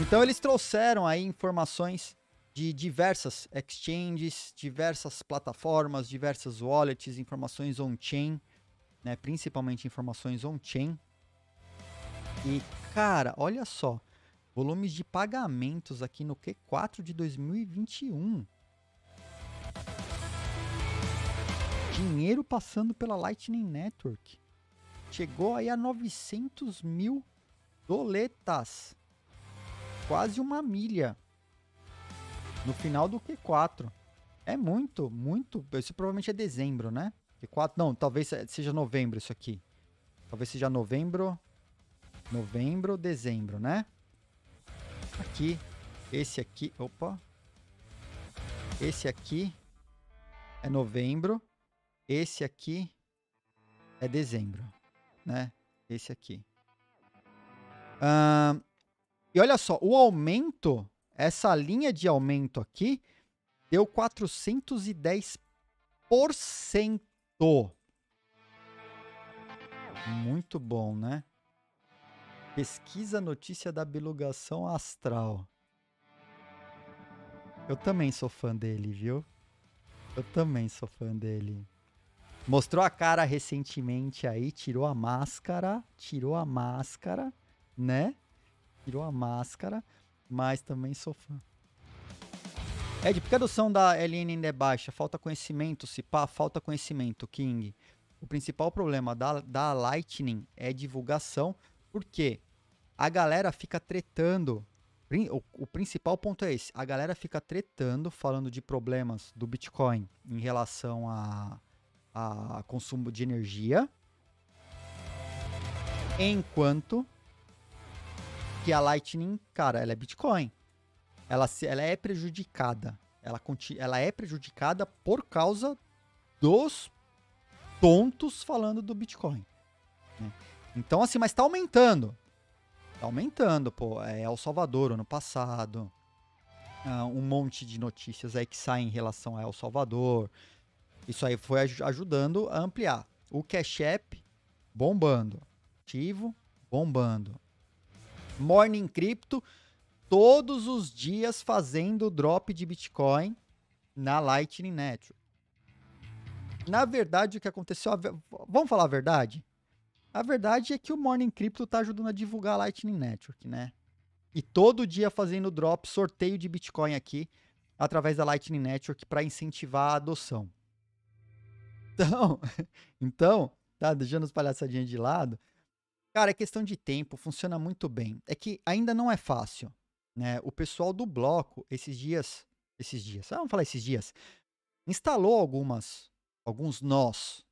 Então eles trouxeram aí informações de diversas exchanges, diversas plataformas, diversas wallets, informações on-chain, né? Principalmente informações on-chain. E, cara, olha só. Volumes de pagamentos aqui no Q4 de 2021. Dinheiro passando pela Lightning Network. Chegou aí a 900 mil doletas. Quase uma milha. No final do Q4. É muito, muito. Isso provavelmente é dezembro, né? Q4, não, talvez seja novembro isso aqui. Talvez seja novembro. Novembro, dezembro, né? aqui, esse aqui, opa. Esse aqui é novembro, esse aqui é dezembro, né? Esse aqui. Uh, e olha só, o aumento, essa linha de aumento aqui, deu 410%. Muito bom, né? Pesquisa notícia da bilugação astral. Eu também sou fã dele, viu? Eu também sou fã dele. Mostrou a cara recentemente aí, tirou a máscara, tirou a máscara, né? Tirou a máscara, mas também sou fã. Ed, por que a adoção da LN ainda é baixa? Falta conhecimento, se pá, falta conhecimento, King. O principal problema da, da Lightning é divulgação, por quê? A galera fica tretando. O, o, principal ponto é esse. A galera fica tretando, falando de problemas do Bitcoin em relação a, a consumo de energia. Enquanto que a Lightning, cara, ela é Bitcoin. Ela, ela é prejudicada. Ela, ela é prejudicada por causa dos tontos falando do Bitcoin. Né? Então, assim, mas tá aumentando. Tá aumentando, pô. É El Salvador ano passado. Uh, um monte de notícias aí que saem em relação a El Salvador. Isso aí foi ajudando a ampliar. O Cash App bombando. Ativo bombando. Morning Crypto todos os dias fazendo drop de Bitcoin na Lightning Network. Na verdade, o que aconteceu. Vamos falar a verdade? A verdade é que o Morning Crypto tá ajudando a divulgar a Lightning Network, né? E todo dia fazendo drop, sorteio de Bitcoin aqui, através da Lightning Network, para incentivar a adoção. Então, então, tá, deixando as palhaçadinhas de lado. Cara, é questão de tempo, funciona muito bem. É que ainda não é fácil, né? O pessoal do bloco, esses dias, esses dias, ah, vamos falar esses dias, instalou algumas, alguns nós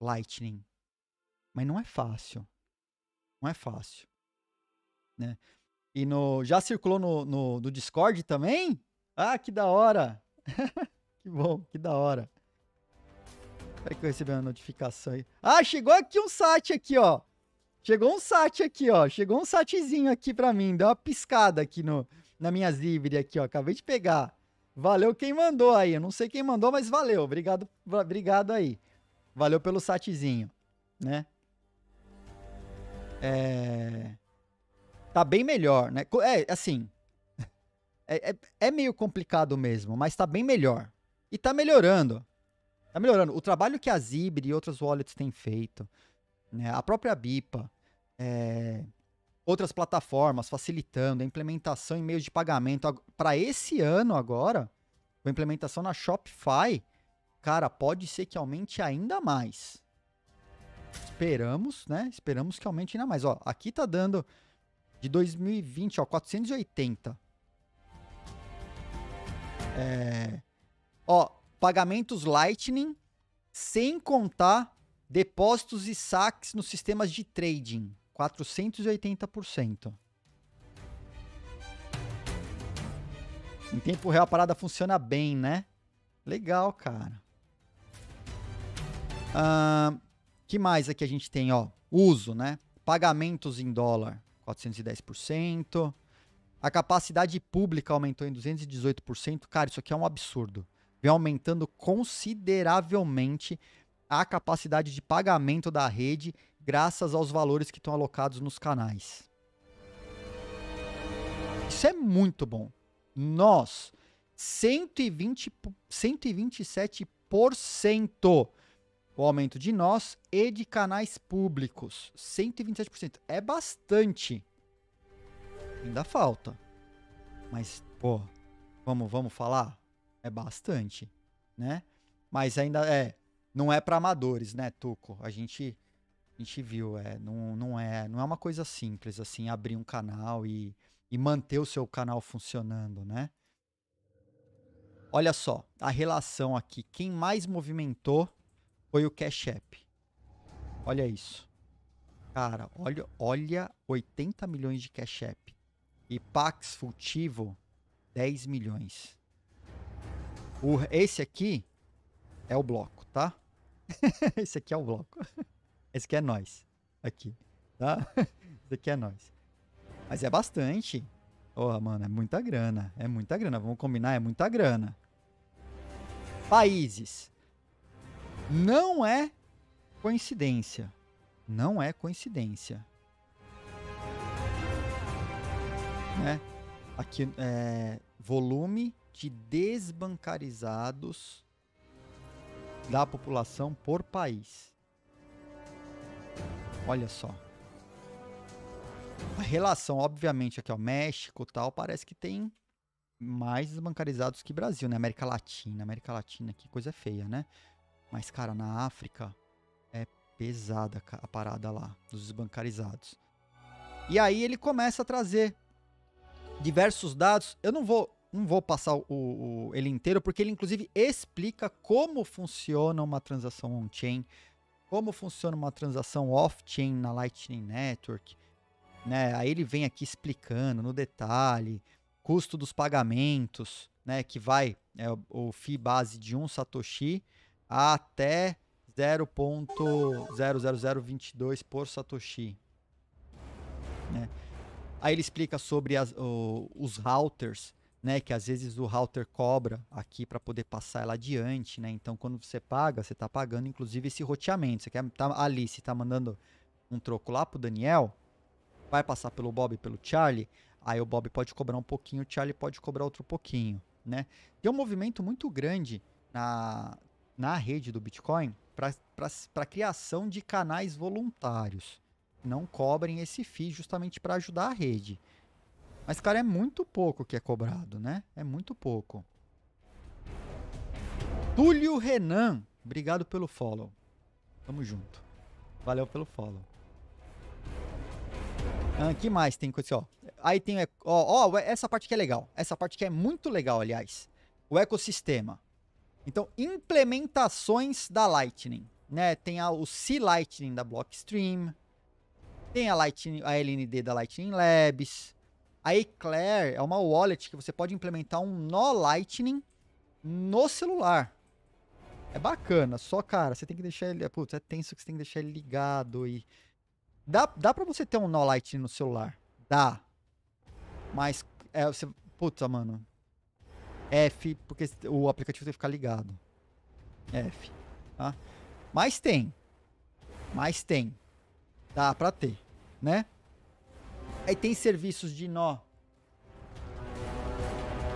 Lightning mas não é fácil. Não é fácil. Né? E no, já circulou no, no, no Discord também? Ah, que da hora! que bom, que da hora. Espera que eu recebi uma notificação aí. Ah, chegou aqui um site aqui, ó. Chegou um site aqui, ó. Chegou um sitezinho aqui pra mim. Deu uma piscada aqui no, na minha Zivre aqui, ó. Acabei de pegar. Valeu quem mandou aí. Eu não sei quem mandou, mas valeu. Obrigado, obrigado aí. Valeu pelo sitezinho, né? é, tá bem melhor, né? É, assim, é, é, é, meio complicado mesmo, mas tá bem melhor. E tá melhorando. Tá melhorando. O trabalho que a Zibri e outras wallets têm feito, né? a própria BIPA, é, outras plataformas facilitando a implementação em meios de pagamento. Para esse ano agora, a implementação na Shopify, cara, pode ser que aumente ainda mais. Esperamos, né? Esperamos que aumente ainda mais. Ó, aqui tá dando de 2020, ó, 480. É, ó, pagamentos Lightning sem contar depósitos e saques nos sistemas de trading, 480%. Em tempo real a parada funciona bem, né? Legal, cara. Uh, que mais aqui a gente tem, ó? Uso, né? Pagamentos em dólar, 410%. A capacidade pública aumentou em 218%. Cara, isso aqui é um absurdo. Vem aumentando consideravelmente a capacidade de pagamento da rede graças aos valores que estão alocados nos canais. Isso é muito bom. Nós, 120, 127% o aumento de nós e de canais públicos. 127%. É bastante. Ainda falta. Mas, pô, vamos, vamos falar? É bastante, né? Mas ainda é. Não é para amadores, né, Tuco? A gente, a gente viu, é, não, não é, não é uma coisa simples assim, abrir um canal e, e manter o seu canal funcionando, né? Olha só, a relação aqui, quem mais movimentou foi o Cash App. Olha isso. Cara, olha, olha 80 milhões de Cash App. E Pax Furtivo, 10 milhões. O, esse aqui é o bloco, tá? esse aqui é o bloco. Esse aqui é nós. Aqui, tá? Esse aqui é nós. Mas é bastante. Porra, mano, é muita grana. É muita grana. Vamos combinar, é muita grana. Países. Não é coincidência. Não é coincidência. Né? Aqui é volume de desbancarizados da população por país. Olha só. A relação, obviamente, aqui, ó, México tal, parece que tem mais desbancarizados que Brasil, né? América Latina. América Latina, que coisa feia, né? Mas, cara, na África é pesada a parada lá, dos desbancarizados. E aí ele começa a trazer diversos dados. Eu não vou, não vou passar o, o, ele inteiro, porque ele inclusive explica como funciona uma transação on-chain, como funciona uma transação off-chain na Lightning Network. Né? Aí ele vem aqui explicando no detalhe custo dos pagamentos, né? que vai é, o FII base de um Satoshi até 0.00022 por Satoshi. Né? Aí ele explica sobre as, o, os routers, né, que às vezes o router cobra aqui para poder passar ela adiante, né? Então quando você paga, você está pagando inclusive esse roteamento. Você quer tá ali, se está mandando um troco lá pro Daniel, vai passar pelo Bob e pelo Charlie, aí o Bob pode cobrar um pouquinho, o Charlie pode cobrar outro pouquinho, né? Tem um movimento muito grande na, na rede do Bitcoin para criação de canais voluntários. Não cobrem esse FII justamente para ajudar a rede. Mas, cara, é muito pouco que é cobrado, né? É muito pouco. Túlio Renan, obrigado pelo follow. Tamo junto. Valeu pelo follow. Ah, que mais tem coisa assim, ó. Aí tem, ó, ó, essa parte que é legal. Essa parte que é muito legal, aliás. O ecossistema. Então, implementações da Lightning, né? Tem a, o C Lightning da Blockstream, tem a Lightning, a LND da Lightning Labs, a Eclair é uma wallet que você pode implementar um nó Lightning no celular. É bacana, só cara, você tem que deixar ele. Putz, é tenso que você tem que deixar ele ligado e. Dá, dá pra você ter um nó Lightning no celular? Dá. Mas, é, você. Putz, mano. F, porque o aplicativo tem que ficar ligado. F. Tá? Mas tem. Mas tem. Dá pra ter, né? Aí tem serviços de nó.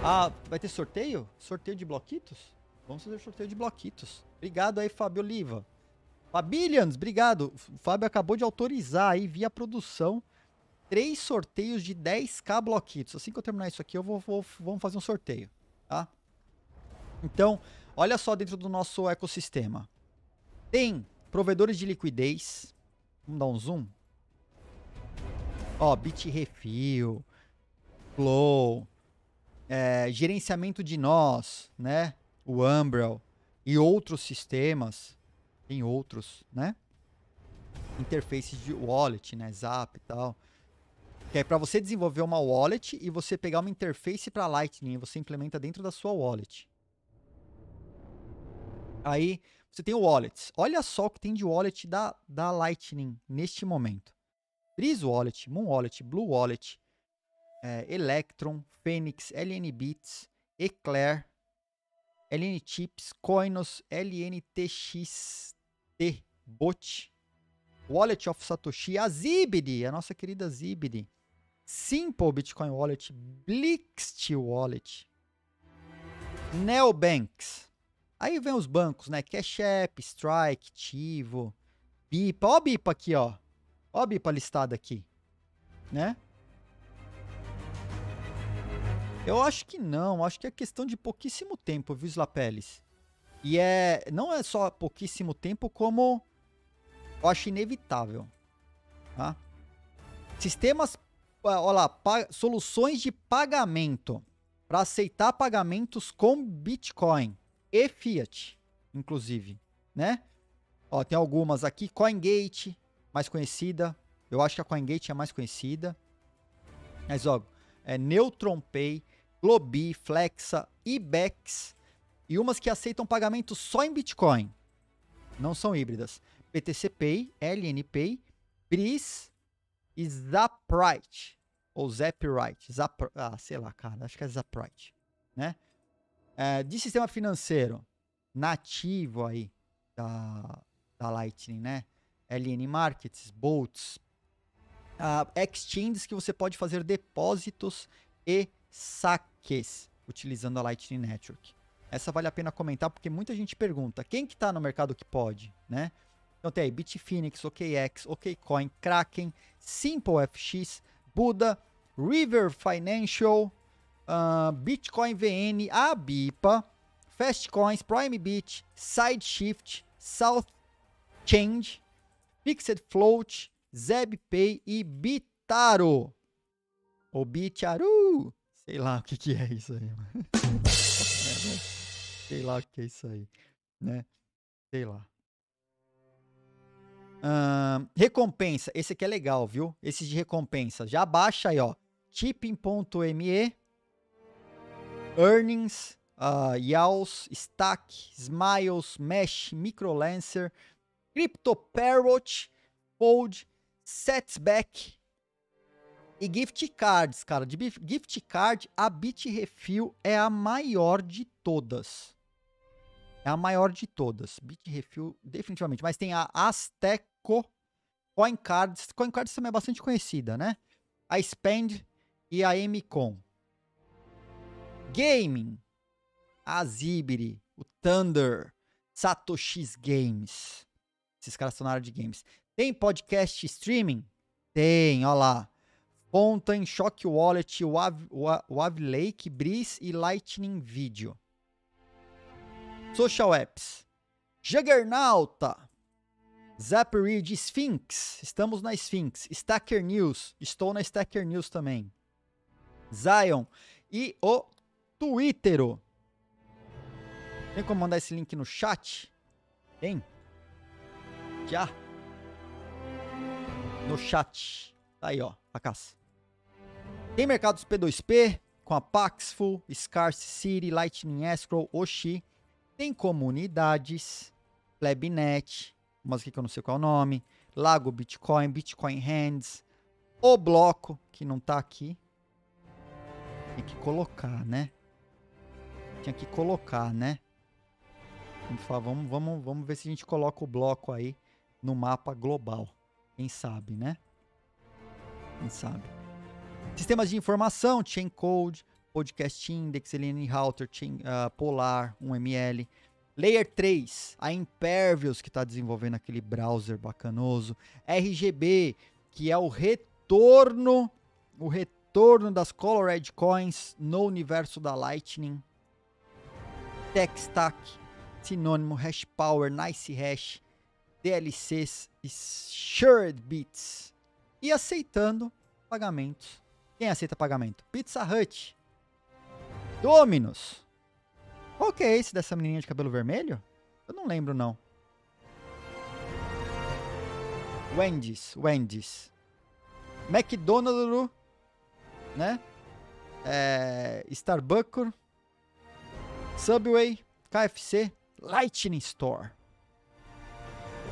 Ah, vai ter sorteio? Sorteio de bloquitos? Vamos fazer sorteio de bloquitos. Obrigado aí, Fábio Oliva. Fabillions, obrigado. O Fábio acabou de autorizar aí via produção três sorteios de 10k bloquitos. Assim que eu terminar isso aqui, eu vou, vou vamos fazer um sorteio, tá? Então, olha só dentro do nosso ecossistema. Tem provedores de liquidez. Vamos dar um zoom. Ó, Bitrefil, Flow, é, gerenciamento de nós, né? O Umbrel e outros sistemas. Tem outros, né? Interfaces de wallet, né? Zap e tal. Que é para você desenvolver uma wallet e você pegar uma interface para Lightning você implementa dentro da sua wallet. Aí você tem o wallets. Olha só o que tem de wallet da, da Lightning neste momento. Breeze Wallet, Moon Wallet, Blue Wallet, é, Electron, Phoenix, LN Bits, Eclair, LN Chips, Coinos, LNTXT, Bot, Wallet of Satoshi, a Zibidi, a nossa querida Zibidi, Simple Bitcoin Wallet, Blixt Wallet, Neobanks. Aí vem os bancos, né? Cash App, Strike, Tivo, Bipa. Ó Bipa aqui, ó. Ó a Bipa listada aqui, né? Eu acho que não, acho que é questão de pouquíssimo tempo, viu, Slapeles? E é, não é só pouquíssimo tempo, como eu acho inevitável, tá? Sistemas, olha lá, soluções de pagamento para aceitar pagamentos com Bitcoin e Fiat, inclusive, né? Ó, tem algumas aqui, CoinGate, mais conhecida. Eu acho que a CoinGate é mais conhecida. Mas, ó, é Neutron Pay, Globi, Flexa, Ibex e umas que aceitam pagamento só em Bitcoin. Não são híbridas. PTC Pay, LN Pay, Bris e Zaprite. Ou Zaprite. Zap, ah, sei lá, cara. Acho que é Zaprite. Né? É, de sistema financeiro nativo aí da, da Lightning, né? LN Markets, Bolts, uh, exchanges que você pode fazer depósitos e saques utilizando a Lightning Network. Essa vale a pena comentar porque muita gente pergunta quem que está no mercado que pode, né? Então tem aí Bitfinex, OKX, OKCoin, Kraken, SimpleFX, Buda, River Financial, uh, Bitcoin VN, a BIPA, Fastcoins, PrimeBit, SideShift, South Change, Fixed Float, ZebPay e Bitaro. Ou Bitaru. Sei lá o que, que é isso aí. Sei lá o que é isso aí. Né? Sei lá. Recompensa. Esse aqui é legal, viu? Esse de recompensa. Já baixa aí, ó. Tipping.me Earnings, uh, Yaws, Stack, Smiles, Mesh, Microlancer, Crypto Parrot, Fold, Setback e Gift Cards, cara. De Gift Card, a Bitrefill é a maior de todas. É a maior de todas. Bitrefill, definitivamente. Mas tem a Azteco, CoinCards. CoinCards também é bastante conhecida, né? A Spend e a Mcon. Gaming. A Zibiri, o Thunder, Satoshi's Games. Esses caras estão na área de games. Tem podcast streaming? Tem, ó lá. Fontaine, Shock Wallet, Wav, Wav Lake, Breeze e Lightning Video. Social Apps. Juggernauta. Zapperid, Sphinx. Estamos na Sphinx. Stacker News. Estou na Stacker News também. Zion. E o Twitter. Tem como mandar esse link no chat? Tem? Já? No chat. Tá aí, ó. A caça. Tem mercados P2P com a Paxful, Scarce City, Lightning Escrow, Oshi. Tem comunidades, Plebnet, umas aqui que eu não sei qual é o nome, Lago Bitcoin, Bitcoin Hands, o bloco, que não tá aqui. Tem que colocar, né? Tinha que colocar, né? Vamos, vamos, vamos ver se a gente coloca o bloco aí no mapa global. Quem sabe, né? Quem sabe. Sistemas de informação, Chain Code, Podcast Index, LN Router, Chain, uh, Polar, 1ML. Layer 3, a Impervious, que está desenvolvendo aquele browser bacanoso. RGB, que é o retorno, o retorno das Colored Coins no universo da Lightning. TechStack, Sinônimo, Hash Power, Nice Hash, DLCs e Shared Bits. E aceitando pagamentos. Quem aceita pagamento? Pizza Hut. Dominus. Qual que é esse dessa menininha de cabelo vermelho? Eu não lembro, não. Wendy's, Wendy's. McDonald's, né? É, Starbucks, Subway, KFC, Lightning Store.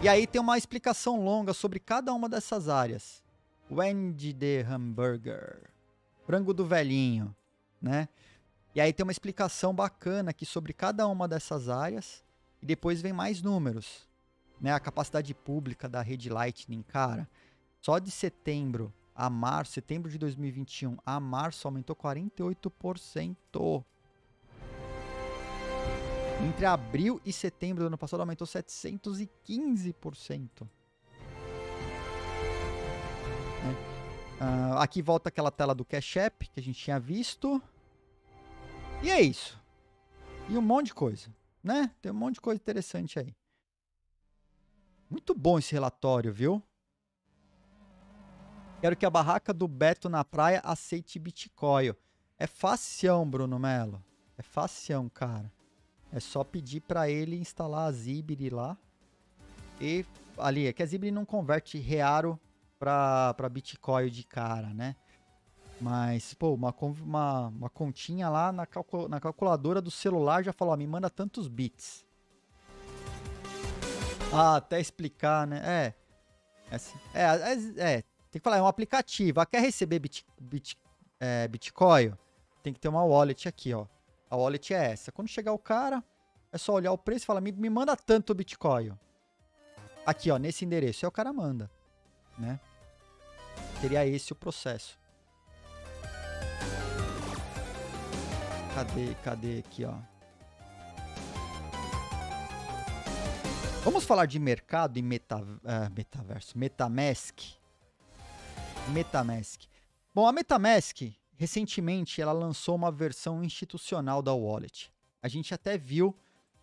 E aí tem uma explicação longa sobre cada uma dessas áreas. Wendy the Hamburger, frango do velhinho, né? E aí tem uma explicação bacana aqui sobre cada uma dessas áreas e depois vem mais números, né? A capacidade pública da rede Lightning, cara, só de setembro a março, setembro de 2021 a março aumentou 48%. Entre abril e setembro do ano passado aumentou 715%. Uh, aqui volta aquela tela do Cash App que a gente tinha visto. E é isso. E um monte de coisa, né? Tem um monte de coisa interessante aí. Muito bom esse relatório, viu? Quero que a barraca do Beto na praia aceite Bitcoin. É facião, Bruno Melo. É facião, cara. É só pedir para ele instalar a Zibri lá. E ali, é que a Zibri não converte rearo para Bitcoin de cara, né? Mas, pô, uma, uma, uma continha lá na, calcul na calculadora do celular já falou, ó, me manda tantos bits. Ah, até explicar, né? É. É, é, é, tem que falar, é um aplicativo. Ah, quer receber bit, bit, é, Bitcoin? Tem que ter uma wallet aqui, ó. A wallet é essa. Quando chegar o cara, é só olhar o preço e falar, me, me manda tanto Bitcoin. Aqui, ó, nesse endereço. Aí o cara manda, né? Seria esse o processo. Cadê, cadê aqui, ó? Vamos falar de mercado e meta, uh, metaverso, Metamask. Metamask. Bom, a Metamask, recentemente, ela lançou uma versão institucional da wallet. A gente até viu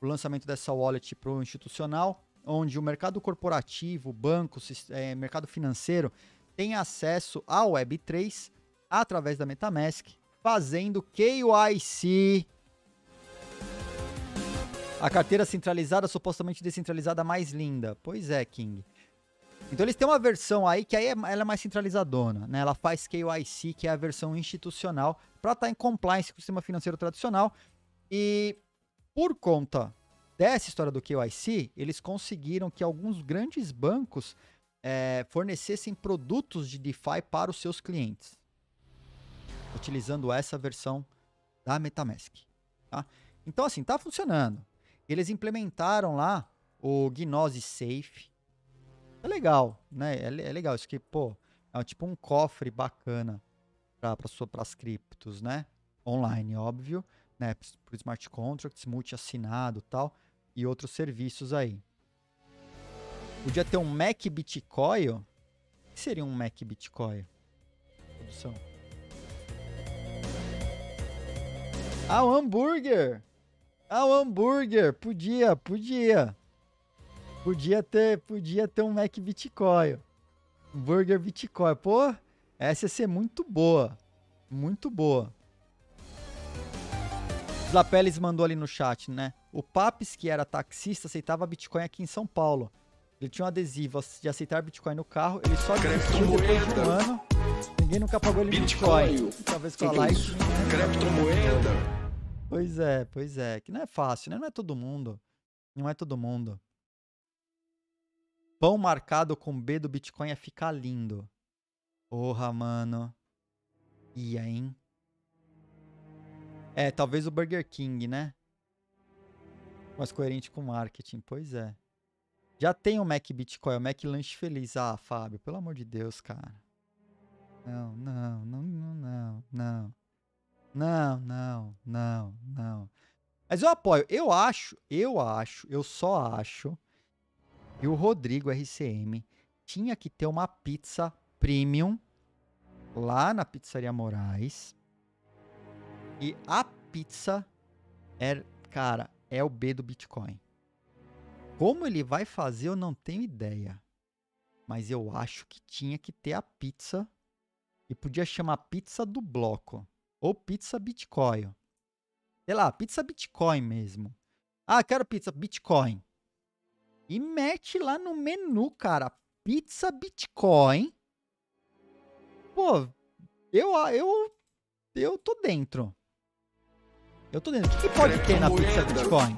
o lançamento dessa wallet para o institucional, onde o mercado corporativo, banco, é, mercado financeiro tem acesso à Web3 através da Metamask, fazendo KYC. A carteira centralizada, supostamente descentralizada, mais linda. Pois é, King. Então eles têm uma versão aí que aí é, ela é mais centralizadona, né? Ela faz KYC, que é a versão institucional, para estar tá em compliance com o sistema financeiro tradicional. E por conta dessa história do KYC, eles conseguiram que alguns grandes bancos é, fornecessem produtos de DeFi para os seus clientes, utilizando essa versão da MetaMask. Tá? Então, assim, tá funcionando. Eles implementaram lá o Gnose Safe. É legal, né? É, é legal. Isso aqui, pô, é tipo um cofre bacana para as criptos, né? Online, óbvio, né? Por smart contracts, multi-assinado tal, e outros serviços aí. Podia ter um Mac Bitcoin. O que seria um Mac Bitcoin? Produção. Ah, o hambúrguer! Ah, o hambúrguer! Podia, podia. Podia ter, podia ter um Mac Bitcoin. Burger Bitcoin. Pô, essa ia ser muito boa. Muito boa. Lapeles mandou ali no chat, né? O Papis, que era taxista, aceitava Bitcoin aqui em São Paulo. Ele tinha um adesivo de aceitar Bitcoin no carro, ele só desistiu depois de um ano. Ninguém nunca pagou ele Bitcoin. Bitcoin. Talvez com a Light. Né? Criptomoeda. Pois é, pois é. Que não é fácil, né? Não é todo mundo. Não é todo mundo. Pão marcado com B do Bitcoin é ficar lindo. Porra, mano. Ia, hein? É, talvez o Burger King, né? Mais coerente com marketing. Pois é. Já tem o Mac Bitcoin, o Mac Lanche Feliz. Ah, Fábio, pelo amor de Deus, cara. Não, não, não, não, não. Não, não, não, não. Mas eu apoio. Eu acho, eu acho, eu só acho que o Rodrigo RCM tinha que ter uma pizza premium lá na Pizzaria Moraes. E a pizza é, cara, é o B do Bitcoin. Como ele vai fazer, eu não tenho ideia. Mas eu acho que tinha que ter a pizza. E podia chamar pizza do bloco. Ou pizza Bitcoin. Sei lá, pizza Bitcoin mesmo. Ah, quero pizza Bitcoin. E mete lá no menu, cara. Pizza Bitcoin. Pô, eu, eu eu tô dentro. Eu tô dentro. O que, que pode ter na pizza Bitcoin?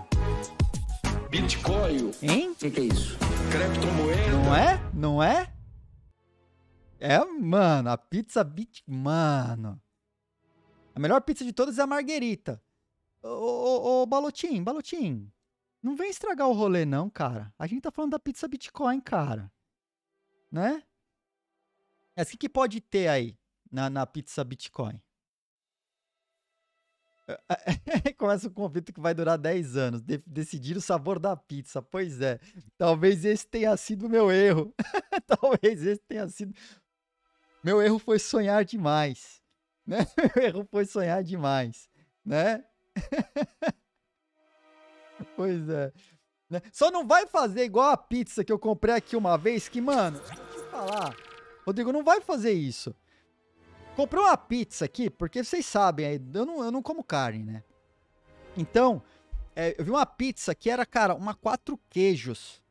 Bitcoin. Hein? O que, que é isso? Criptomoeda. Não é? Não é? É, mano, a pizza bit... Mano. A melhor pizza de todas é a marguerita. Ô, ô, ô, Balotim, Balotim. Não vem estragar o rolê, não, cara. A gente tá falando da pizza Bitcoin, cara. Né? Mas o que, pode ter aí na, na pizza Bitcoin? Começa um conflito que vai durar 10 anos. De decidir o sabor da pizza. Pois é. Talvez esse tenha sido o meu erro. Talvez esse tenha sido. Meu erro foi sonhar demais. Né? Meu erro foi sonhar demais. Né? pois é. Né? Só não vai fazer igual a pizza que eu comprei aqui uma vez, que, mano, deixa eu falar. Rodrigo, não vai fazer isso. Comprei uma pizza aqui, porque vocês sabem, eu não, eu não como carne, né? Então, é, eu vi uma pizza que era, cara, uma quatro queijos.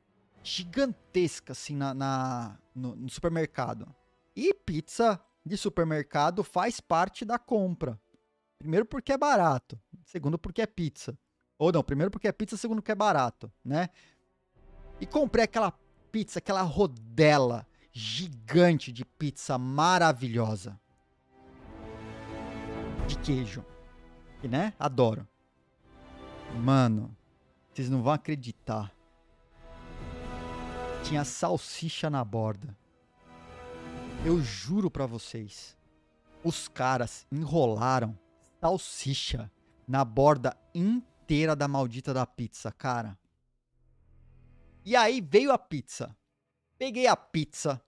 Gigantesca, assim, na, na no, no supermercado. E pizza de supermercado faz parte da compra. Primeiro porque é barato. Segundo porque é pizza. Ou não, primeiro porque é pizza, segundo porque é barato, né? E comprei aquela pizza, aquela rodela gigante de pizza maravilhosa de queijo. E, né? Adoro. Mano, vocês não vão acreditar. Tinha salsicha na borda. Eu juro pra vocês. Os caras enrolaram salsicha na borda inteira da maldita da pizza, cara. E aí veio a pizza. Peguei a pizza,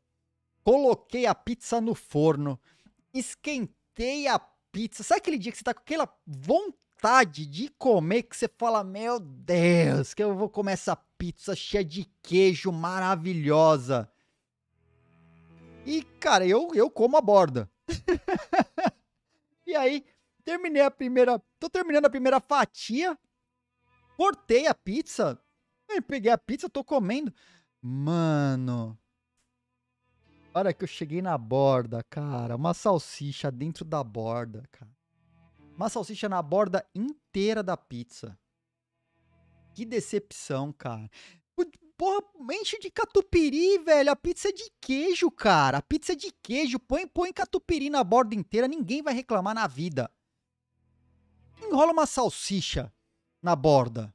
coloquei a pizza no forno, esquentei a pizza. Sabe aquele dia que você tá com aquela vontade de comer que você fala: Meu Deus, que eu vou comer essa pizza cheia de queijo maravilhosa. E, cara, eu, eu como a borda. e aí, terminei a primeira. Tô terminando a primeira fatia. Cortei a pizza. Peguei a pizza, tô comendo. Mano, hora que eu cheguei na borda, cara, uma salsicha dentro da borda, cara. Uma salsicha na borda inteira da pizza. Que decepção, cara. Porra, enche de catupiry, velho. A pizza é de queijo, cara. A pizza é de queijo. Põe, põe catupiry na borda inteira, ninguém vai reclamar na vida. Enrola uma salsicha na borda.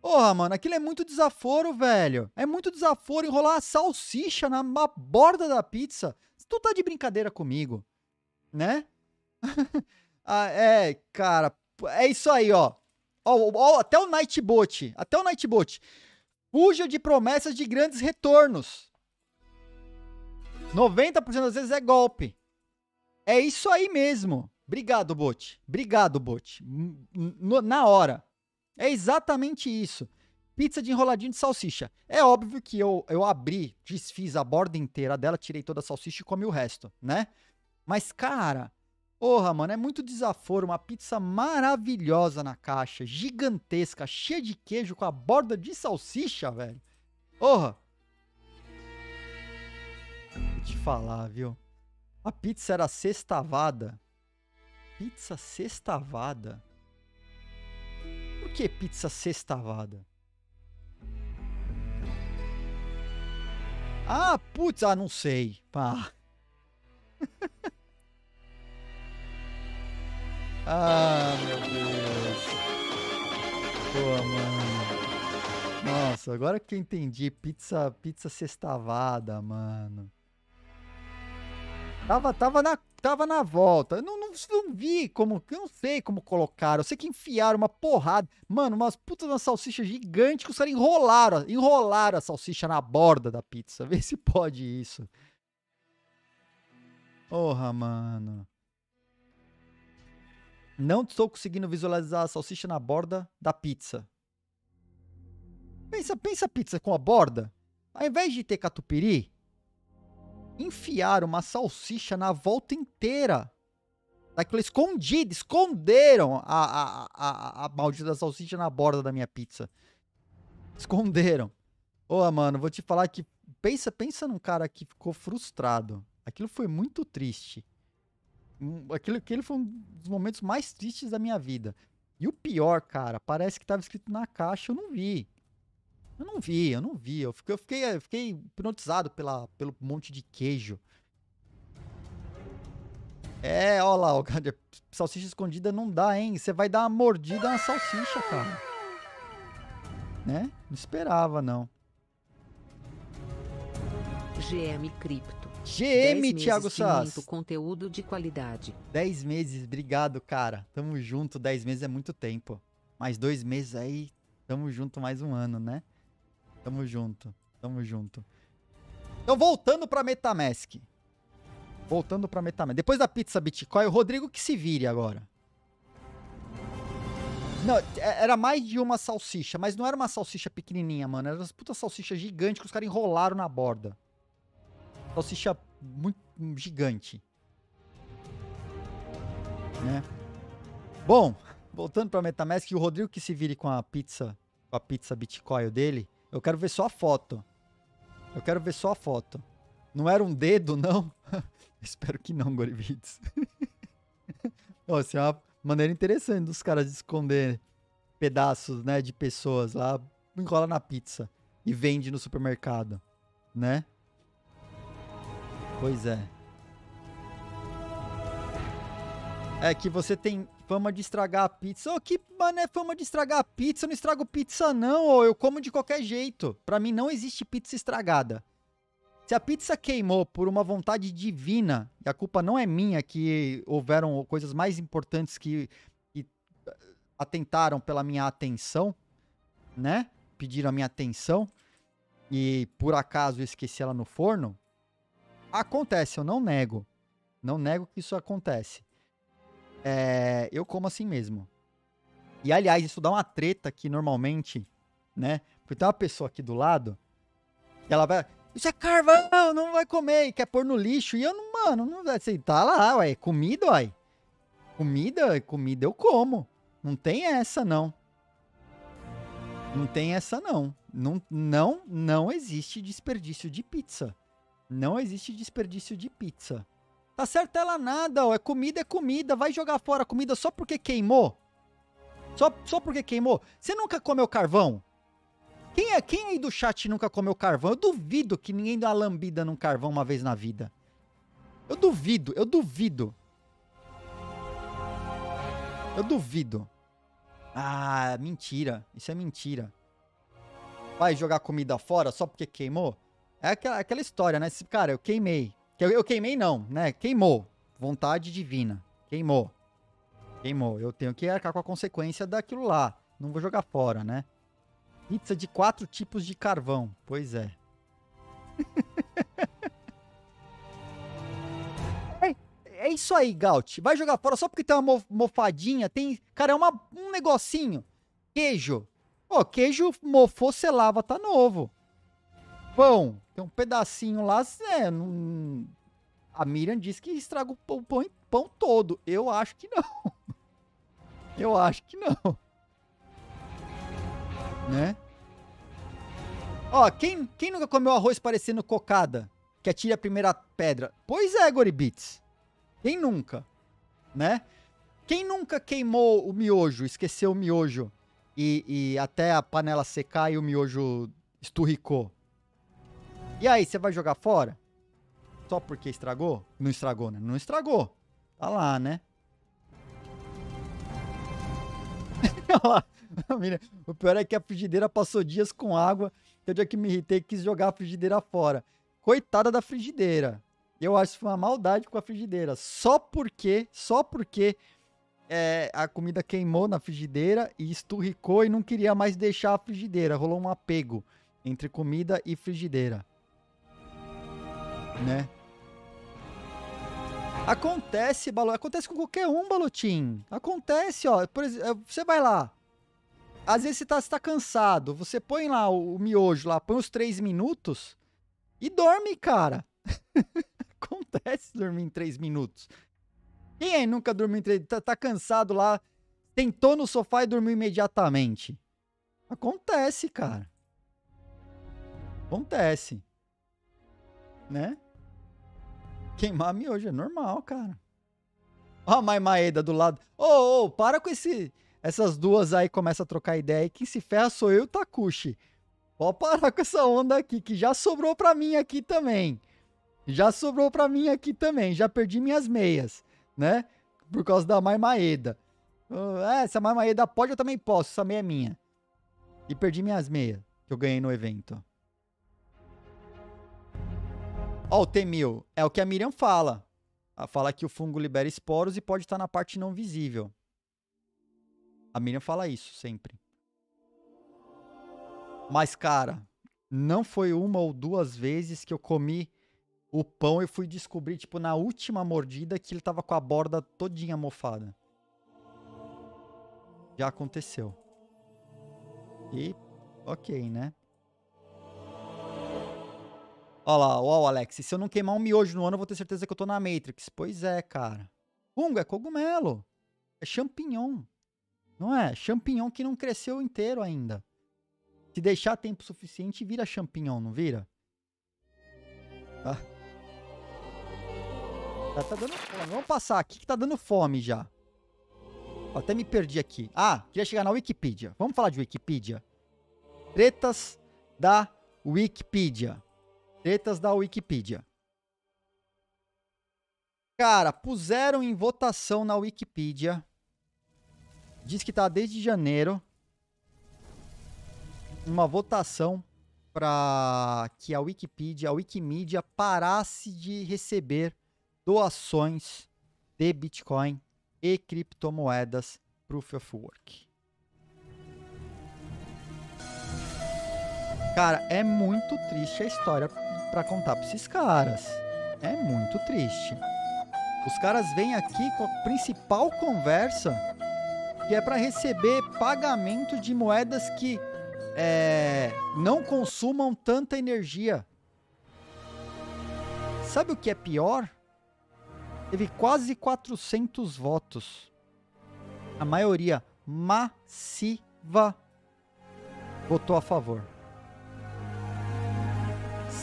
Porra, mano, aquilo é muito desaforo, velho. É muito desaforo enrolar uma salsicha na borda da pizza. Tu tá de brincadeira comigo, né? ah, é, cara, é isso aí, ó. ó, ó até o Nightbot, até o Nightbot. Fuja de promessas de grandes retornos. 90% das vezes é golpe. É isso aí mesmo. Obrigado, bot. Obrigado, bot. Na hora. É exatamente isso. Pizza de enroladinho de salsicha. É óbvio que eu, eu abri, desfiz a borda inteira dela, tirei toda a salsicha e comi o resto, né? Mas, cara, porra, mano, é muito desaforo. Uma pizza maravilhosa na caixa, gigantesca, cheia de queijo, com a borda de salsicha, velho. Porra. Vou te falar, viu? A pizza era sextavada. Pizza sextavada? Que pizza sextavada? Ah, putz, ah, não sei. Pá. ah, meu Deus. Pô, mano. Nossa, agora que eu entendi. Pizza, pizza sextavada, mano. Tava, tava, na, tava na volta. Não, não, não vi como. Não sei como colocaram. Eu sei que enfiaram uma porrada. Mano, umas putas uma salsicha gigante que os caras enrolaram. Enrolaram a salsicha na borda da pizza. Vê se pode isso. Porra, mano. Não estou conseguindo visualizar a salsicha na borda da pizza. Pensa, pensa pizza com a borda. Ao invés de ter catupiry, enfiaram uma salsicha na volta inteira. Daquilo escondido, esconderam a, a, a, a maldita salsicha na borda da minha pizza. Esconderam. Ô, mano, vou te falar que. Pensa, pensa num cara que ficou frustrado. Aquilo foi muito triste. Aquilo, aquele foi um dos momentos mais tristes da minha vida. E o pior, cara, parece que tava escrito na caixa, eu não vi. Eu não vi, eu não vi. Eu fiquei, eu fiquei, eu fiquei hipnotizado pela, pelo monte de queijo. É, ó lá, ó, salsicha escondida não dá, hein? Você vai dar uma mordida na salsicha, cara. Né? Não esperava, não. GM Cripto. 10 GM, Thiago Sass. conteúdo de qualidade. 10 meses, obrigado, cara. Tamo junto, 10 meses é muito tempo. Mais dois meses aí, tamo junto mais um ano, né? Tamo junto, tamo junto. Então, voltando pra Metamask. Voltando pra Metamask. Depois da pizza Bitcoin, o Rodrigo que se vire agora. Não, é- era mais de uma salsicha, mas não era uma salsicha pequenininha, mano. Era uma puta salsicha gigante que os caras enrolaram na borda. Salsicha muito gigante. né? Bom, voltando para MetaMask, o Rodrigo que se vire com a pizza, com a pizza Bitcoin dele, eu quero ver só a foto. Eu quero ver só a foto. Não era um dedo, não? Espero que não, Gorivides. Ó, Isso é uma maneira interessante dos caras de esconder pedaços, né, de pessoas lá, enrola na pizza e vende no supermercado, né? Pois é. É que você tem fama de estragar a pizza. Ô, que mano é fama de estragar a pizza? Eu não estrago pizza, não. ô, Eu como de qualquer jeito. Pra mim não existe pizza estragada. Se a pizza queimou por uma vontade divina, e a culpa não é minha que houveram coisas mais importantes que, que eh, atentaram pela minha atenção, né? Pediram a minha atenção e por acaso eu esqueci ela no forno. Acontece, eu não nego. Não nego que isso acontece. É, eu como assim mesmo. E aliás, isso dá uma treta aqui normalmente, né? Porque tem uma pessoa aqui do lado, que ela vai. Isso é carvão, não vai comer, e quer pôr no lixo. E eu não, mano, não vai aceitar lá, ué. Comida, ué. Comida, comida eu como. Não tem essa, não. Não tem essa, não. Não, não, não existe desperdício de pizza. Não existe desperdício de pizza. Tá certo ela nada, ó. É comida, é comida. Vai jogar fora a comida só porque queimou? Só, só porque queimou? Você nunca comeu carvão? Quem, é, quem aí do chat nunca comeu carvão? Eu duvido que ninguém dá uma lambida num carvão uma vez na vida. Eu duvido, eu duvido. Eu duvido. Ah, mentira. Isso é mentira. Vai jogar comida fora só porque queimou? É aquela, aquela história, né? Cara, eu queimei. Que Eu, eu queimei não, né? Queimou. Vontade divina. Queimou. Queimou. Eu tenho que arcar com a consequência daquilo lá. Não vou jogar fora, né? Pizza de quatro tipos de carvão. Pois é. é. É isso aí, Gaut. Vai jogar fora só porque tem uma mo- mofadinha. Tem. Cara, é uma, um negocinho. Queijo. Ó, queijo mofou, você lava, tá novo. Pão. Tem um pedacinho lá. É, não... A Miriam disse que estraga o pão, pão, pão todo. Eu acho que não. Eu acho que não. Né? Ó, quem, quem nunca comeu arroz parecendo cocada? Que atira a primeira pedra? Pois é, Goribits. Quem nunca? Né? Quem nunca queimou o miojo, esqueceu o miojo e, e até a panela secar e o miojo esturricou? E aí, você vai jogar fora? Só porque estragou? Não estragou, né? Não estragou. Tá lá, né? O pior é que a frigideira passou dias com água. Eu dia que me irritei quis jogar a frigideira fora. Coitada da frigideira. Eu acho que foi uma maldade com a frigideira. Só porque, só porque é, a comida queimou na frigideira e esturricou e não queria mais deixar a frigideira. Rolou um apego entre comida e frigideira. Né? Acontece, Balu. Acontece com qualquer um, Balutim. Acontece, ó. Por exemplo, você vai lá. Às vezes você tá, você tá cansado. Você põe lá o, o miojo lá, põe os três minutos e dorme, cara. Acontece dormir em três minutos. Quem aí nunca dormiu em três tá, tá cansado lá, tentou no sofá e dormiu imediatamente. Acontece, cara. Acontece. Né? Queimar miojo é normal, cara. Ó a Mai Maeda do lado. Ô, ô, ô, para com esse... Essas duas aí começam a trocar ideia e quem se ferra sou eu e o Takushi. Pode parar com essa onda aqui, que já sobrou pra mim aqui também. Já sobrou pra mim aqui também. Já perdi minhas meias, né? Por causa da Mai Maeda. Ah, É, se a Mai Maeda pode, eu também posso. Essa meia é minha. E perdi minhas meias que eu ganhei no evento. Ó, o T-1000. É o que a Miriam fala. Ela fala que o fungo libera esporos e pode estar na parte não visível. A Miriam fala isso sempre. Mas, cara, não foi uma ou duas vezes que eu comi o pão e fui descobrir, tipo, na última mordida que ele tava com a borda todinha mofada. Já aconteceu. E, ok, né? Olha lá, ó, Alex, se eu não queimar um miojo no ano, eu vou ter certeza que eu tô na Matrix. Pois é, cara. Fungo é cogumelo. É champignon. Não é? Champignon que não cresceu inteiro ainda. Se deixar tempo suficiente, vira champignon, não vira? Tá. Tá, tá dando fome. Vamos passar aqui que tá dando fome já. Até me perdi aqui. Ah, queria chegar na Wikipedia. Vamos falar de Wikipedia? Tretas da Wikipedia. Tretas da Wikipedia. Cara, puseram em votação na Wikipedia. Diz que tá desde janeiro. Uma votação para que a Wikipedia, a Wikimedia parasse de receber doações de Bitcoin e criptomoedas Proof of Work. Cara, é muito triste a história para contar para esses caras. É muito triste. Os caras vêm aqui com a principal conversa, que é para receber pagamento de moedas que é, não consumam tanta energia. Sabe o que é pior? Teve quase 400 votos. A maioria massiva votou a favor.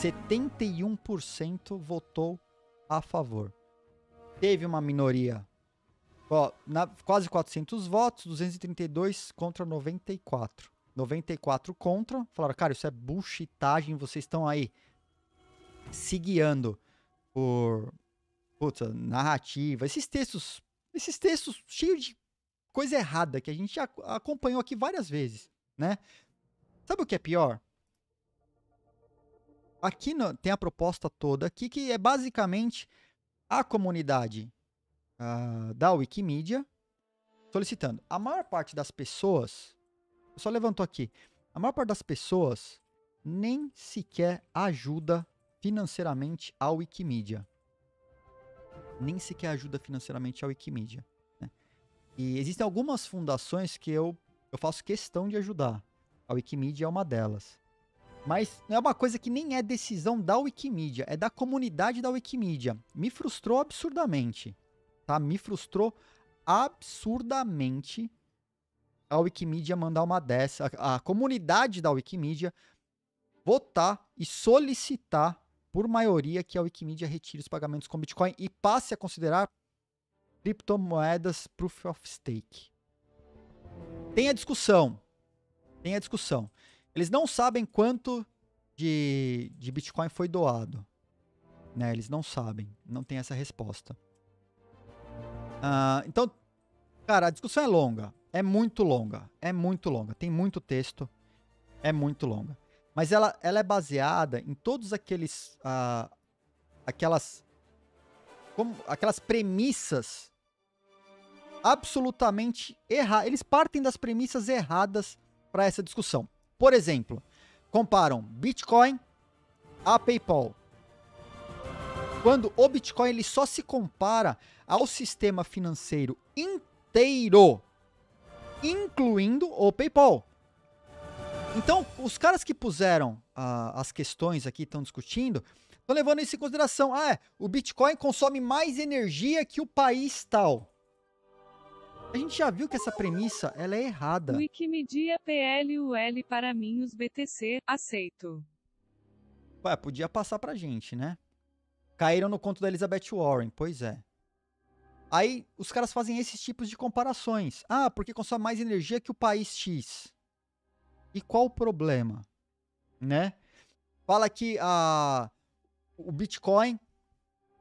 71% votou a favor. Teve uma minoria, ó, na- quase 400 votos, 232 contra 94. 94 contra, falaram, cara, isso é bullshitagem, vocês estão aí se guiando por putz, narrativa, esses textos, esses textos cheios de coisa errada que a gente acompanhou aqui várias vezes, né? Sabe o que é pior? Aqui no- tem a proposta toda aqui que é basicamente a comunidade ah, da Wikimedia solicitando. A maior parte das pessoas, só levantou aqui, a maior parte das pessoas nem sequer ajuda financeiramente a Wikimedia. Nem sequer ajuda financeiramente a Wikimedia. né? E existem algumas fundações que eu, eu faço questão de ajudar. A Wikimedia é uma delas. Mas é uma coisa que nem é decisão da Wikimedia, é da comunidade da Wikimedia. Me frustrou absurdamente, tá? Me frustrou absurdamente a Wikimedia mandar uma dessa, a, a comunidade da Wikimedia votar e solicitar por maioria que a Wikimedia retire os pagamentos com Bitcoin e passe a considerar criptomoedas Proof of Stake. Tem a discussão. Tem a discussão. Eles não sabem quanto de, de Bitcoin foi doado. Né? Eles não sabem. Não tem essa resposta. Ah, então, cara, a discussão é longa. É muito longa. É muito longa. Tem muito texto. É muito longa. Mas ela, ela é baseada em todos aqueles. ah, aquelas. Como, aquelas premissas absolutamente erradas. Eles partem das premissas erradas para essa discussão. Por exemplo, comparam Bitcoin a PayPal. Quando o Bitcoin ele só se compara ao sistema financeiro inteiro, incluindo o PayPal. Então, os caras que puseram ah, as questões aqui, estão discutindo, estão levando isso em consideração. Ah, é, o Bitcoin consome mais energia que o país tal. A gente já viu que essa premissa ela é errada. Wikimedia PLUL para mim os BTC, aceito. Ué, podia passar pra gente, né? Caíram no conto da Elizabeth Warren, pois é. Aí os caras fazem esses tipos de comparações. Ah, porque consome mais energia que o país X. E qual o problema? Né? Fala que a, o Bitcoin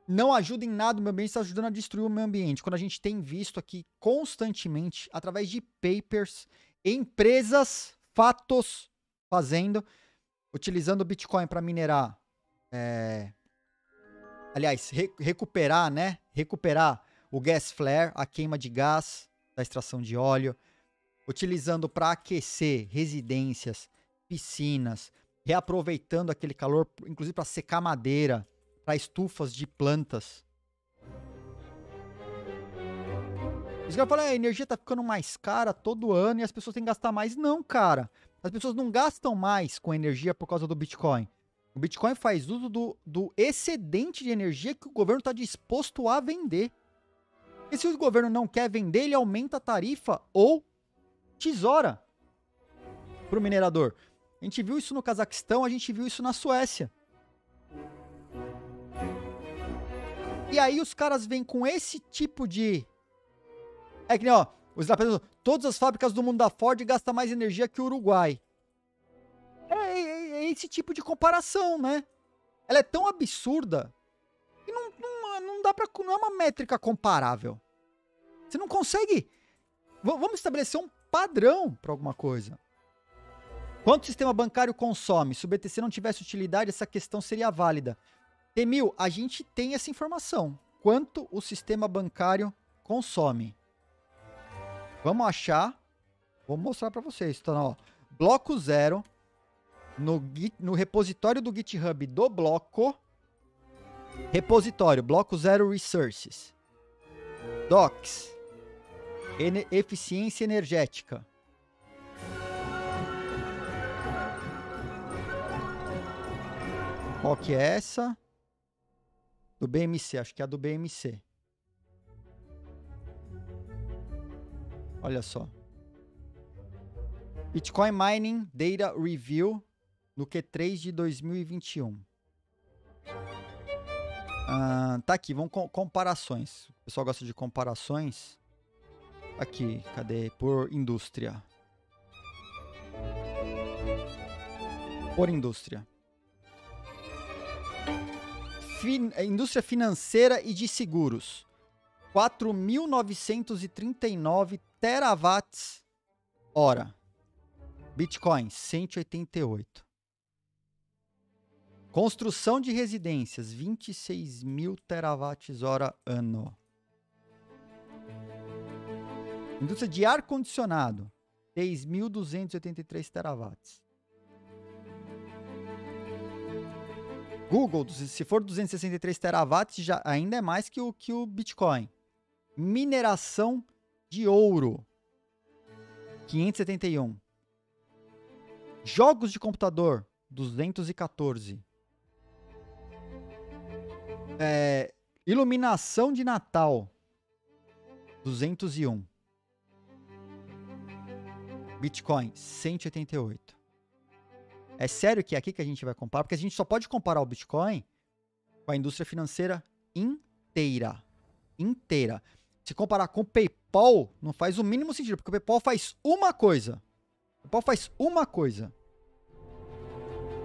não ajuda em nada o meio ambiente, está ajudando a destruir o meio ambiente. Quando a gente tem visto aqui constantemente, através de papers, empresas, fatos, fazendo, utilizando o Bitcoin para minerar. É, aliás, re, recuperar, né? Recuperar o gas flare, a queima de gás da extração de óleo, utilizando para aquecer residências, piscinas, reaproveitando aquele calor, inclusive para secar madeira, para estufas de plantas. Que eu falei, a energia tá ficando mais cara todo ano e as pessoas têm que gastar mais. Não, cara. As pessoas não gastam mais com energia por causa do Bitcoin. O Bitcoin faz uso do, do excedente de energia que o governo está disposto a vender. E se o governo não quer vender, ele aumenta a tarifa ou tesoura para o minerador. A gente viu isso no Cazaquistão, a gente viu isso na Suécia. E aí os caras vêm com esse tipo de. É que nem, ó, os todas as fábricas do mundo da Ford gastam mais energia que o Uruguai. É, é, é, esse tipo de comparação, né? Ela é tão absurda que não, não, não dá pra. Não é uma métrica comparável. Você não consegue. V vamos estabelecer um padrão para alguma coisa. Quanto o sistema bancário consome? Se o BTC não tivesse utilidade, essa questão seria válida. Temil, a gente tem essa informação. Quanto o sistema bancário consome? Vamos achar. Vou mostrar para vocês. Então, ó, bloco zero no, no repositório do GitHub do bloco. Repositório, bloco zero resources. Docs. Eficiência energética. Qual que é essa? Do BMC, acho que é a do BMC. Olha só. Bitcoin Mining Data Review no Q3 de 2021. Ah, tá aqui, vamos com comparações. O pessoal gosta de comparações. Aqui, cadê? Por indústria. Por indústria. Fin é, indústria financeira e de seguros. 4.939 terawatts hora. Bitcoin, 188. Construção de residências, 26 mil terawatts hora ano. Indústria de ar-condicionado, 6.283 terawatts. Google, se for 263 terawatts, já ainda é mais que o, que o Bitcoin. Mineração de ouro, 571. Jogos de computador, 214. É, iluminação de Natal, 201. Bitcoin, 188. É sério que é aqui que a gente vai comparar? Porque a gente só pode comparar o Bitcoin com a indústria financeira inteira. Inteira. Se comparar com o PayPal, não faz o mínimo sentido, porque o PayPal faz uma coisa. O PayPal faz uma coisa.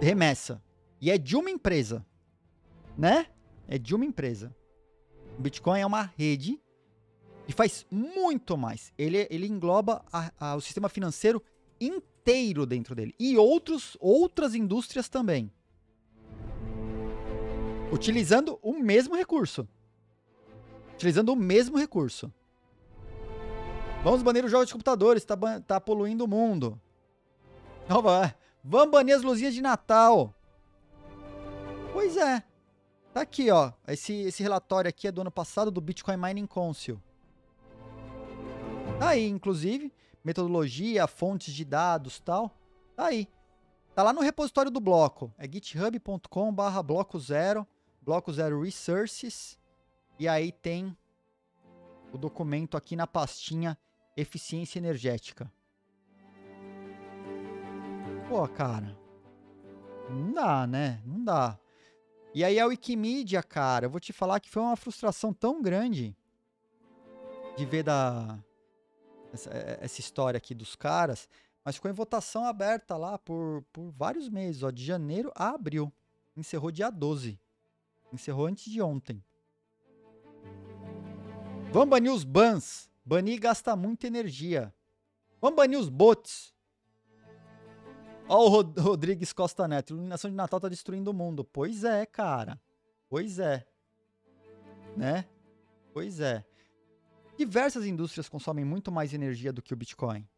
Remessa. E é de uma empresa. Né? É de uma empresa. O Bitcoin é uma rede e faz muito mais. Ele, ele engloba a, a, o sistema financeiro inteiro dentro dele. E outros, outras indústrias também. Utilizando o mesmo recurso. Utilizando o mesmo recurso. Vamos banir os jogos de computadores, tá, tá poluindo o mundo. Não, vamos banir as luzinhas de Natal. Pois é. Tá aqui, ó. Esse, esse relatório aqui é do ano passado do Bitcoin Mining Council. Tá aí, inclusive, metodologia, fontes de dados tal. Tá aí. Tá lá no repositório do bloco. É github.com barra bloco zero, bloco zero resources. E aí tem o documento aqui na pastinha eficiência energética. Pô, cara. Não dá, né? Não dá. E aí a Wikimedia, cara, eu vou te falar que foi uma frustração tão grande de ver da essa, essa história aqui dos caras, mas ficou em votação aberta lá por, por vários meses, ó, de janeiro a abril. Encerrou dia 12. Encerrou antes de ontem. Vamos banir os bans. Banir gasta muita energia. Vamos banir os bots. Ó o Rod Rodrigues Costa Neto. Iluminação de Natal tá destruindo o mundo. Pois é, cara. Pois é. Né? Pois é. Diversas indústrias consomem muito mais energia do que o Bitcoin.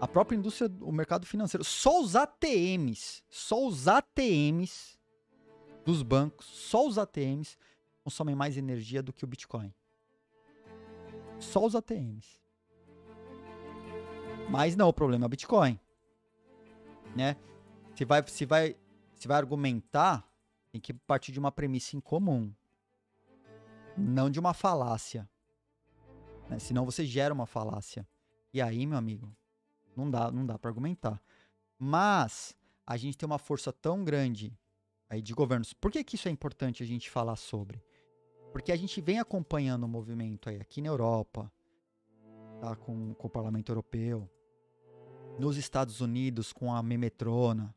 A própria indústria, o mercado financeiro, só os ATMs, só os ATMs dos bancos, só os ATMs consomem mais energia do que o Bitcoin. Só os ATMs. Mas não, o problema é o Bitcoin. Né? Se vai, se vai, se vai argumentar, tem que partir de uma premissa em comum. Não de uma falácia. Né? Senão você gera uma falácia. E aí, meu amigo, não dá, não dá para argumentar. Mas a gente tem uma força tão grande aí de governos. Por que, que isso é importante a gente falar sobre? Porque a gente vem acompanhando o movimento aí aqui na Europa, tá? com, com o Parlamento Europeu, nos Estados Unidos com a Memetrona,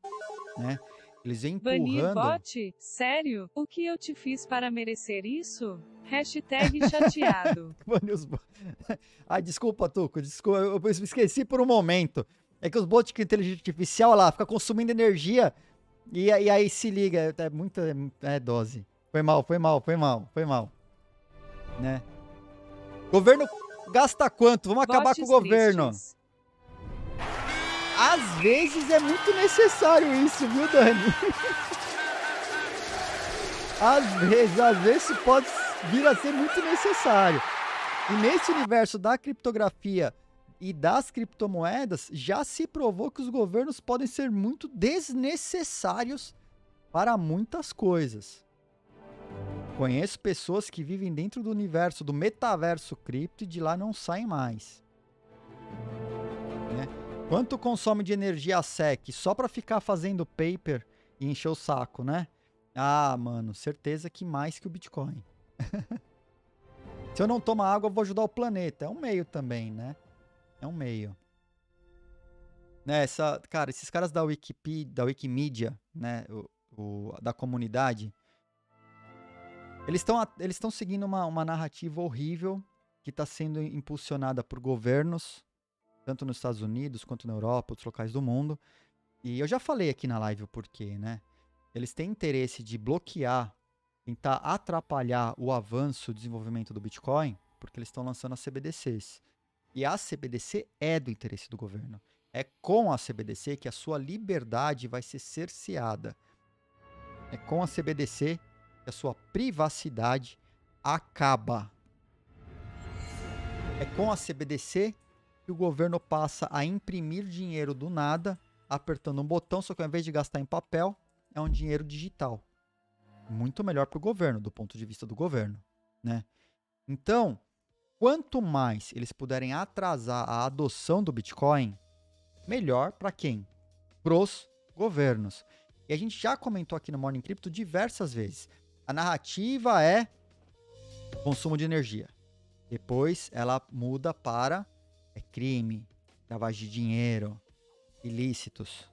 né? Eles vêm Banir empurrando. bot? Sério? O que eu te fiz para merecer isso? Hashtag chateado. Ai, desculpa, Tuco, desculpa, eu eu esqueci por um momento. É que os bots de inteligência artificial olha lá fica consumindo energia e, e aí se liga, é muita é dose. Foi mal, foi mal, foi mal, foi mal. Né? Governo gasta quanto? Vamos acabar com o governo. tristes. Às vezes é muito necessário isso, viu, Dani? Às vezes, às vezes pode vir a ser muito necessário. E nesse universo da criptografia e das criptomoedas, já se provou que os governos podem ser muito desnecessários para muitas coisas. Conheço pessoas que vivem dentro do universo do metaverso cripto e de lá não saem mais. Né? Quanto consome de energia a SEC só para ficar fazendo paper e encher o saco, né? Ah, mano, certeza que mais que o Bitcoin. Se eu não tomar água, eu vou ajudar o planeta. É um meio também, né? É um meio. Né, essa, cara, esses caras da Wikipedia, da Wikimedia, né, o, o- da comunidade, eles estão eles estão seguindo uma, uma narrativa horrível que está sendo impulsionada por governos, tanto nos Estados Unidos quanto na Europa, outros locais do mundo. E eu já falei aqui na live o porquê, né? Eles têm interesse de bloquear, tentar atrapalhar o avanço, o desenvolvimento do Bitcoin, porque eles estão lançando as CBDCs. E a CBDC é do interesse do governo. É com a CBDC que a sua liberdade vai ser cerceada. É com a CBDC que a sua privacidade acaba. É com a CBDC que o governo passa a imprimir dinheiro do nada, apertando um botão, só que ao invés de gastar em papel, é um dinheiro digital. Muito melhor para o governo, do ponto de vista do governo, né? Então, quanto mais eles puderem atrasar a adoção do Bitcoin, melhor para quem? Pros governos. E a gente já comentou aqui no Morning Crypto diversas vezes. A narrativa é consumo de energia. Depois ela muda para é crime, lavagem de dinheiro, ilícitos.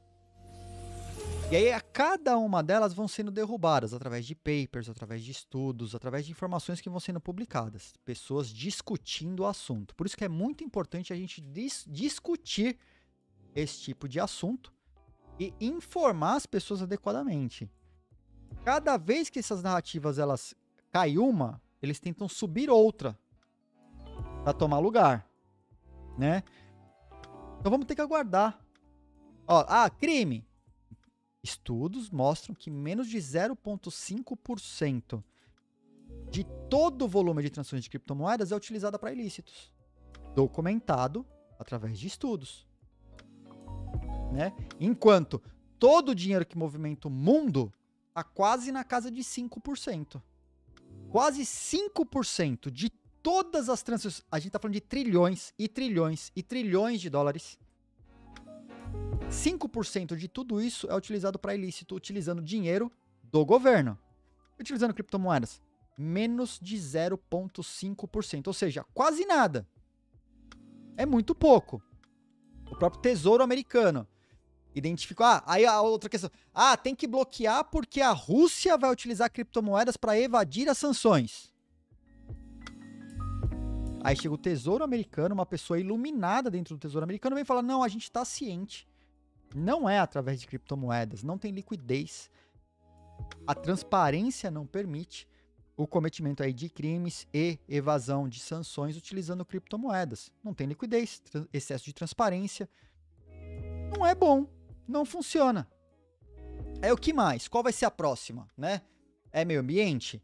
E aí a cada uma delas vão sendo derrubadas através de papers, através de estudos, através de informações que vão sendo publicadas, pessoas discutindo o assunto. Por isso que é muito importante a gente dis- discutir esse tipo de assunto e informar as pessoas adequadamente. Cada vez que essas narrativas elas cai uma, eles tentam subir outra para tomar lugar, né? Então vamos ter que aguardar. Ó, ah, crime. Estudos mostram que menos de 0,5% de todo o volume de transações de criptomoedas é utilizada para ilícitos. Documentado através de estudos. Né? Enquanto todo o dinheiro que movimenta o mundo está quase na casa de 5%. Quase 5% de todas as transações. A gente está falando de trilhões e trilhões e trilhões de dólares. 5% de tudo isso é utilizado para ilícito, utilizando dinheiro do governo. Utilizando criptomoedas. menos de 0,5%, ou seja, quase nada. É muito pouco. O próprio Tesouro Americano identificou. Ah, aí a outra questão. Ah, tem que bloquear porque a Rússia vai utilizar criptomoedas para evadir as sanções. Aí chega o Tesouro Americano, uma pessoa iluminada dentro do Tesouro Americano, vem falar: não, a gente está ciente. Não é através de criptomoedas, não tem liquidez. A transparência não permite o cometimento aí de crimes e evasão de sanções utilizando criptomoedas. Não tem liquidez, excesso de transparência. Não é bom, não funciona. É o que mais? Qual vai ser a próxima, né? É meio ambiente?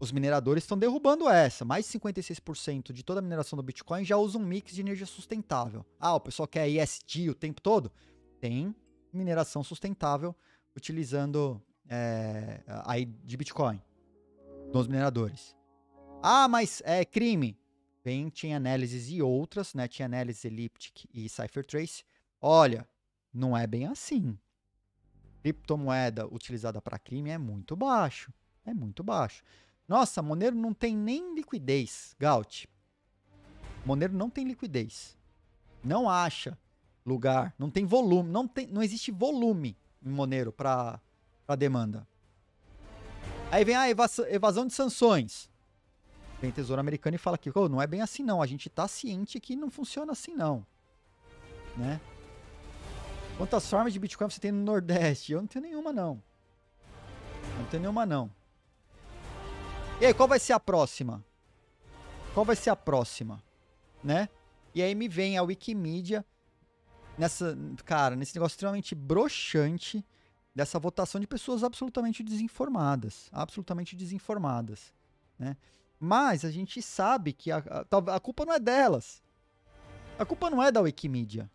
Os mineradores estão derrubando essa. Mais de 56% de toda a mineração do Bitcoin já usa um mix de energia sustentável. Ah, o pessoal quer ESG o tempo todo? Tem mineração sustentável utilizando é, aí de Bitcoin dos mineradores. Ah, mas é crime. Vem Chain Analysis e outras, né? Chain Analysis Elliptic e CipherTrace. Olha, não é bem assim. Criptomoeda utilizada para crime é muito baixo. É muito baixo. Nossa, Monero não tem nem liquidez, Gaut. Monero não tem liquidez. Não acha lugar, não tem volume, não, tem, não existe volume em Monero para demanda. Aí vem a evasão de sanções. Vem Tesouro Americano e fala que oh, não é bem assim não, a gente está ciente que não funciona assim não. Né? Quantas formas de Bitcoin você tem no Nordeste? Eu não tenho nenhuma, não. Não tenho nenhuma, não. E aí, qual vai ser a próxima? Qual vai ser a próxima? Né? E aí me vem a Wikimedia nessa, cara, nesse negócio extremamente broxante dessa votação de pessoas absolutamente desinformadas, absolutamente desinformadas, né? Mas a gente sabe que a, a, a culpa não é delas. A culpa não é da Wikimedia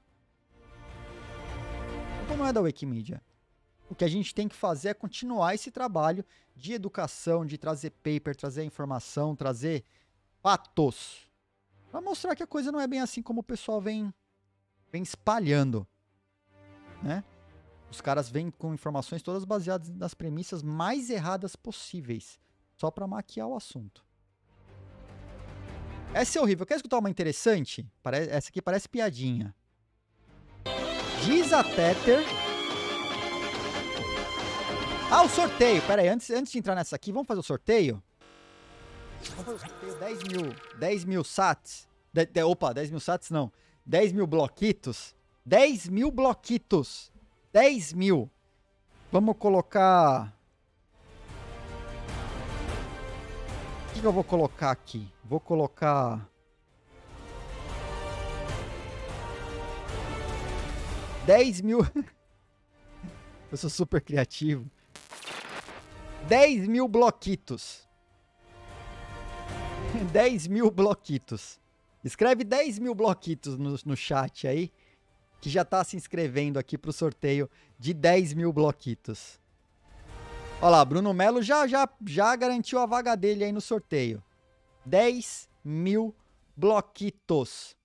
culpa não é da Wikimedia. O que a gente tem que fazer é continuar esse trabalho de educação, de trazer paper, trazer informação, trazer fatos. Para mostrar que a coisa não é bem assim como o pessoal vem, vem espalhando. Né? Os caras vêm com informações todas baseadas nas premissas mais erradas possíveis, só para maquiar o assunto. Essa é horrível. Quer escutar uma interessante? Essa aqui parece piadinha. Diz a Tether. Ah, o sorteio. Pera aí, antes, antes de entrar nessa aqui, vamos fazer o sorteio? Vamos fazer o sorteio 10 mil, 10 mil sats. De, de, opa, 10 mil sats não. 10 mil bloquitos. 10 mil bloquitos. 10 mil. Vamos colocar... O que, que eu vou colocar aqui? Vou colocar... 10 mil. Eu sou super criativo. 10 mil bloquitos. 10 mil bloquitos. Escreve 10 mil bloquitos no, no chat aí. Que já tá se inscrevendo aqui pro sorteio de 10 mil bloquitos. Olha lá, Bruno Melo já, já, já garantiu a vaga dele aí no sorteio. 10 mil bloquitos.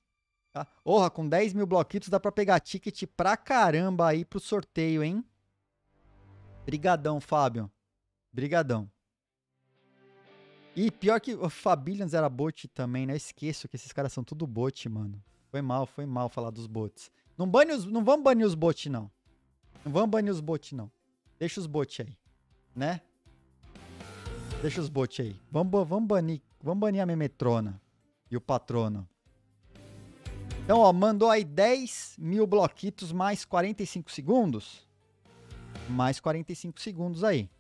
Tá? Orra, com 10 mil bloquitos dá pra pegar ticket pra caramba aí pro sorteio, hein? Brigadão, Fábio. Brigadão. E pior que o Fabillions era bot também, né? Eu esqueço que esses caras são tudo bot, mano. Foi mal, foi mal falar dos bots. Não, bane os, não vamos banir os bots, não. Não vamos banir os bots, não. Deixa os bots aí, né? Deixa os bots aí. Vamos, vamos banir, vamos banir a Memetrona e o Patrono. Então, ó, mandou aí 10 mil bloquitos mais 45 segundos. Mais 45 segundos aí.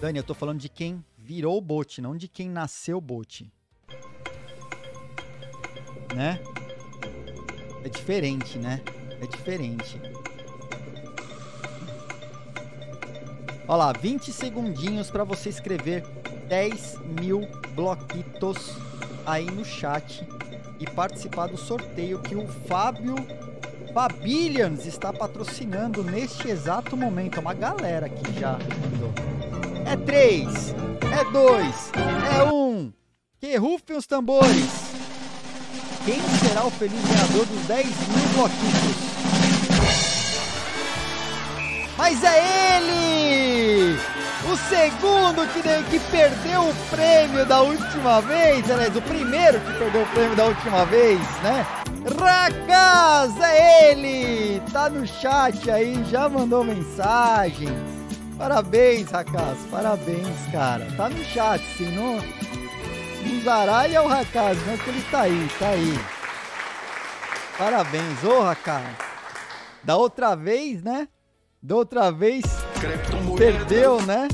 Dani, eu tô falando de quem virou o bot, não de quem nasceu bot. Né? É diferente, né? É diferente. Olha lá, 20 segundinhos para você escrever 10 mil bloquitos aí no chat e participar do sorteio que o Fábio Fabillions está patrocinando neste exato momento. Uma galera aqui já mandou. É 3, é 2, é 1. Que rufem os tambores. Quem será o feliz ganhador dos 10 mil bloquitos? Mas é ele! O segundo que, que perdeu o prêmio da última vez, aliás, o primeiro que perdeu o prêmio da última vez, né? Rakaz, é ele! Tá no chat aí, já mandou mensagem. Parabéns, Rakaz, parabéns, cara. Tá no chat, se não, não zaralha é o Rakaz, não que ele tá aí, tá aí. Parabéns, ô Rakaz. Da outra vez, né? Da outra vez perdeu, né?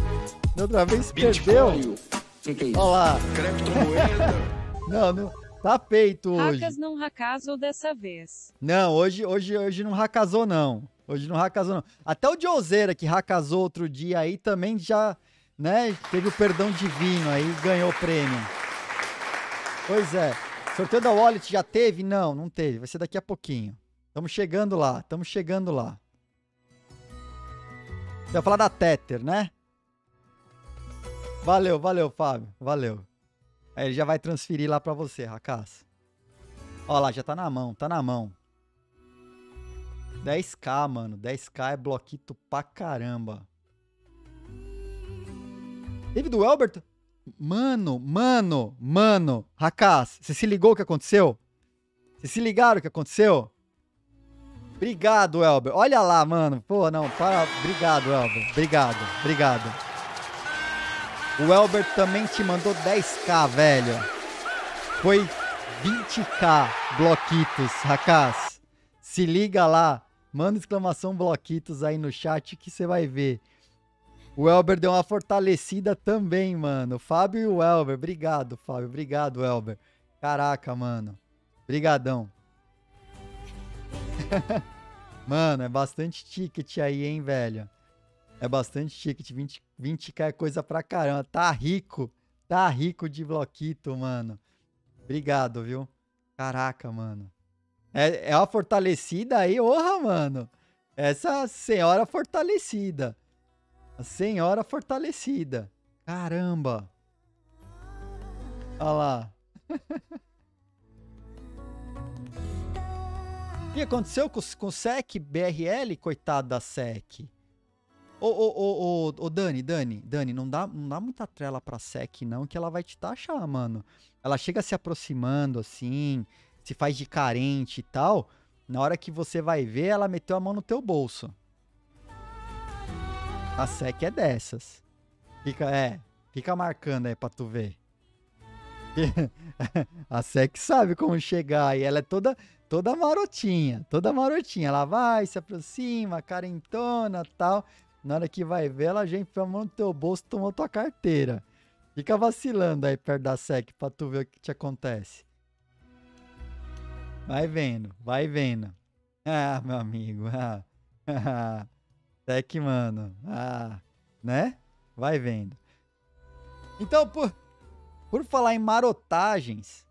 Da outra vez perdeu. Bitcoin. Que que é isso? Olha lá. Criptomoeda. Não, não. Tá feito hoje. Racas não racasou dessa vez. Não, hoje, hoje, hoje não racasou, não. Hoje não racasou, não. Até o Diozeira, que racasou outro dia aí, também já, né, teve o perdão divino aí, ganhou o prêmio. Pois é. Sorteio da Wallet já teve? Não, não teve. Vai ser daqui a pouquinho. Estamos chegando lá, estamos chegando lá. Você vai falar da Tether, né? Valeu, valeu, Fábio. Valeu. Aí ele já vai transferir lá pra você, Racaz. Ó lá, já tá na mão, tá na mão. 10k, mano. 10k é bloquito pra caramba. Teve do Elbert? Mano, mano, mano. Rakaz, você se ligou o que aconteceu? Vocês se ligaram o que aconteceu? Obrigado, Elber. Olha lá, mano. Pô, não, para. Obrigado, Elber. Obrigado, obrigado. O Elber também te mandou 10k, velho. Foi 20k bloquitos, Rakaz. Se liga lá. Manda exclamação bloquitos aí no chat que você vai ver. O Elber deu uma fortalecida também, mano. Fábio e o Elber. Obrigado, Fábio. Obrigado, Elber. Caraca, mano. Brigadão. mano, é bastante ticket aí, hein, velho. É bastante ticket. 20, 20k é coisa pra caramba. Tá rico. Tá rico de bloquito, mano. Obrigado, viu? Caraca, mano. É, é uma fortalecida aí, orra, mano. Essa senhora fortalecida. A senhora fortalecida. Caramba. Olha lá. O que aconteceu com, com o SEC BRL, coitado da SEC? Ô, ô, ô, ô, Dani, Dani, Dani, não dá, não dá muita trela pra SEC, não, que ela vai te taxar, mano. Ela chega se aproximando, assim, se faz de carente e tal. Na hora que você vai ver, ela meteu a mão no teu bolso. A SEC é dessas. Fica, é, fica marcando aí pra tu ver. a SEC sabe como chegar e ela é toda toda marotinha, toda marotinha. Ela vai, se aproxima, carentona tal. Na hora que vai ver, ela já enfia a mão no teu bolso tomou tua carteira. Fica vacilando aí perto da SEC pra tu ver o que te acontece. Vai vendo, vai vendo. Ah, meu amigo. Ah, SEC, mano. Ah, né? Vai vendo. Então, por, por falar em marotagens.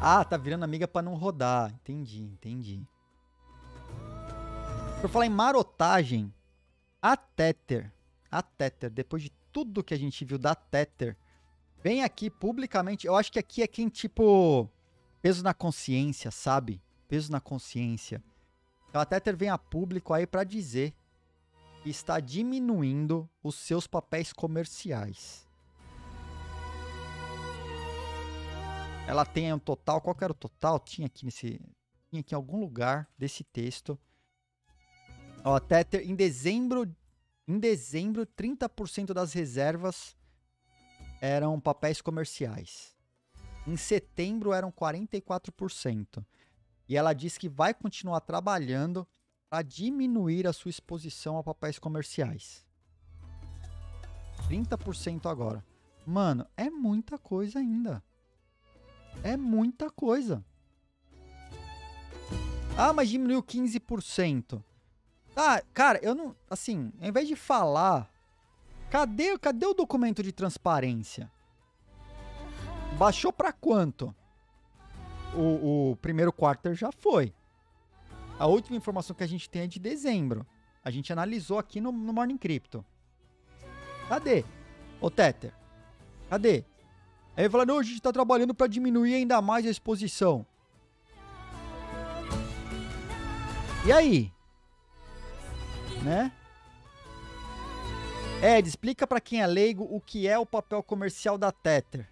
Ah, tá virando amiga pra não rodar. Entendi, entendi. Por falar em marotagem, a Tether, a Tether, depois de tudo que a gente viu da Tether, vem aqui publicamente. Eu acho que aqui é quem, tipo, peso na consciência, sabe? Peso na consciência. A Tether vem a público aí pra dizer que está diminuindo os seus papéis comerciais. Ela tem um total, qual era o total? Tinha aqui nesse, tinha aqui em algum lugar desse texto. Ó, Tether em dezembro, em dezembro, 30% das reservas eram papéis comerciais. Em setembro eram 44%. E ela diz que vai continuar trabalhando para diminuir a sua exposição a papéis comerciais. 30% agora. Mano, é muita coisa ainda. É muita coisa. Ah, mas diminuiu 15%. Tá, cara, eu não. Assim, ao invés de falar. Cadê, cadê o documento de transparência? Baixou pra quanto? O, o primeiro quarter já foi. A última informação que a gente tem é de dezembro. A gente analisou aqui no, no Morning Crypto. Cadê? Ô Tether, cadê? Aí fala, não, a gente tá trabalhando para diminuir ainda mais a exposição. E aí? Né? Ed, explica para quem é leigo o que é o papel comercial da Tether.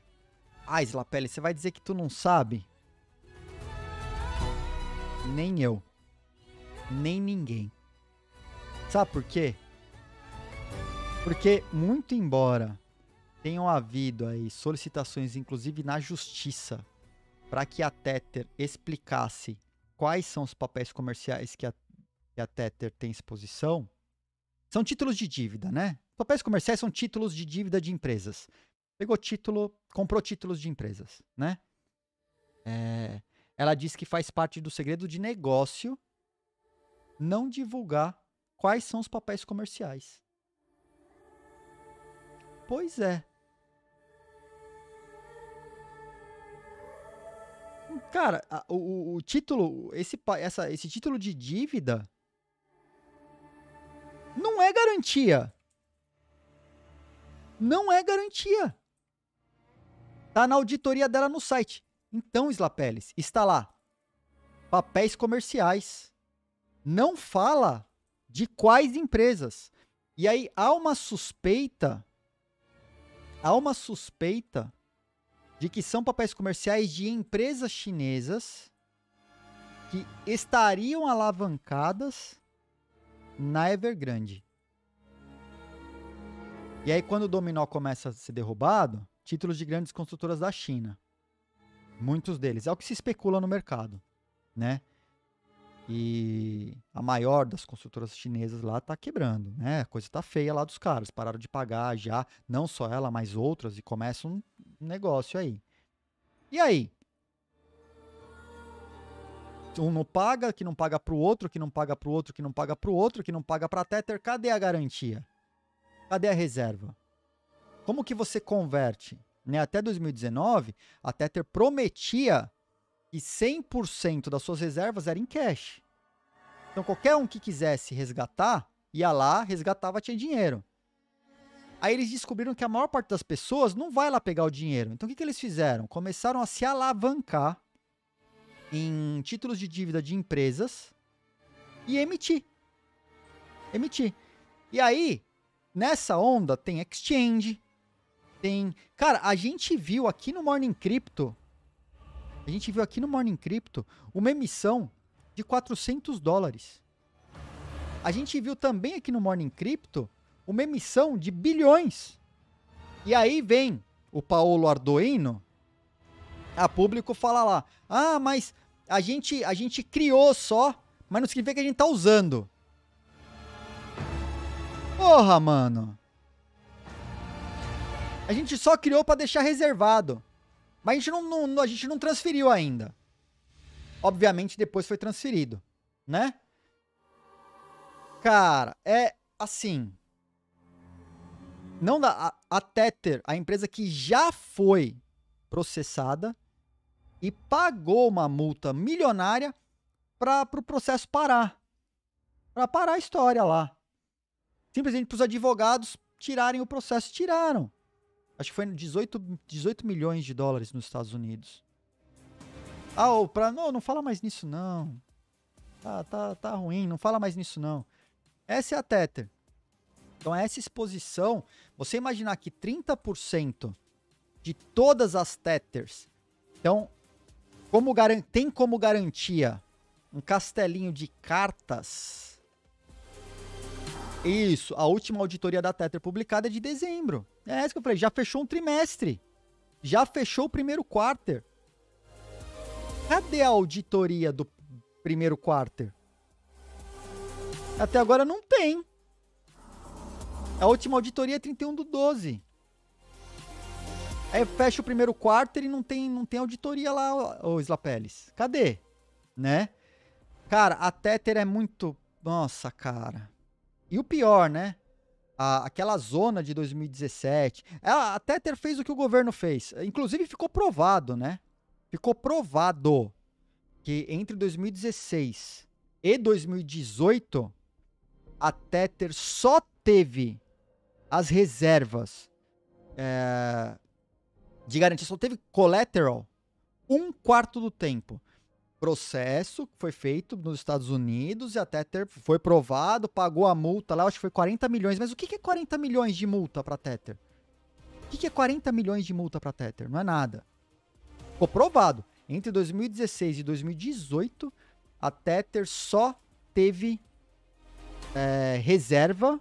Ah, Slapelli, você vai dizer que tu não sabe? Nem eu. Nem ninguém. Sabe por quê? Porque, muito embora tenham havido aí solicitações, inclusive na justiça, para que a Tether explicasse quais são os papéis comerciais que a, que a Tether tem exposição, são títulos de dívida, né? Papéis comerciais são títulos de dívida de empresas. Pegou título, comprou títulos de empresas, né? É, ela diz que faz parte do segredo de negócio não divulgar quais são os papéis comerciais. Pois é. Cara, o, o, título, esse, essa, esse título de dívida não é garantia. Não é garantia. Tá na auditoria dela no site. Então, Slapeles, está lá. Papéis comerciais. Não fala de quais empresas. E aí há uma suspeita. Há uma suspeita de que são papéis comerciais de empresas chinesas que estariam alavancadas na Evergrande. E aí, quando o dominó começa a ser derrubado, títulos de grandes construtoras da China. Muitos deles. É o que se especula no mercado, né? E a maior das construtoras chinesas lá está quebrando, né? A coisa está feia lá dos caras. Pararam de pagar já, não só ela, mas outras, e começa um negócio aí. E aí? Um não paga, que não paga para o outro, que não paga para o outro, que não paga para o outro, que não paga para Tether. Cadê a garantia? Cadê a reserva? Como que você converte? Né? Até 2019, a Tether prometia que 100% das suas reservas eram em cash. Então, qualquer um que quisesse resgatar, ia lá, resgatava, tinha dinheiro. Aí eles descobriram que a maior parte das pessoas não vai lá pegar o dinheiro. Então, o que, que eles fizeram? Começaram a se alavancar em títulos de dívida de empresas e emitir. Emitir. E aí, nessa onda, tem exchange, tem. Cara, a gente viu aqui no Morning Crypto a gente viu aqui no Morning Crypto uma emissão de 400 dólares. A gente viu também aqui no Morning Crypto uma emissão de bilhões. E aí vem o Paulo Arduino, a público fala lá: "Ah, mas a gente a gente criou só, mas não significa que a gente tá usando". Porra, mano. A gente só criou para deixar reservado. Mas a gente não, não, a gente não transferiu ainda. Obviamente depois foi transferido, né? Cara, é assim. Não dá. A, a Tether, a empresa que já foi processada e pagou uma multa milionária para o pro processo parar. Para parar a história lá. Simplesmente para os advogados tirarem o processo. Tiraram. Acho que foi 18, 18 milhões de dólares nos Estados Unidos. Ah, oh, pra, não, não fala mais nisso não. Tá, tá, tá ruim, não fala mais nisso não. Essa é a Tether. Então essa exposição, você imaginar que 30% de todas as Tethers, então como tem como garantia um castelinho de cartas. Isso, a última auditoria da Tether publicada é de dezembro. É isso que eu falei, já fechou um trimestre. Já fechou o primeiro quarter. Cadê a auditoria do primeiro quarter? Até agora não tem. A última auditoria é 31 do 12. Aí fecha o primeiro quarter e não tem, não tem auditoria lá, ô Slapeles. Cadê? Né? Cara, a Tether é muito. Nossa, cara. E o pior, né? a, aquela zona de 2017. Ela, a Tether fez o que o governo fez. Inclusive ficou provado, né? Ficou provado que entre 2016 e 2018 a Tether só teve as reservas é, de garantia, só teve collateral um quarto do tempo. Processo foi feito nos Estados Unidos e a Tether foi provado, pagou a multa lá, acho que foi 40 milhões. Mas o que que é 40 milhões de multa para Tether? O que que é 40 milhões de multa para Tether? Não é nada. Ficou provado. Entre 2016 e 2018, a Tether só teve é, reserva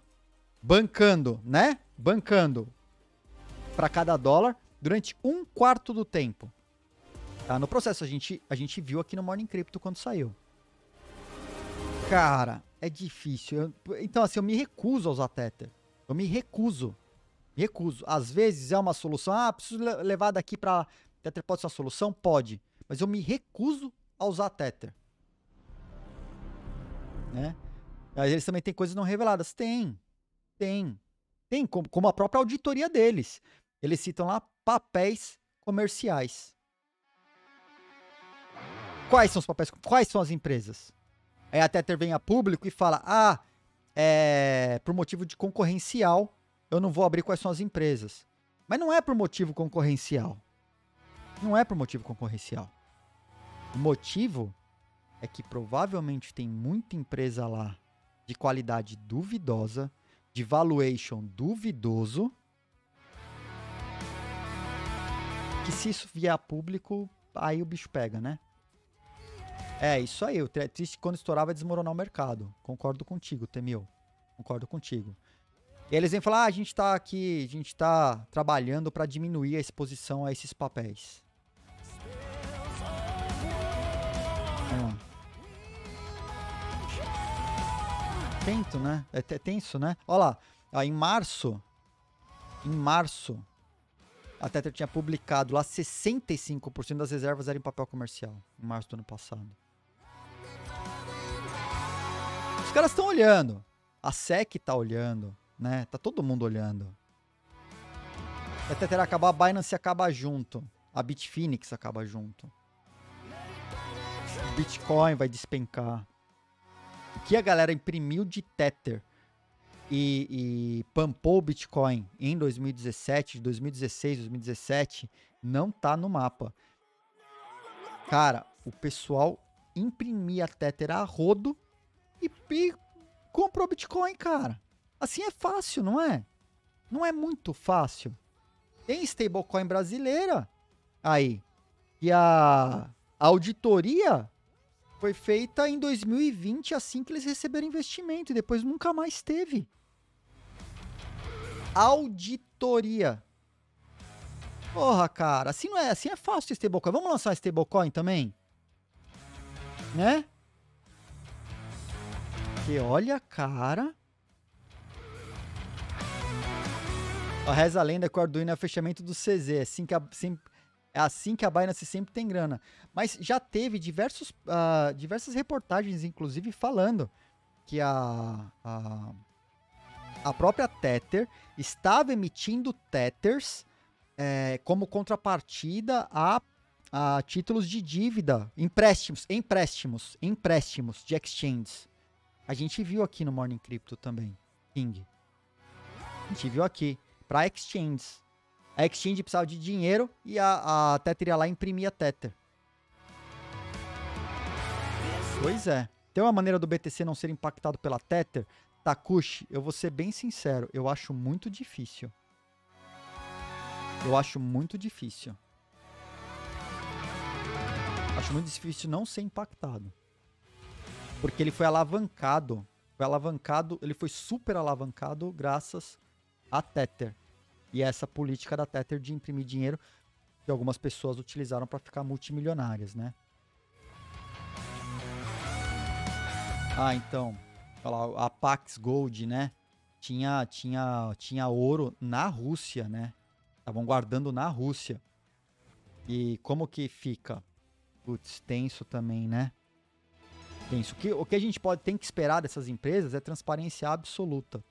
bancando, né? Bancando para cada dólar durante um quarto do tempo. Tá? No processo, a gente, a gente viu aqui no Morning Crypto quando saiu. Cara, é difícil. Eu- então, assim, eu me recuso a usar Tether. Eu me recuso. Me recuso. Às vezes é uma solução. Ah, preciso le- levar daqui pra. Tether pode ser uma solução? Pode. Mas eu me recuso a usar Tether. Né? Eles também têm coisas não reveladas. Tem. Tem. Tem, como, como a própria auditoria deles. Eles citam lá papéis comerciais. Quais são os papéis? Quais são as empresas? Aí a Tether vem a público e fala: ah, é, por motivo de concorrencial, eu não vou abrir quais são as empresas. Mas não é por motivo concorrencial. Não é por motivo concorrencial. O motivo é que provavelmente tem muita empresa lá de qualidade duvidosa, de valuation duvidoso, que se isso vier a público, aí o bicho pega, né? É, isso aí. Tri- triste quando estourar vai desmoronar o mercado. Concordo contigo, Temil. Concordo contigo. E eles vêm falar, ah, a gente tá aqui, a gente tá trabalhando para diminuir a exposição a esses papéis. Lá. Tento, né? É te- tenso, né? Olha lá, em março, em março, a Tether tinha publicado lá 65% das reservas eram em papel comercial, em março do ano passado. Os caras estão olhando. A SEC tá olhando, né? Tá todo mundo olhando. A Tether acabar, a Binance acaba junto. A Bitfinex acaba junto. Bitcoin vai despencar. O que a galera imprimiu de Tether e, e pampou o Bitcoin em 2017, 2016, 2017, não tá no mapa. Cara, o pessoal imprimia Tether a rodo e, e comprou Bitcoin, cara. Assim é fácil, não é? Não é muito fácil. Tem stablecoin brasileira aí. E a auditoria foi feita em 2020, assim que eles receberam investimento, e depois nunca mais teve. Auditoria. Porra, cara, assim não é, assim é fácil stablecoin. Vamos lançar stablecoin também? Né? Que olha, cara. A reza a lenda que o Arduino é fechamento do CZ. É assim que a, é assim que a Binance sempre tem grana. Mas já teve diversos, ah, diversas reportagens, inclusive, falando que a, a, a própria Tether estava emitindo Tethers eh, como contrapartida a, a títulos de dívida, empréstimos, empréstimos, empréstimos de exchanges. A gente viu aqui no Morning Crypto também, King. A gente viu aqui, para exchanges. A exchange precisava de dinheiro e a, a Tether ia lá e imprimia Tether. Pois é. Tem uma maneira do BTC não ser impactado pela Tether? Takushi, eu vou ser bem sincero, eu acho muito difícil. Eu acho muito difícil. Acho muito difícil não ser impactado. Porque ele foi alavancado. Foi alavancado, ele foi super alavancado graças a Tether. E essa política da Tether de imprimir dinheiro que algumas pessoas utilizaram para ficar multimilionárias, né? Ah, então, lá, a Pax Gold, né? Tinha, tinha, tinha ouro na Rússia, né? Estavam guardando na Rússia. E como que fica? Putz, tenso também, né? Tenso. O que, o que a gente pode tem que esperar dessas empresas é transparência absoluta.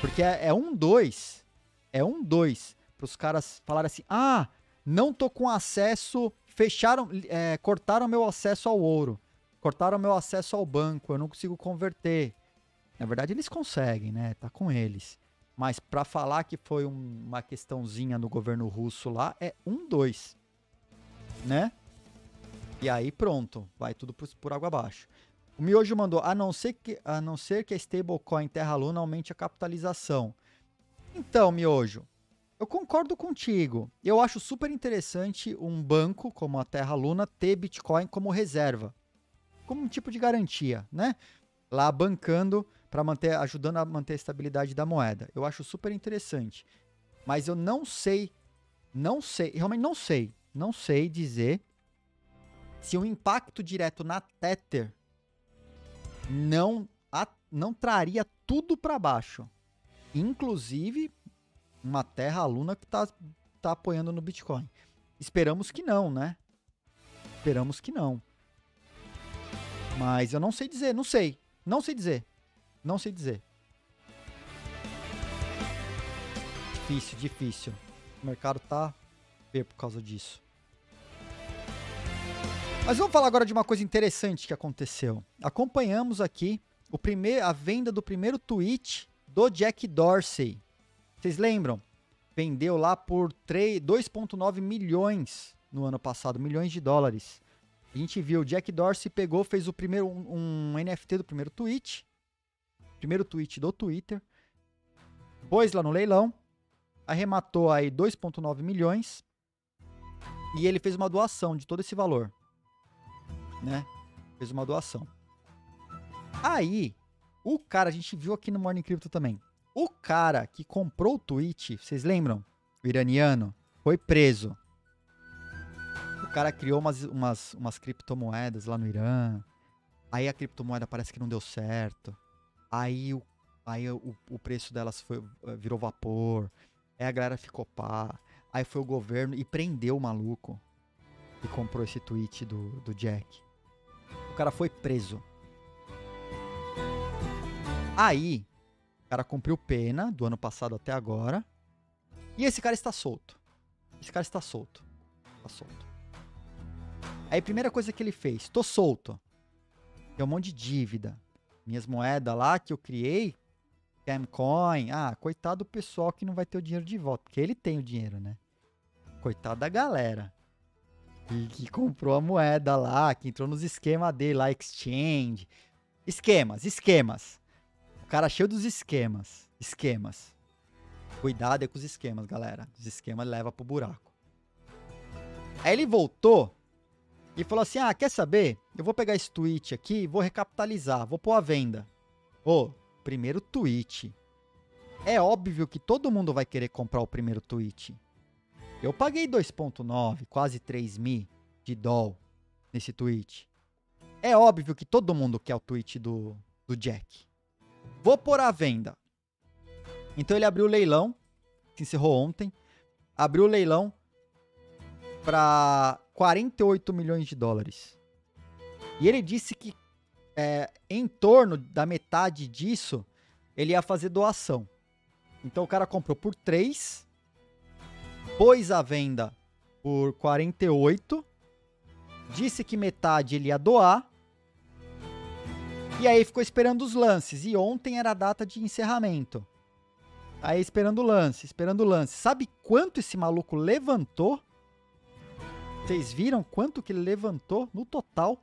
Porque é, é um dois. É um dois. Para os caras falarem assim: ah, não tô com acesso. Fecharam, é, cortaram meu acesso ao ouro. Cortaram meu acesso ao banco. Eu não consigo converter. Na verdade, eles conseguem, né? Tá com eles. Mas para falar que foi um- uma questãozinha no governo russo lá, é um, dois. Né? E aí pronto, vai tudo por, por água abaixo. O Miojo mandou, a não ser que a, não ser que a stablecoin Terra Luna aumente a capitalização. Então, Miojo, eu concordo contigo. Eu acho super interessante um banco como a Terra Luna ter Bitcoin como reserva, como um tipo de garantia, né? Lá bancando para manter, ajudando a manter a estabilidade da moeda. Eu acho super interessante. Mas eu não sei, não sei, realmente não sei, não sei dizer se o impacto direto na Tether não a- não traria tudo para baixo. Inclusive uma terra luna que tá, tá apoiando no Bitcoin. Esperamos que não, né? Esperamos que não. Mas eu não sei dizer, não sei. Não sei dizer. Não sei dizer. Difícil, difícil. O mercado tá feio por causa disso. Mas vamos falar agora de uma coisa interessante que aconteceu. Acompanhamos aqui o primeiro, a venda do primeiro tweet do Jack Dorsey. Vocês lembram? Vendeu lá por 3 2,9 milhões no ano passado, milhões de dólares. A gente viu, o Jack Dorsey pegou, fez o primeiro um, um NFT do primeiro tweet, primeiro tweet do Twitter, pôs lá no leilão, arrematou aí 2,9 milhões e ele fez uma doação de todo esse valor, né? Fez uma doação. Aí, o cara, a gente viu aqui no Morning Crypto também. O cara que comprou o tweet, vocês lembram? O iraniano, foi preso. O cara criou umas, umas, umas criptomoedas lá no Irã. Aí a criptomoeda parece que não deu certo. Aí o, aí o, o preço delas foi, eh, virou vapor. Aí a galera ficou pá. Aí foi o governo e prendeu o maluco que comprou esse tweet do, do Jack. O cara foi preso. Aí, o cara cumpriu pena do ano passado até agora. E esse cara está solto. Esse cara está solto. Está solto. Aí, primeira coisa que ele fez: tô solto. Tem um monte de dívida. Minhas moedas lá que eu criei, Camcoin. Ah, coitado do pessoal que não vai ter o dinheiro de volta. Porque ele tem o dinheiro, né? Coitado da galera. E que comprou a moeda lá, que entrou nos esquemas dele lá, exchange. Esquemas, esquemas. O cara cheio dos esquemas. Esquemas. Cuidado aí com os esquemas, galera. Os esquemas leva pro buraco. Aí ele voltou e falou assim: Ah, quer saber? Eu vou pegar esse tweet aqui e vou recapitalizar, vou pôr à venda. Ô, primeiro tweet. É óbvio que todo mundo vai querer comprar o primeiro tweet. Eu paguei 2,9, quase 3 mil de doll nesse tweet. É óbvio que todo mundo quer o tweet do, do Jack. Vou pôr à venda. Então ele abriu o leilão, que encerrou ontem. Abriu o leilão para 48 milhões de dólares. E ele disse que é, em torno da metade disso ele ia fazer doação. Então o cara comprou por 3, pôs à venda por 48, disse que metade ele ia doar. E aí ficou esperando os lances. E ontem era a data de encerramento. Aí esperando o lance, esperando o lance. Sabe quanto esse maluco levantou? Vocês viram quanto que ele levantou no total?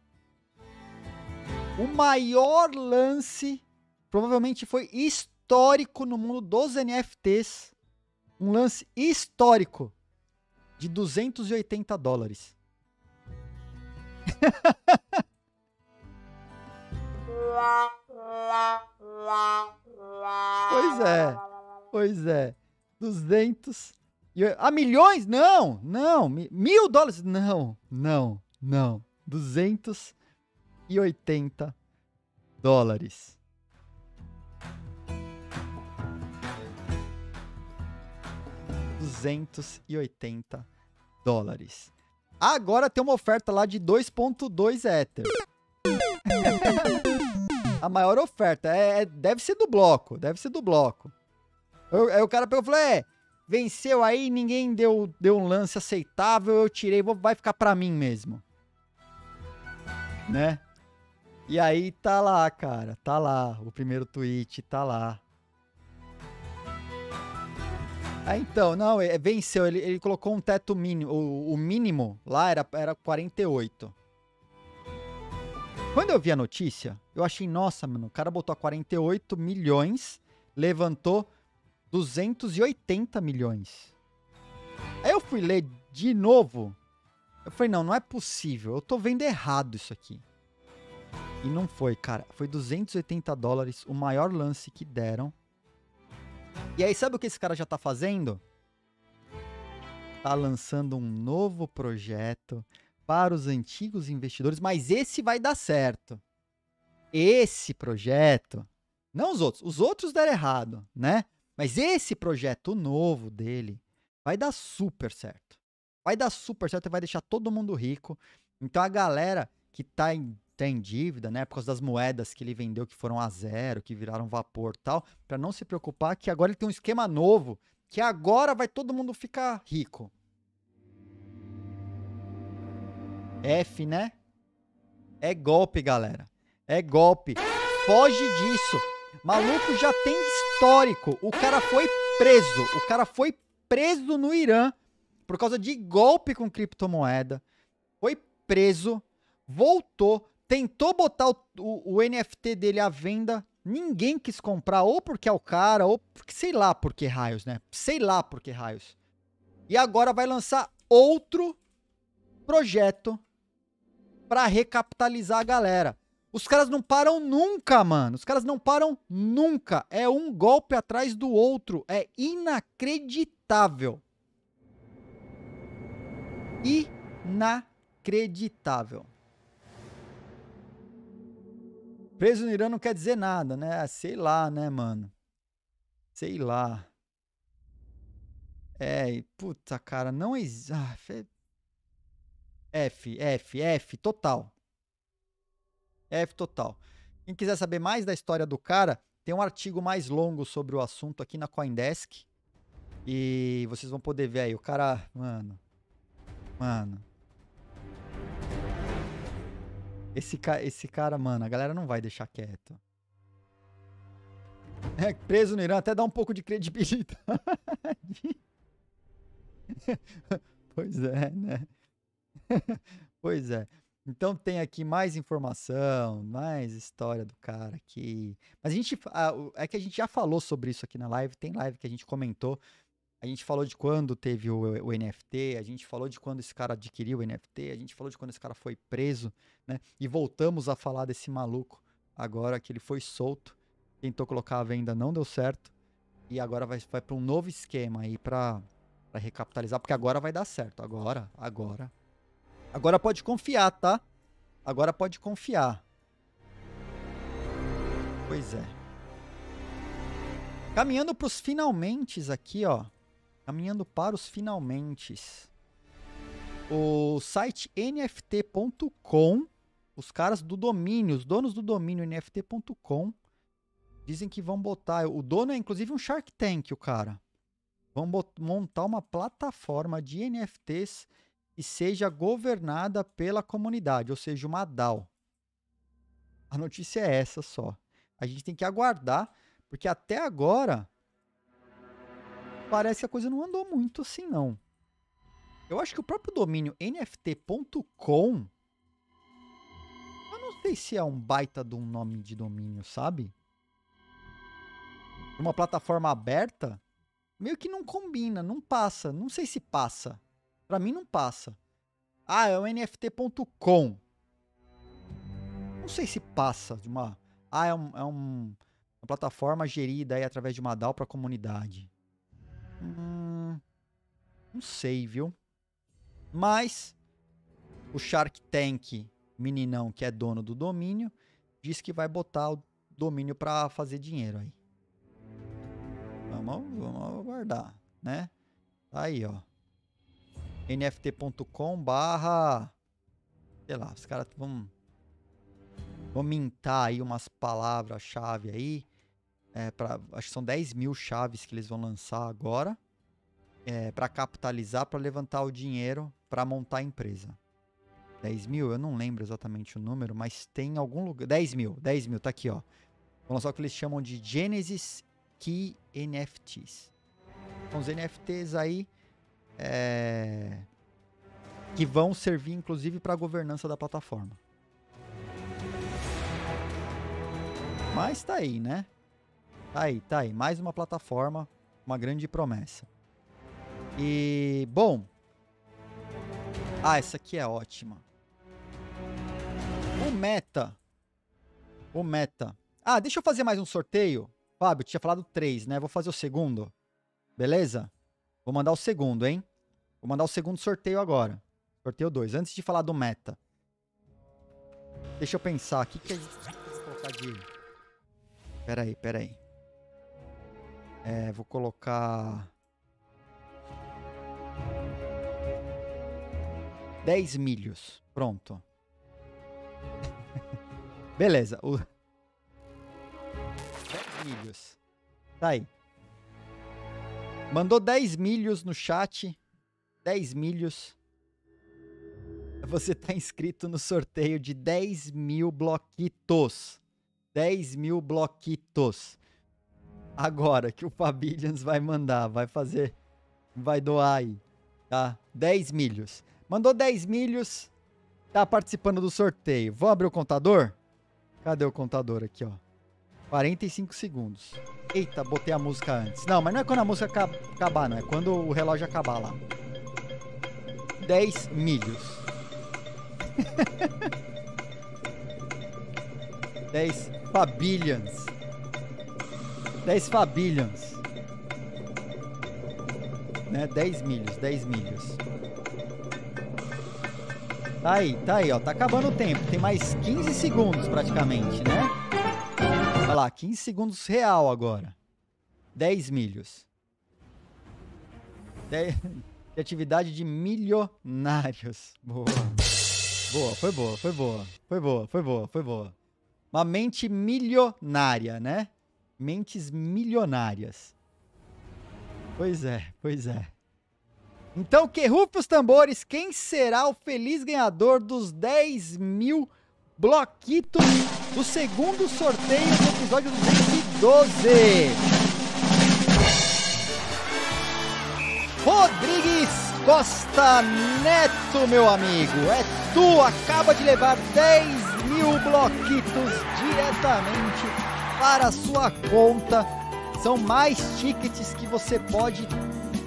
O maior lance, provavelmente foi histórico no mundo dos NFTs. Um lance histórico de 280 dólares. Pois é, pois é. 200 e ah, milhões? Não, não. Mi- Mil dólares? Não, não, não. 280 dólares. Duzentos e oitenta dólares. Agora tem uma oferta lá de 2.2 Ether. A maior oferta. É, é- deve ser do bloco. Deve ser do bloco. Eu- Aí o cara pegou e falou: é, venceu aí, ninguém deu, deu um lance aceitável, eu tirei, vou, vai ficar pra mim mesmo. Né? E aí tá lá, cara, tá lá, o primeiro tweet tá lá. Ah, então, não, é, venceu. Ele, ele colocou um teto mínimo. O, o mínimo lá era, era 48. Quando eu vi a notícia, eu achei, nossa, mano, o cara botou a 48 milhões, levantou 280 milhões. Aí eu fui ler de novo. Eu falei, não, não é possível. Eu tô vendo errado isso aqui. E não foi, cara. Foi 280 dólares, o maior lance que deram. E aí, sabe o que esse cara já tá fazendo? Tá lançando um novo projeto para os antigos investidores, mas esse vai dar certo. Esse projeto, não os outros, os outros deram errado, né? Mas esse projeto novo dele vai dar super certo. Vai dar super certo e vai deixar todo mundo rico. Então a galera que tá em, tá em dívida, né, por causa das moedas que ele vendeu que foram a zero, que viraram vapor tal, para não se preocupar que agora ele tem um esquema novo, que agora vai todo mundo ficar rico. F, né? É golpe, galera. É golpe. Foge disso. Maluco já tem histórico. O cara foi preso. O cara foi preso no Irã por causa de golpe com criptomoeda. Foi preso, voltou, tentou botar o, o, o NFT dele à venda. Ninguém quis comprar, ou porque é o cara, ou porque sei lá por que raios, né? Sei lá por que raios. E agora vai lançar outro projeto para recapitalizar a galera. Os caras não param nunca, mano. Os caras não param nunca. É um golpe atrás do outro. É inacreditável. Inacreditável. Preso no Irã não quer dizer nada, né? Sei lá, né, mano? Sei lá. É, puta, cara, não existe. Ah, F, F, F, total. F total. Quem quiser saber mais da história do cara, tem um artigo mais longo sobre o assunto aqui na Coindesk. E vocês vão poder ver aí. O cara, mano. Mano. Esse, ca esse cara, mano, a galera não vai deixar quieto. É, preso no Irã até dá um pouco de credibilidade. pois é, né? pois é. Então tem aqui mais informação, mais história do cara aqui. Mas a gente. É que a gente já falou sobre isso aqui na live. Tem live que a gente comentou. A gente falou de quando teve o, o, NFT, a gente falou de quando esse cara adquiriu o NFT, a gente falou de quando esse cara foi preso, né? E voltamos a falar desse maluco agora que ele foi solto, tentou colocar a venda, não deu certo, e agora vai, vai para um novo esquema aí para recapitalizar, porque agora vai dar certo. Agora, agora Agora pode confiar, tá? Agora pode confiar. Pois é. Caminhando para os finalmente aqui, ó. Caminhando para os finalmente. O site nft.com, os caras do domínio, os donos do domínio nft.com, dizem que vão botar. O dono é inclusive um Shark Tank, o cara. Vão montar uma plataforma de NFTs e seja governada pela comunidade, ou seja, uma DAO. A notícia é essa só. A gente tem que aguardar, porque até agora parece que a coisa não andou muito assim, não. Eu acho que o próprio domínio nft.com eu não sei se é um baita de um nome de domínio, sabe? Uma plataforma aberta meio que não combina, não passa, não sei se passa. Para mim não passa. Ah, é o NFT.com. Não sei se passa de uma. Ah, é, um, é um, uma plataforma gerida aí através de uma DAO para comunidade. Hum, não sei, viu? Mas o Shark Tank, meninão que é dono do domínio, diz que vai botar o domínio para fazer dinheiro aí. Vamos, vamos aguardar, né? Tá aí, ó nft.com barra sei lá, os caras vão vão mintar aí umas palavras-chave aí é, pra, acho que são 10 mil chaves que eles vão lançar agora é, para capitalizar, para levantar o dinheiro para montar a empresa. 10 mil, eu não lembro exatamente o número, mas tem algum lugar. 10 mil, 10 mil, tá aqui, ó. Vão lançar o que eles chamam de Genesis Key NFTs. São os NFTs aí é, que vão servir inclusive para a governança da plataforma. Mas tá aí, né? Tá aí, tá aí. Mais uma plataforma, uma grande promessa. E, bom. Ah, essa aqui é ótima. O Meta. O Meta. Ah, deixa eu fazer mais um sorteio. Fábio, tinha falado três, né? Vou fazer o segundo. Beleza? Vou mandar o segundo, hein? Vou mandar o segundo sorteio agora. Sorteio 2. Antes de falar do meta. Deixa eu pensar. O que, que a gente vai colocar de. Pera aí, pera aí. É, vou colocar. 10 milhos. Pronto. Beleza. O... 10 milhos. Tá aí. Mandou 10 milhos no chat. 10 milhos. Você tá inscrito no sorteio de 10 mil bloquitos. 10 mil bloquitos. Agora que o Fabillions vai mandar, vai fazer, vai doar aí, tá? 10 milhos. Mandou 10 milhos, tá participando do sorteio. Vou abrir o contador? Cadê o contador aqui, ó? 45 segundos. Eita, botei a música antes. Não, mas não é quando a música acabar, não. É quando o relógio acabar lá. 10 milhos. 10 fabillions. 10 fabillions. Né? 10 milhos, 10 milhos. Tá aí, tá aí, ó. Tá acabando o tempo. Tem mais 15 segundos praticamente, né? Olha lá, 15 segundos real agora. 10 milhos. 10... Criatividade de milionários. Boa. Boa, foi boa, foi boa. Foi boa, foi boa, foi boa. Uma mente milionária, né? Mentes milionárias. Pois é, pois é. Então, que rufe os tambores, quem será o feliz ganhador dos 10 mil bloquitos do segundo sorteio do episódio 212? Rodrigues Costa Neto, meu amigo. É tu, acaba de levar 10 mil bloquitos diretamente para a sua conta. São mais tickets que você pode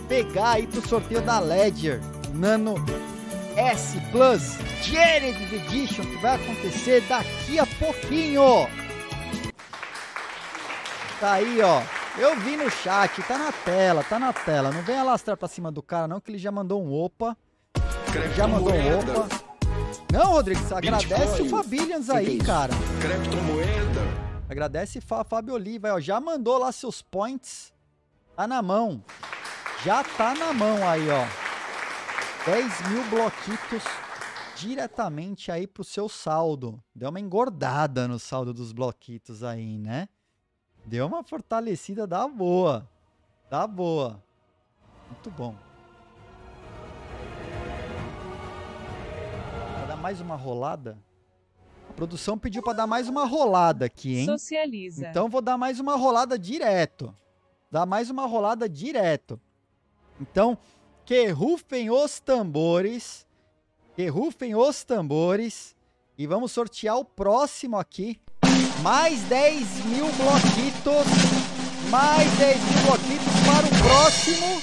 pegar aí pro sorteio da Ledger Nano S Plus Jared Edition que vai acontecer daqui a pouquinho. Tá aí, ó. Eu vi no chat, tá na tela, tá na tela. Não venha lastrar pra cima do cara, não, que ele já mandou um opa. Ele já mandou um opa. Não, Rodrigues, agradece o Fabillions aí, cara. Criptomoeda. Agradece Fá- Fábio Oliva, ó. Já mandou lá seus points. Tá na mão. Já tá na mão aí, ó. 10 mil bloquitos diretamente aí pro seu saldo. Deu uma engordada no saldo dos bloquitos aí, né? Deu uma fortalecida da boa. Da boa. Muito bom. Vai dar mais uma rolada? A produção pediu pra dar mais uma rolada aqui, hein? Socializa. Então vou dar mais uma rolada direto. Dar mais uma rolada direto. Então, que rufem os tambores. Que rufem os tambores. E vamos sortear o próximo aqui. Mais 10 mil bloquitos. Mais 10 mil bloquitos para o próximo.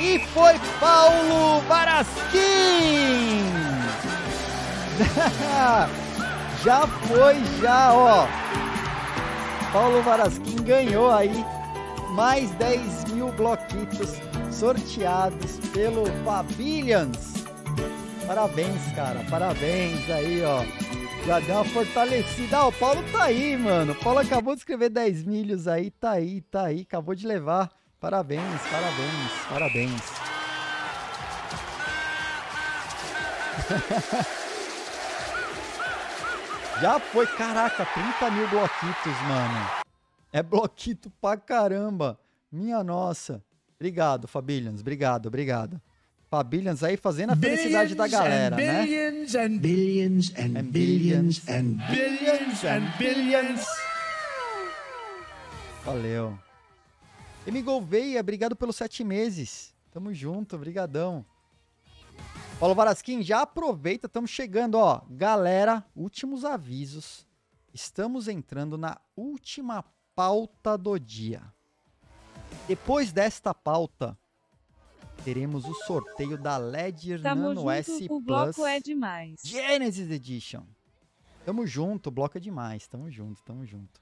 E foi Paulo Varasquim! já foi, já, ó. Paulo Varasquim ganhou aí mais 10 mil bloquitos sorteados pelo Pavillions. Parabéns, cara. Parabéns aí, ó. Já deu uma fortalecida. Ah, o Paulo tá aí, mano. O Paulo acabou de escrever 10 milhos aí. Tá aí, tá aí. Acabou de levar. Parabéns, parabéns, parabéns. Já foi, caraca, 30 mil bloquitos, mano. É bloquito pra caramba. Minha nossa. Obrigado, Fabillions. Obrigado, obrigado. Fabillions aí fazendo a felicidade da galera, né? billions and billions and, And billions billions. and billions and billions. Valeu. M. Gouveia, obrigado pelos sete meses. Tamo junto, brigadão. Paulo Varasquim, já aproveita, estamos chegando, ó. Galera, últimos avisos. Estamos entrando na última pauta do dia. Depois desta pauta, teremos o sorteio da Ledger Tamo Nano junto, S o Plus bloco é demais. Genesis Edition. Tamo junto, o bloco é demais. Tamo junto, tamo junto.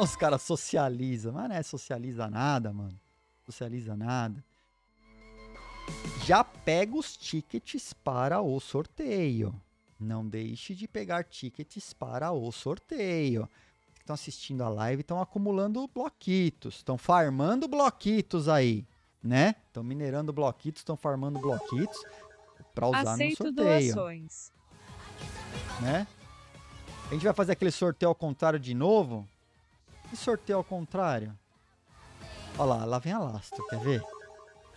Os caras socializam, mas não é socializa nada, mano. Socializa nada. Já pega os tickets para o sorteio. Não deixe de pegar tickets para o sorteio. Estão assistindo a live, estão acumulando bloquitos, estão farmando bloquitos aí, né? Estão minerando bloquitos, estão farmando bloquitos para usar Aceito no sorteio doações. né? A gente vai fazer aquele sorteio ao contrário de novo. Que sorteio ao contrário? Olha lá, lá vem a lastro, quer ver?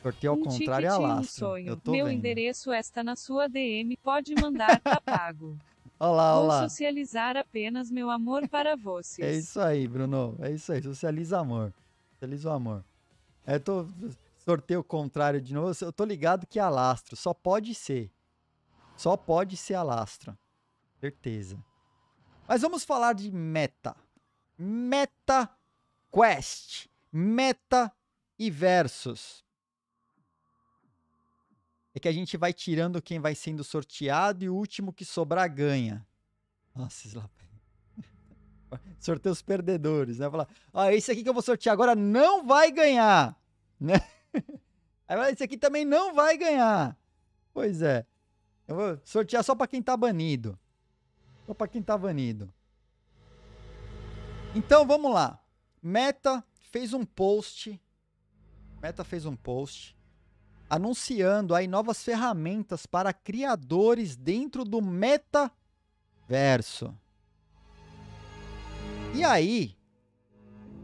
Sorteio ao um contrário é a ticket lastro. sonho. Eu tô Meu vendo. endereço está na sua DM, pode mandar, tá pago. Olha lá, Vou olha lá. socializar apenas meu amor para vocês. É isso aí, Bruno. É isso aí. Socializa amor. Socializa o amor. É, tô sorteio ao contrário de novo. Eu tô ligado que é a lastro. Só pode ser. Só pode ser a lastro. Certeza. Mas vamos falar de meta. Meta Quest. Meta e versus. É que a gente vai tirando quem vai sendo sorteado e o último que sobrar ganha. Nossa, Slap. Sorteio os perdedores, né? Falar, ó, esse aqui que eu vou sortear agora não vai ganhar, né? Aí vai, esse aqui também não vai ganhar. Pois é. Eu vou sortear só pra quem tá banido. Só pra quem tá banido. Então vamos lá. Meta fez um post. Meta fez um post anunciando aí novas ferramentas para criadores dentro do metaverso. E aí,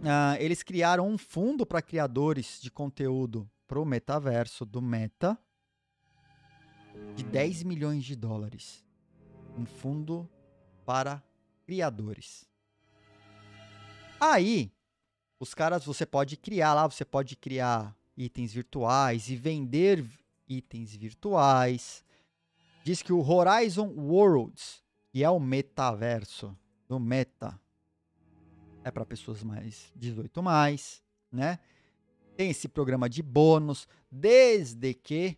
ah, eles criaram um fundo para criadores de conteúdo pro metaverso do Meta de 10 milhões de dólares. Um fundo para criadores. Aí, os caras, você pode criar lá, você pode criar itens virtuais e vender itens virtuais. Diz que o Horizon Worlds, que é o metaverso do Meta, é para pessoas mais 18 mais, né? Tem esse programa de bônus, desde que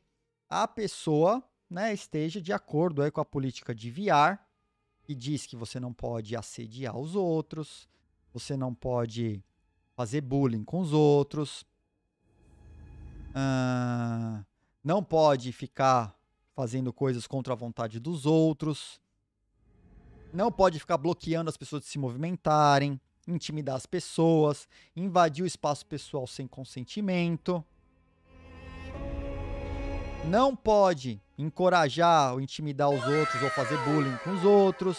a pessoa, né, esteja de acordo aí com a política de VR, que diz que você não pode assediar os outros, você não pode fazer bullying com os outros, não pode ficar fazendo coisas contra a vontade dos outros. Não pode ficar bloqueando as pessoas de se movimentarem, intimidar as pessoas, invadir o espaço pessoal sem consentimento. Não pode encorajar ou intimidar os outros ou fazer bullying com os outros.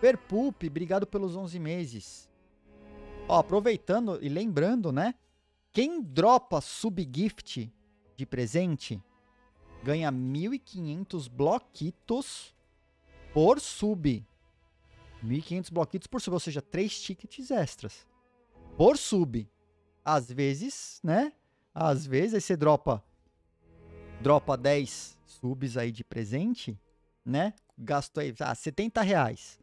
Perpup, obrigado pelos 11 meses. Ó, aproveitando e lembrando, né? Quem dropa subgift de presente ganha 1.500 bloquitos por sub. 1.500 bloquitos por sub, ou seja, 3 tickets extras por sub. Às vezes, né? Às vezes aí você dropa dropa 10 subs aí de presente, né? Gastou aí, ah, 70 reais.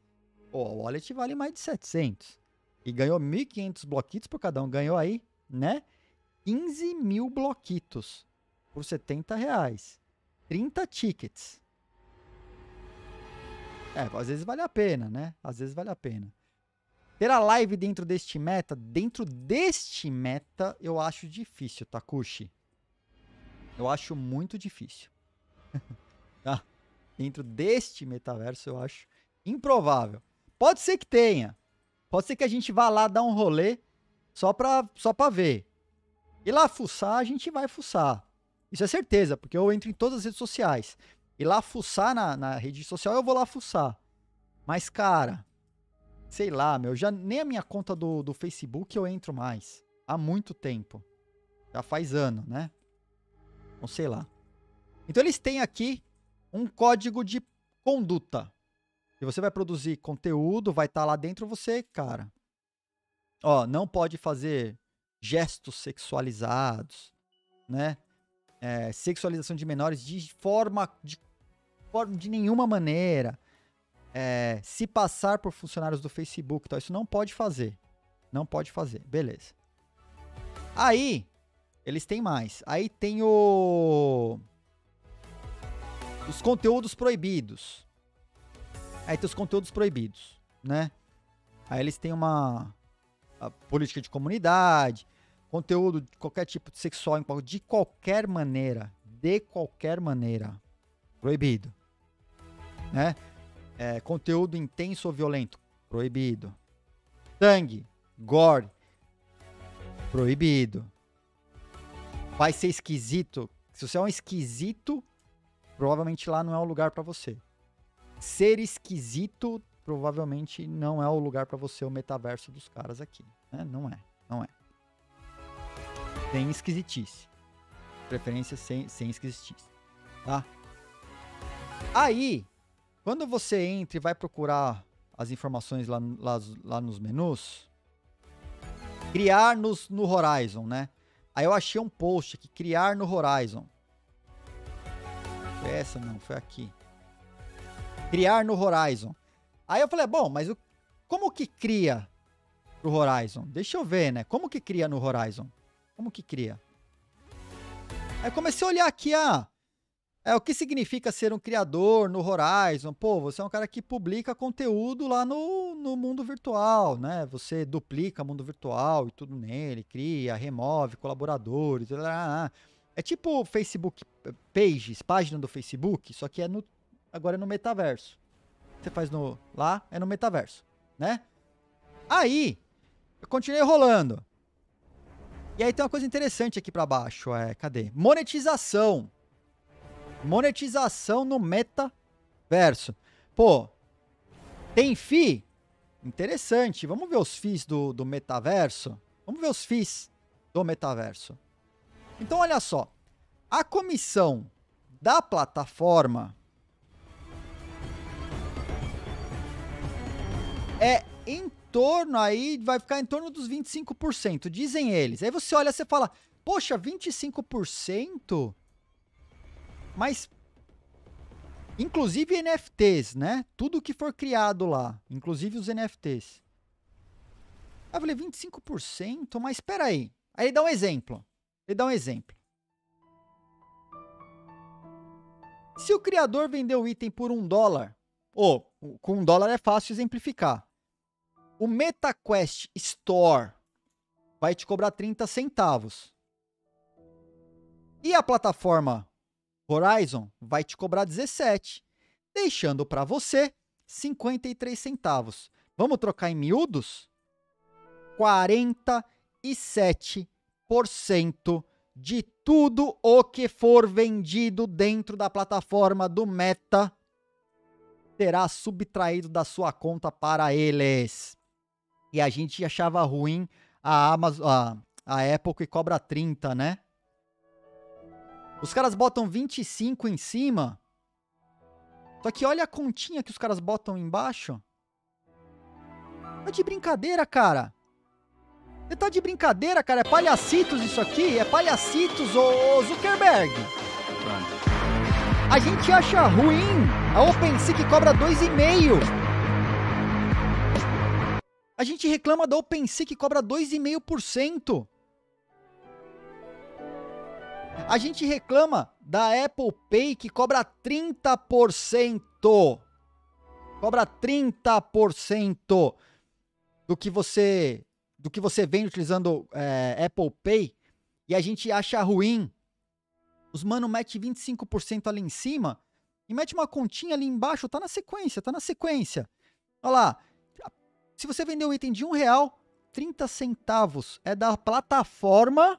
Pô, o wallet vale mais de 700. E ganhou 1.500 bloquitos por cada um. Ganhou aí, né? 15 mil bloquitos por 70 reais. 30 tickets. É, às vezes vale a pena, né? Às vezes vale a pena. Ter a live dentro deste meta, dentro deste meta, eu acho difícil, Takushi. Eu acho muito difícil. tá? Dentro deste metaverso, eu acho improvável. Pode ser que tenha. Pode ser que a gente vá lá dar um rolê só pra, só pra ver. E lá fuçar, a gente vai fuçar. Isso é certeza, porque eu entro em todas as redes sociais. E lá fuçar na, na rede social, eu vou lá fuçar. Mas, cara, sei lá, meu, já nem a minha conta do, do Facebook eu entro mais. Há muito tempo. Já faz ano, né? Não sei lá. Então eles têm aqui um código de conduta. Se você vai produzir conteúdo, vai estar lá dentro você, cara. Ó, não pode fazer gestos sexualizados, né? É, sexualização de menores de forma de, de nenhuma maneira. É, se passar por funcionários do Facebook, então isso não pode fazer. Não pode fazer, beleza. Aí, eles têm mais. Aí tem o. Os conteúdos proibidos. Aí tem os conteúdos proibidos, né? Aí eles têm uma a política de comunidade, conteúdo de qualquer tipo de sexual, de qualquer maneira, de qualquer maneira, proibido, né? É, conteúdo intenso ou violento, proibido. Sangue, gore, proibido. Vai ser esquisito. Se você é um esquisito, provavelmente lá não é o lugar pra você. Ser esquisito provavelmente não é o lugar pra você o metaverso dos caras aqui, né? Não é, não é. Tem esquisitice. Preferência sem, sem esquisitice, tá? Aí, quando você entra e vai procurar as informações lá, lá, lá nos menus, criar nos, no Horizon, né? Aí eu achei um post aqui, criar no Horizon. Foi essa não, foi aqui. Criar no Horizon. Aí eu falei, bom, mas o, como que cria pro Horizon? Deixa eu ver, né? Como que cria no Horizon? Como que cria? Aí comecei a olhar aqui, ah, é, o que significa ser um criador no Horizon? Pô, você é um cara que publica conteúdo lá no, no mundo virtual, né? Você duplica mundo virtual e tudo nele, cria, remove colaboradores. É tipo Facebook Pages, página do Facebook, só que é no, agora é no metaverso. Você faz no lá, é no metaverso, né? Aí, eu continuei rolando. E aí tem uma coisa interessante aqui pra baixo, é, cadê? Monetização. Monetização no metaverso. Pô, tem FI? Interessante. Vamos ver os FIIs do, do metaverso? Vamos ver os FIIs do metaverso. Então, olha só. A comissão da plataforma é em torno aí, vai ficar em torno dos 25%, dizem eles. Aí você olha você fala, poxa, 25%? Mas, inclusive NFTs, né? Tudo que for criado lá, inclusive os NFTs. Aí eu falei, 25%? Mas espera aí. Aí ele dá um exemplo. Ele dá um exemplo. Se o criador vender o item por um dólar, ou com um dólar é fácil exemplificar. O MetaQuest Store vai te cobrar 30 centavos. E a plataforma Horizon vai te cobrar 17, deixando para você 53 centavos. Vamos trocar em miúdos? 47% de tudo o que for vendido dentro da plataforma do Meta será subtraído da sua conta para eles. E a gente achava ruim a Amazon, a, a Apple que cobra 30, né? Os caras botam 25 em cima. Só que olha a continha que os caras botam embaixo. Tá de brincadeira, cara. Você tá de brincadeira, cara. É palhacitos isso aqui? É palhacitos, ô Zuckerberg. A gente acha ruim a OpenSea que cobra 2,5. A gente reclama da OpenSea que cobra 2,5%. A gente reclama da Apple Pay que cobra 30%. Cobra 30% do que você do que você vem utilizando é, Apple Pay e a gente acha ruim. Os mano mete 25% ali em cima e mete uma continha ali embaixo, tá na sequência, tá na sequência. Olha lá, se você vender um item de um real, 30 centavos é da plataforma.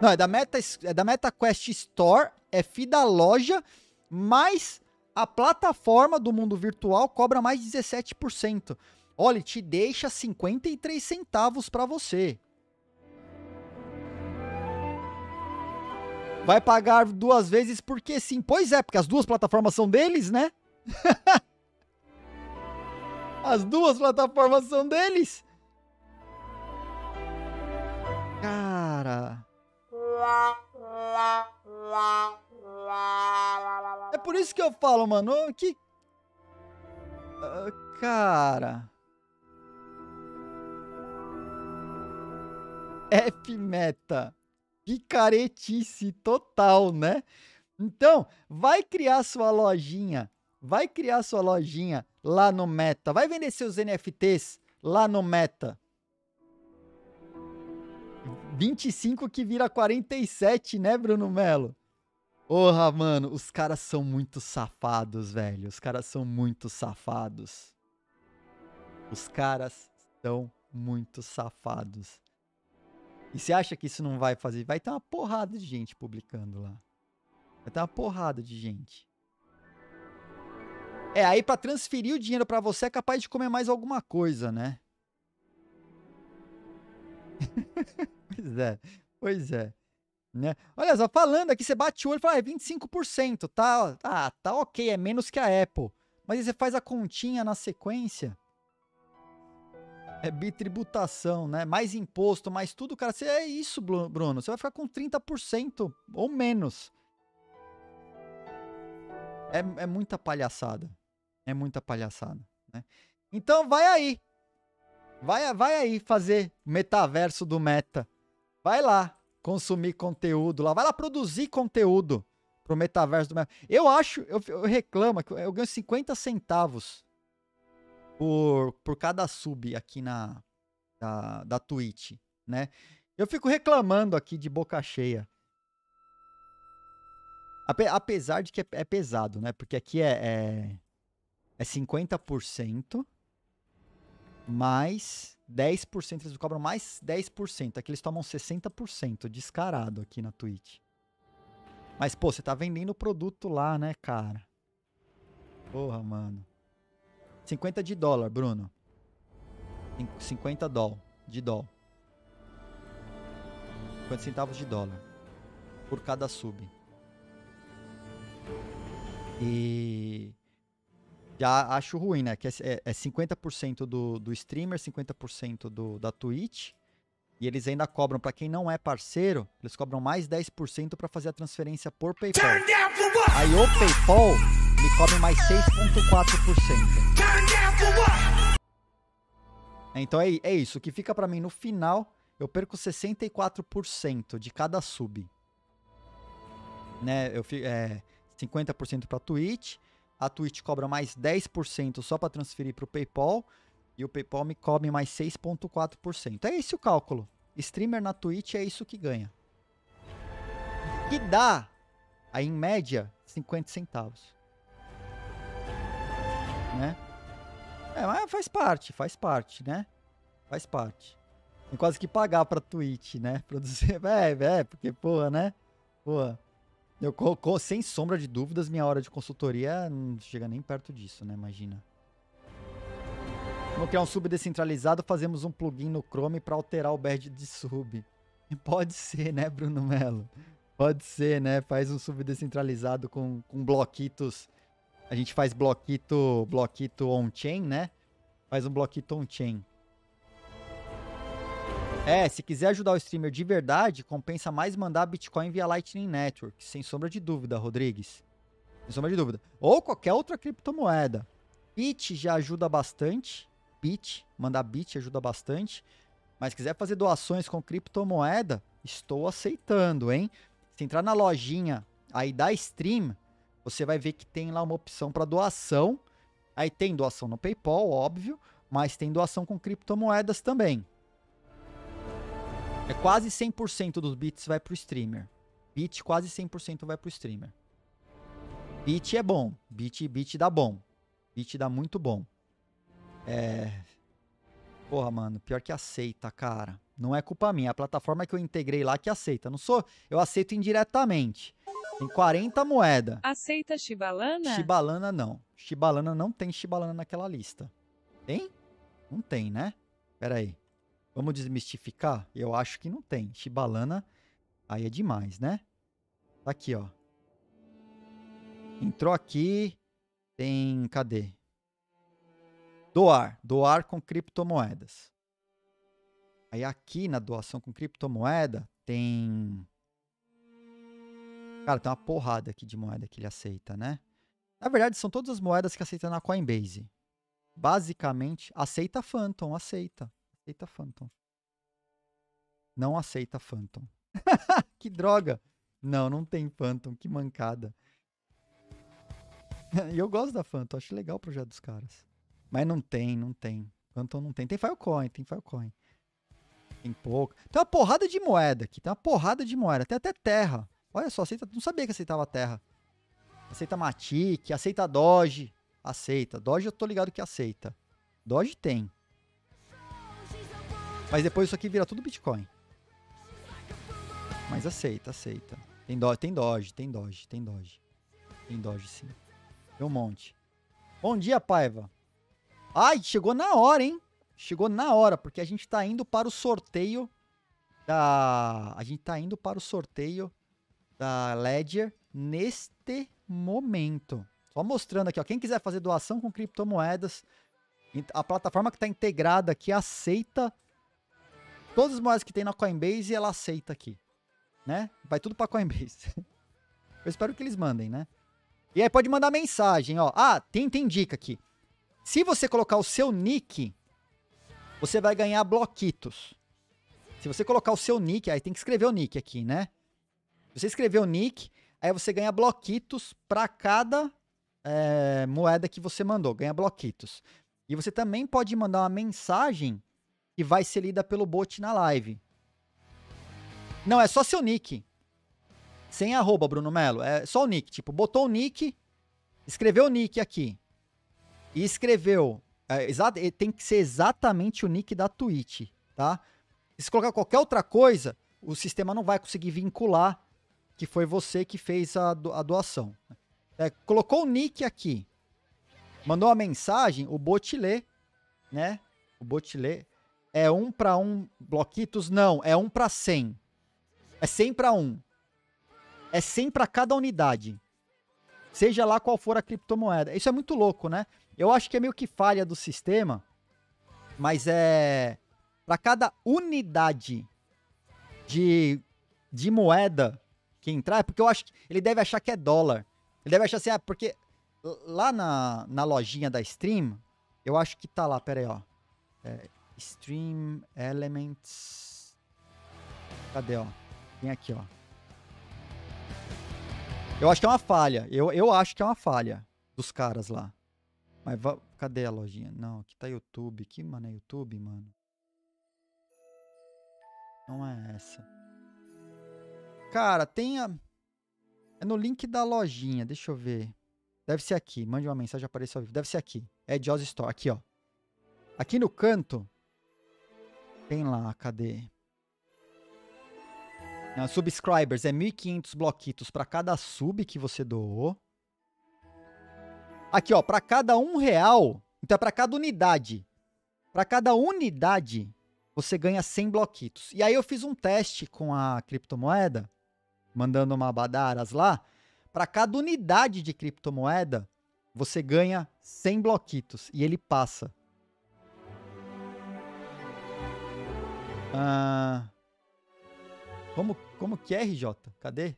Não, é da, Meta, é da MetaQuest Store, é FI da loja, mas a plataforma do mundo virtual cobra mais 17%. Olha, te deixa 53 centavos para você. Vai pagar duas vezes porque sim. Pois é, porque as duas plataformas são deles, né? as duas plataformas são deles. Cara. É por isso que eu falo, mano, que. Ah, cara. F-meta. Picaretice total, né? Então, vai criar sua lojinha. Vai criar sua lojinha lá no Meta. Vai vender seus NFTs lá no Meta. 25 que vira 47, né, Bruno Melo? Porra, mano, os caras são muito safados, velho. Os caras são muito safados. Os caras são muito safados. E você acha que isso não vai fazer? Vai ter uma porrada de gente publicando lá. Vai ter uma porrada de gente. É, aí pra transferir o dinheiro pra você é capaz de comer mais alguma coisa, né? pois é, pois é. Né? Olha só, falando aqui, você bate o olho e fala, ah, é 25%, tá, ah, tá ok, é menos que a Apple. Mas aí você faz a continha na sequência. É bitributação, né? Mais imposto, mais tudo, cara. Você é isso, Bruno. Você vai ficar com 30% ou menos. É, é muita palhaçada. É muita palhaçada, né? Então vai aí. Vai, vai aí fazer metaverso do Meta. Vai lá consumir conteúdo lá. Vai lá produzir conteúdo pro metaverso do Meta. Eu acho, eu, eu reclamo que eu ganho 50 centavos por, por cada sub aqui na da, da Twitch, né? Eu fico reclamando aqui de boca cheia. Ape, apesar de que é, é, pesado, né? Porque aqui é, é, é 50% mais 10%. Eles cobram mais 10%. Aqui eles tomam 60% descarado aqui na Twitch. Mas, pô, você tá vendendo o produto lá, né, cara? Porra, mano. 50 de dólar, Bruno. 50 dólar. De dólar. 50 centavos de dólar. Por cada sub. E já acho ruim, né? Que é, é 50% do, do streamer, 50% do, da Twitch. E eles ainda cobram, para quem não é parceiro, eles cobram mais 10% para fazer a transferência por PayPal. Aí o PayPal me cobre mais 6,4%. Então é, é isso. O que fica para mim no final, eu perco 64% de cada sub. Né? Eu, é, 50% para Twitch a Twitch cobra mais 10% só para transferir para o PayPal e o PayPal me cobre mais 6,4%. É esse o cálculo. Streamer na Twitch é isso que ganha. Que dá, aí em média, 50 centavos. Né? É, mas faz parte, faz parte, né? Faz parte. Tem quase que pagar pra Twitch, né? Produzir. É, é, porque, porra, né? Porra. Eu colocou, sem sombra de dúvidas, minha hora de consultoria não chega nem perto disso, né? Imagina. Vamos criar um sub descentralizado, fazemos um plugin no Chrome para alterar o badge de sub. Pode ser, né, Bruno Melo? Pode ser, né? Faz um sub descentralizado com, com bloquitos. A gente faz bloquito, bloquito on-chain, né? Faz um bloquito on-chain. É, se quiser ajudar o streamer de verdade, compensa mais mandar Bitcoin via Lightning Network, sem sombra de dúvida, Rodrigues. Sem sombra de dúvida. Ou qualquer outra criptomoeda. Bit já ajuda bastante. Bit, mandar Bit ajuda bastante. Mas se quiser fazer doações com criptomoeda, estou aceitando, hein? Se entrar na lojinha aí da Stream, você vai ver que tem lá uma opção para doação. Aí tem doação no PayPal, óbvio, mas tem doação com criptomoedas também. É quase 100% dos bits vai pro streamer. Bit quase 100% vai pro streamer. Bit é bom. Bit, bit dá bom. Bit dá muito bom. É. Porra, mano, pior que aceita, cara. Não é culpa minha. A plataforma que eu integrei lá que aceita. Não sou. Eu aceito indiretamente. Tem 40 moedas. Aceita Shibalana? Shibalana não. Shibalana não tem Shibalana naquela lista. Tem? Não tem, né? Pera aí. Vamos desmistificar? Eu acho que não tem. Chibalana, aí é demais, né? Tá aqui, ó. Entrou aqui, tem, cadê? Doar, doar com criptomoedas. Aí aqui na doação com criptomoeda tem. Cara, tem uma porrada aqui de moeda que ele aceita, né? Na verdade, são todas as moedas que aceita na Coinbase. Basicamente, aceita Phantom, aceita. Aceita Phantom. Não aceita Phantom. que droga! Não, não tem Phantom, que mancada. E eu gosto da Phantom, acho legal o projeto dos caras. Mas não tem, não tem. Phantom não tem. Tem Filecoin, tem Filecoin. Tem pouco. Tem uma porrada de moeda aqui, tem uma porrada de moeda. Tem até terra. Olha só, aceita, não sabia que aceitava terra. Aceita Matic, aceita Doge. Aceita. Doge eu tô ligado que aceita. Doge tem. Mas depois isso aqui vira tudo Bitcoin. Mas aceita, aceita. Tem Doge, tem Doge, tem Doge, tem Doge. Tem Doge sim. Tem um monte. Bom dia, Paiva. Ai, chegou na hora, hein? Chegou na hora, porque a gente tá indo para o sorteio da. A gente tá indo para o sorteio da Ledger neste momento. Só mostrando aqui, ó. Quem quiser fazer doação com criptomoedas, a plataforma que está integrada aqui aceita todas as moedas que tem na Coinbase, ela aceita aqui, né? Vai tudo para Coinbase. Eu espero que eles mandem, né? E aí pode mandar mensagem, ó. Ah, tem, tem dica aqui. Se você colocar o seu nick, você vai ganhar bloquitos. Se você colocar o seu nick, aí tem que escrever o nick aqui, né? Você escrever o nick, aí você ganha bloquitos para cada é, moeda que você mandou, ganha bloquitos. E você também pode mandar uma mensagem que vai ser lida pelo bot na live. Não, é só seu nick. Sem arroba, Bruno Melo. É só o nick. Tipo, botou o nick, escreveu o nick aqui. E escreveu. É, tem que ser exatamente o nick da Twitch, tá? Se colocar qualquer outra coisa, o sistema não vai conseguir vincular que foi você que fez a, do, a doação. É, colocou o nick aqui, mandou uma mensagem, o bot lê, né? O bot lê. É um para um bloquitos? Não, é um para 100. É 100 para um. É 100 para cada unidade. Seja lá qual for a criptomoeda. Isso é muito louco, né? Eu acho que é meio que falha do sistema, mas é para cada unidade de, de moeda que entrar, é porque eu acho que ele deve achar que é dólar. Ele deve achar assim, ah, porque lá na, na lojinha da Stream, eu acho que tá lá, pera aí, ó. É, Stream Elements. Cadê, ó? Tem aqui, ó. Eu acho que é uma falha. Eu, eu acho que é uma falha dos caras lá. Mas cadê a lojinha? Não, aqui tá YouTube. Que, mano, é YouTube, mano? Não é essa. Cara, tem a... É no link da lojinha, deixa eu ver. Deve ser aqui, mande uma mensagem, apareceu ao vivo. Deve ser aqui. É Jaws Store, aqui, ó. Aqui no canto, tem lá, cadê? Não, subscribers, é 1.500 bloquitos para cada sub que você doou. Aqui, ó, para cada um real, então é para cada unidade. Para cada unidade, você ganha 100 bloquitos. E aí eu fiz um teste com a criptomoeda mandando uma badaras lá, para cada unidade de criptomoeda, você ganha 100 bloquitos e ele passa. Ah, como, como que é, RJ? Cadê?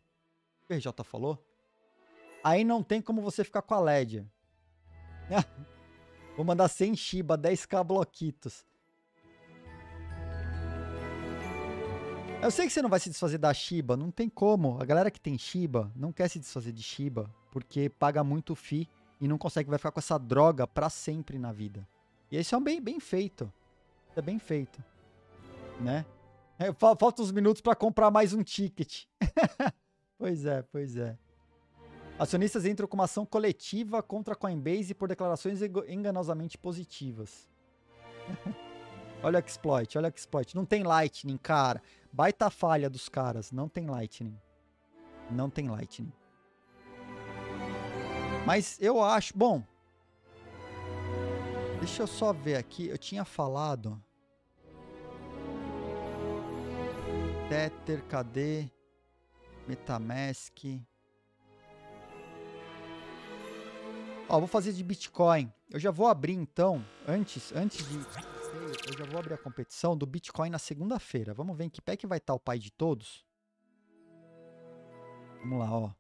O RJ falou? Aí não tem como você ficar com a Ledger. Vou mandar 100 Shiba, 10k bloquitos. Eu sei que você não vai se desfazer da Shiba, não tem como. A galera que tem Shiba não quer se desfazer de Shiba porque paga muito FII e não consegue, vai ficar com essa droga para sempre na vida. E esse é um bem, bem feito. É bem feito. Né? É, falta uns minutos para comprar mais um ticket. pois é, pois é. Acionistas entram com uma ação coletiva contra a Coinbase por declarações enganosamente positivas. olha o exploit, olha o exploit. Não tem Lightning, cara. Baita falha dos caras. Não tem Lightning. Não tem Lightning. Mas eu acho. Bom. Deixa eu só ver aqui. Eu tinha falado. Tether, cadê? Metamask. Ó, vou fazer de Bitcoin. Eu já vou abrir então, antes, antes de eu já vou abrir a competição do Bitcoin na segunda-feira. Vamos ver em que pé que vai estar o pai de todos. Vamos lá, ó.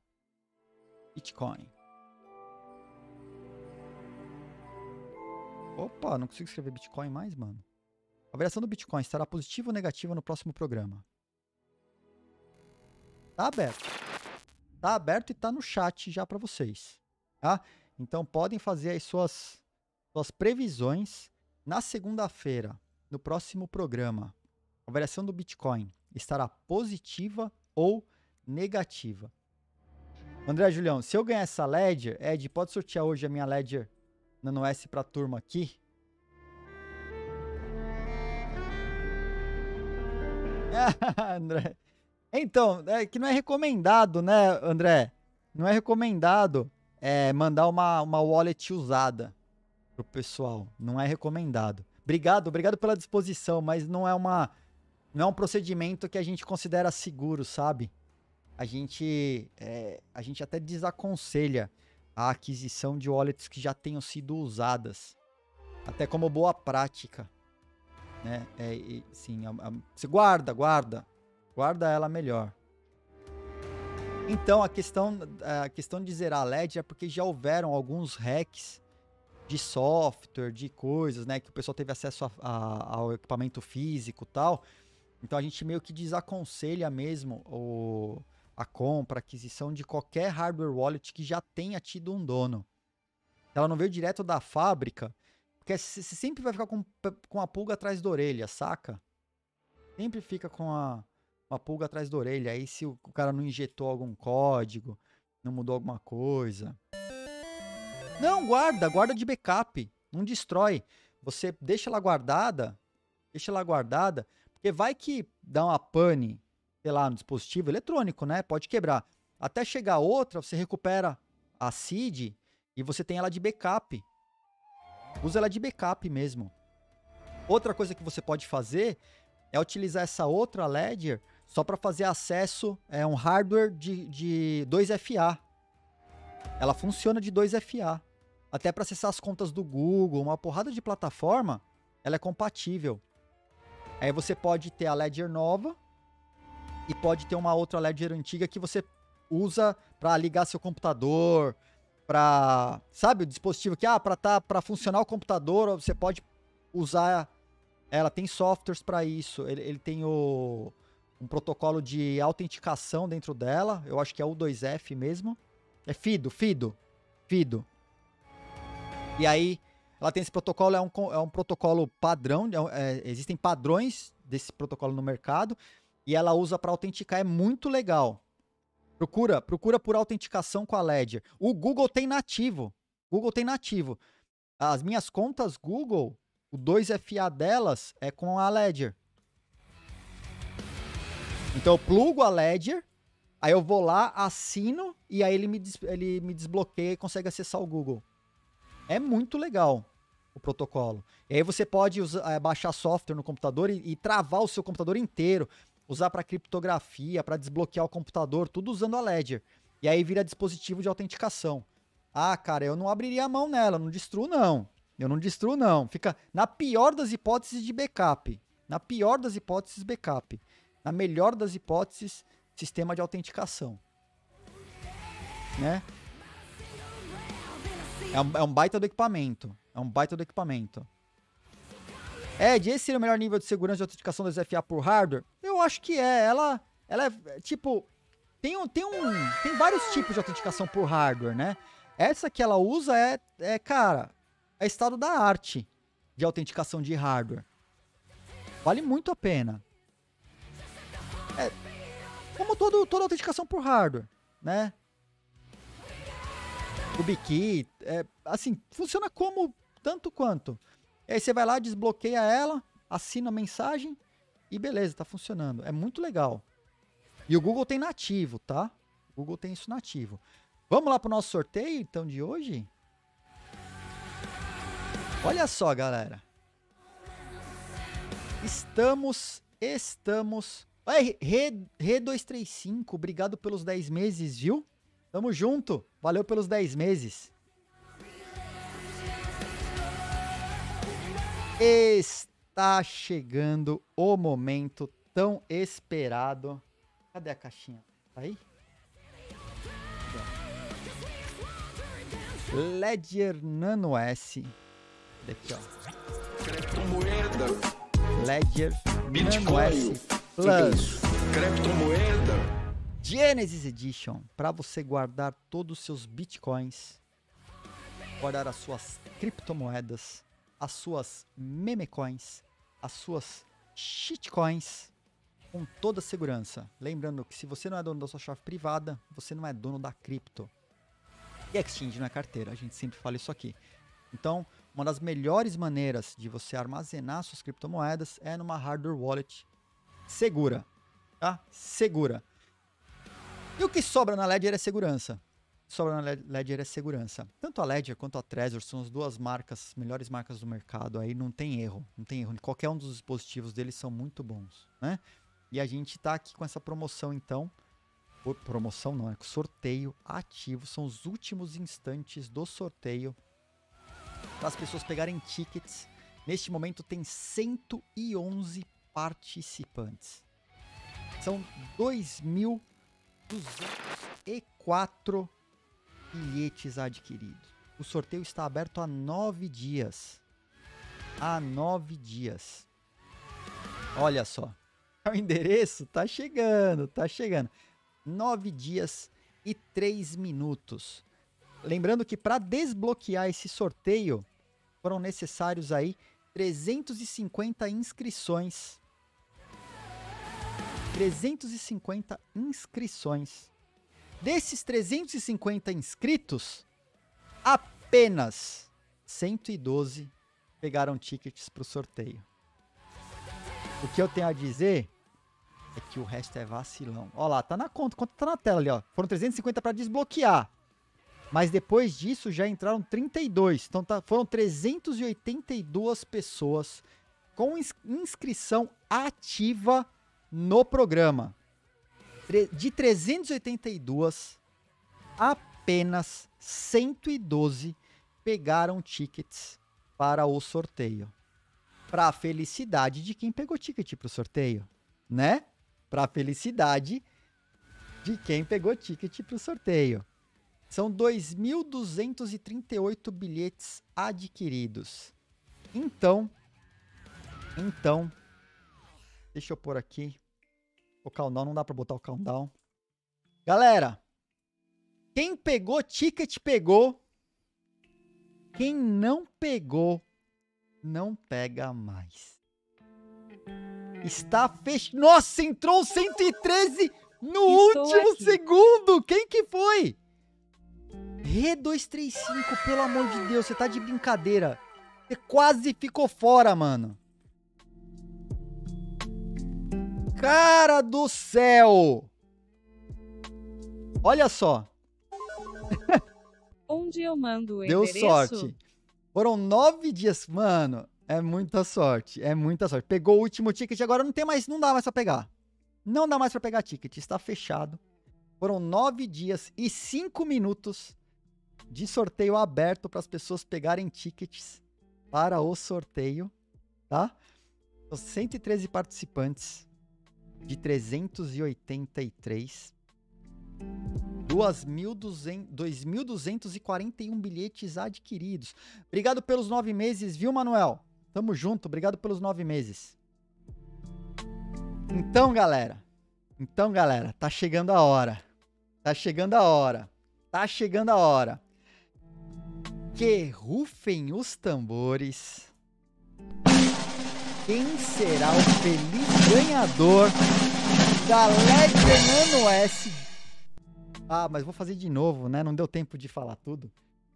Bitcoin. Opa, não consigo escrever Bitcoin mais, mano. A variação do Bitcoin estará positiva ou negativa no próximo programa? Tá aberto. Tá aberto e tá no chat já para vocês, tá? Então podem fazer as suas suas previsões na segunda-feira, no próximo programa. A variação do Bitcoin estará positiva ou negativa? André Julião, se eu ganhar essa Ledger, Ed, pode sortear hoje a minha Ledger Nano S pra turma aqui? André. Então, é que não é recomendado, né, André? Não é recomendado é, mandar uma, uma wallet usada pro pessoal. Não é recomendado. Obrigado, obrigado pela disposição, mas não é uma não é um procedimento que a gente considera seguro, sabe? A gente é, a gente até desaconselha a aquisição de wallets que já tenham sido usadas, até como boa prática, né? É, sim, a, a, você guarda, guarda, guarda ela melhor. Então a questão, a questão de zerar a LED é porque já houveram alguns hacks de software, de coisas, né? Que o pessoal teve acesso a, a, ao equipamento físico tal. Então a gente meio que desaconselha mesmo o, a compra, a aquisição de qualquer hardware wallet que já tenha tido um dono. Ela não veio direto da fábrica, porque você sempre vai ficar com, com a pulga atrás da orelha, saca? Sempre fica com a, uma pulga atrás da orelha. Aí se o, cara não injetou algum código, não mudou alguma coisa. Não, guarda, guarda de backup. Não destrói. Você deixa ela guardada, deixa ela guardada, porque vai que dá uma pane sei lá, no dispositivo eletrônico, né? Pode quebrar. Até chegar outra, você recupera a seed e você tem ela de backup. Usa ela de backup mesmo. Outra coisa que você pode fazer é utilizar essa outra Ledger só para fazer acesso é um hardware de, de 2FA. Ela funciona de 2FA. Até para acessar as contas do Google, uma porrada de plataforma, ela é compatível. Aí você pode ter a Ledger nova e pode ter uma outra ledger antiga que você usa para ligar seu computador, para, sabe, o dispositivo que ah, para tá para funcionar o computador, você pode usar ela tem softwares para isso. Ele, ele tem o, um protocolo de autenticação dentro dela. Eu acho que é o 2F mesmo. É FIDO, FIDO, FIDO. E aí, ela tem esse protocolo, é um, é um protocolo padrão. É, é, existem padrões desse protocolo no mercado e ela usa para autenticar, é muito legal. Procura, procura por autenticação com a Ledger. O Google tem nativo. Google tem nativo. As minhas contas Google, o 2FA delas é com a Ledger. Então eu plugo a Ledger, aí eu vou lá, assino e aí ele me, ele me desbloqueia e consegue acessar o Google. É muito legal o protocolo. E aí você pode usar, é, baixar software no computador e, e, travar o seu computador inteiro usar para criptografia, para desbloquear o computador, tudo usando a Ledger. E aí vira dispositivo de autenticação. Ah, cara, eu não abriria a mão nela, não destruo não. Eu não destruo não. Fica na pior das hipóteses de backup. Na pior das hipóteses, backup. Na melhor das hipóteses, sistema de autenticação. Né? É um, é um baita do equipamento. É um baita do equipamento. Ed, esse seria o melhor nível de segurança de autenticação das FA por hardware? Eu acho que é. Ela, ela é, tipo, tem, um, tem, um, tem vários tipos de autenticação por hardware, né? Essa que ela usa é, é, cara, é estado da arte de autenticação de hardware. Vale muito a pena. É, como todo, toda autenticação por hardware, né? O Bikey, é, assim, funciona como tanto quanto. E aí você vai lá, desbloqueia ela, assina a mensagem e beleza, tá funcionando. É muito legal. E o Google tem nativo, tá? O Google tem isso nativo. Vamos lá pro nosso sorteio, então, de hoje? Olha só, galera. Estamos, estamos... Vai, Re235, Re obrigado pelos 10 meses, viu? Tamo junto, valeu pelos 10 meses. Está chegando o momento tão esperado. Cadê a caixinha? Tá aí? Ledger Nano S. Daqui, ó. Ledger Bitcoin. Nano S Plus. isso? Criptomoeda. Genesis Edition para você guardar todos os seus bitcoins, guardar as suas criptomoedas, as suas memecoins, as suas shitcoins com toda segurança. Lembrando que se você não é dono da sua chave privada, você não é dono da cripto. E exchange não é carteira, a gente sempre fala isso aqui. Então, uma das melhores maneiras de você armazenar suas criptomoedas é numa hardware wallet segura, tá? Segura. E o que sobra na Ledger é segurança. Sobra na Le- Ledger é segurança. Tanto a Ledger quanto a Trezor são as duas marcas, melhores marcas do mercado. Aí não tem erro, não tem erro. Qualquer um dos dispositivos deles são muito bons, né? E a gente tá aqui com essa promoção então. Promoção não, é sorteio ativo. São os últimos instantes do sorteio para as pessoas pegarem tickets. Neste momento tem 111 participantes. São 2.204 bilhetes adquiridos. O sorteio está aberto há nove dias. Há nove dias. Olha só. O endereço tá chegando, tá chegando. Nove dias e três minutos. Lembrando que para desbloquear esse sorteio foram necessários aí 350 inscrições. 350 inscrições. Desses 350 inscritos, apenas 112 pegaram tickets para o sorteio. O que eu tenho a dizer é que o resto é vacilão. Ó lá, tá na conta, conta tá na tela ali, ó. Foram 350 para desbloquear. Mas depois disso já entraram 32. Então tá, foram 382 pessoas com ins- inscrição ativa no programa. De 382, apenas 112 pegaram tickets para o sorteio. Para a felicidade de quem pegou ticket para o sorteio, né? Para a felicidade de quem pegou ticket para o sorteio. São 2.238 bilhetes adquiridos. Então, então, deixa eu pôr aqui o countdown, não dá para botar o countdown. Galera, quem pegou ticket pegou. Quem não pegou, não pega mais. Está fechado. Nossa, entrou 113 no Estou último aqui. segundo. Quem que foi? Re235, pelo amor de Deus, você tá de brincadeira. Você quase ficou fora, mano. Cara do céu! Olha só, Onde eu mando o deu endereço? sorte. Foram nove dias, mano. É muita sorte, é muita sorte. Pegou o último ticket, agora não tem mais, não dá mais pra pegar. Não dá mais pra pegar ticket, está fechado. Foram nove dias e cinco minutos de sorteio aberto para as pessoas pegarem tickets para o sorteio, tá? São 113 participantes de 383. 2.200 2.241 bilhetes adquiridos. Obrigado pelos nove meses, viu, Manuel? Tamo junto, obrigado pelos nove meses. Então, galera. Então, galera, tá chegando a hora. Tá chegando a hora. Tá chegando a hora. Que rufem os tambores. Quem será o feliz ganhador da Ledger Nano S? Ah, mas vou fazer de novo, né? Não deu tempo de falar tudo.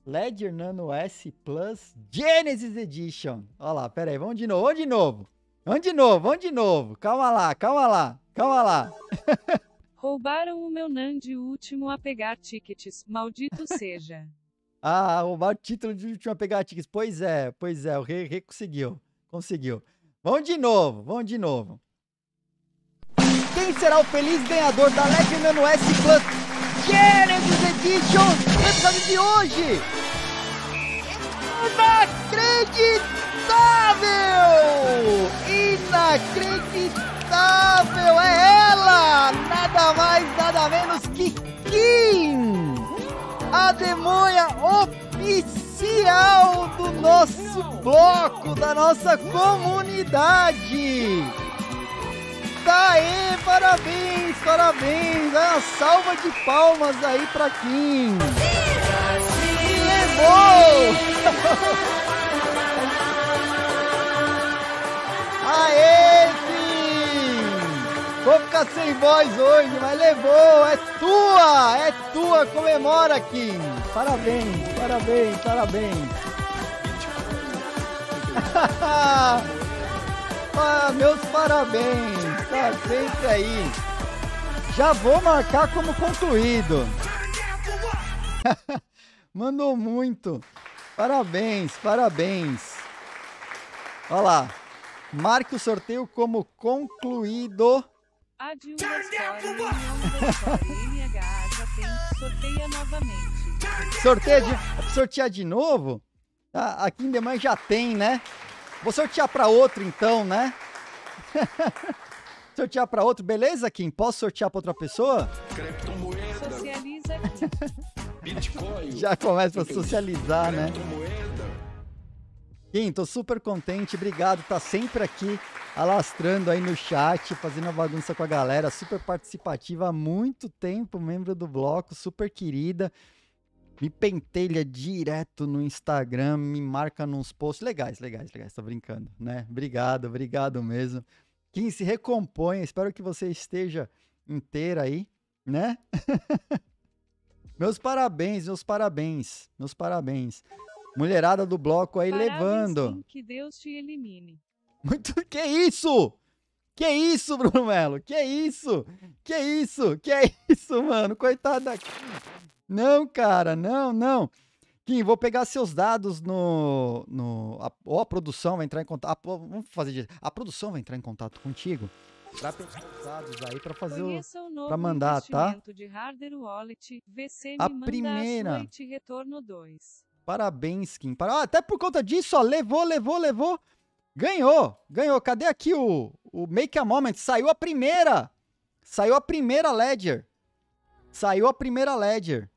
Ledger Nano S Plus Genesis Edition. Olha lá, pera aí, vamos de novo, vamos de novo. Vamos de novo, vamos de novo. Calma lá, calma lá, calma lá. Roubaram o meu Nandi último a pegar tickets, maldito seja. Ah, roubar o título de última pegar tickets. Pois é, pois é, o Rei, Rei conseguiu. Conseguiu. Vamos de novo, vamos de novo. Quem será o feliz ganhador da Ledger Nano S Plus Genesis Edition no episódio de hoje? Inacreditável! Inacreditável! É ela! Nada mais, nada menos que Kim! A demônia oficial do nosso bloco, da nossa comunidade! Tá aí, parabéns, parabéns! Uma salva de palmas aí pra Kim! Levou! Aê, Kim! Vou ficar sem voz hoje, mas levou! É tua! É tua! Comemora, Kim! Parabéns, parabéns, parabéns! ah, meus parabéns! Tá sempre aí! Já vou marcar como concluído! Mandou muito! Parabéns, parabéns! Olha lá! Marque o sorteio como concluído. De sorteia novamente. Sorteia de, sortear de novo? Aqui em Demais já tem, né? Vou sortear para outro então, né? sortear para outro, beleza, Kim? Posso sortear para outra pessoa? Criptomoeda, Socializa. Bitcoin, Já começa a socializar, né? Kim, tô super contente, obrigado, tá sempre aqui alastrando aí no chat, fazendo a bagunça com a galera, super participativa há muito tempo, membro do bloco, super querida. Me pentelha direto no Instagram, me marca nos posts legais, legais, legais, tô brincando, né? Obrigado, obrigado mesmo. Kim, se recomponha, espero que você esteja inteira aí, né? meus parabéns, meus parabéns, meus parabéns. Mulherada do bloco aí Parabéns, levando. Kim, que Deus te elimine. Muito. Que isso? Que isso, Bruno Melo? Que isso? Que isso? Que isso, mano? Coitado da. Não, cara, não, não. Kim, vou pegar seus dados no. no a, ou a produção vai entrar em contato. a- vamos fazer disso. A produção vai entrar em contato contigo pra pegar os dados aí pra fazer o. Conheça o novo pra mandar, tá? de Hardware Wallet. VC me A manda primeira. a te retorno 2. Parabéns, Kim. Para... Ah, até por conta disso, ó, levou, levou, levou. Ganhou, ganhou. Cadê aqui o, o Make a Moment? Saiu a primeira. Saiu a primeira Ledger. Saiu a primeira Ledger.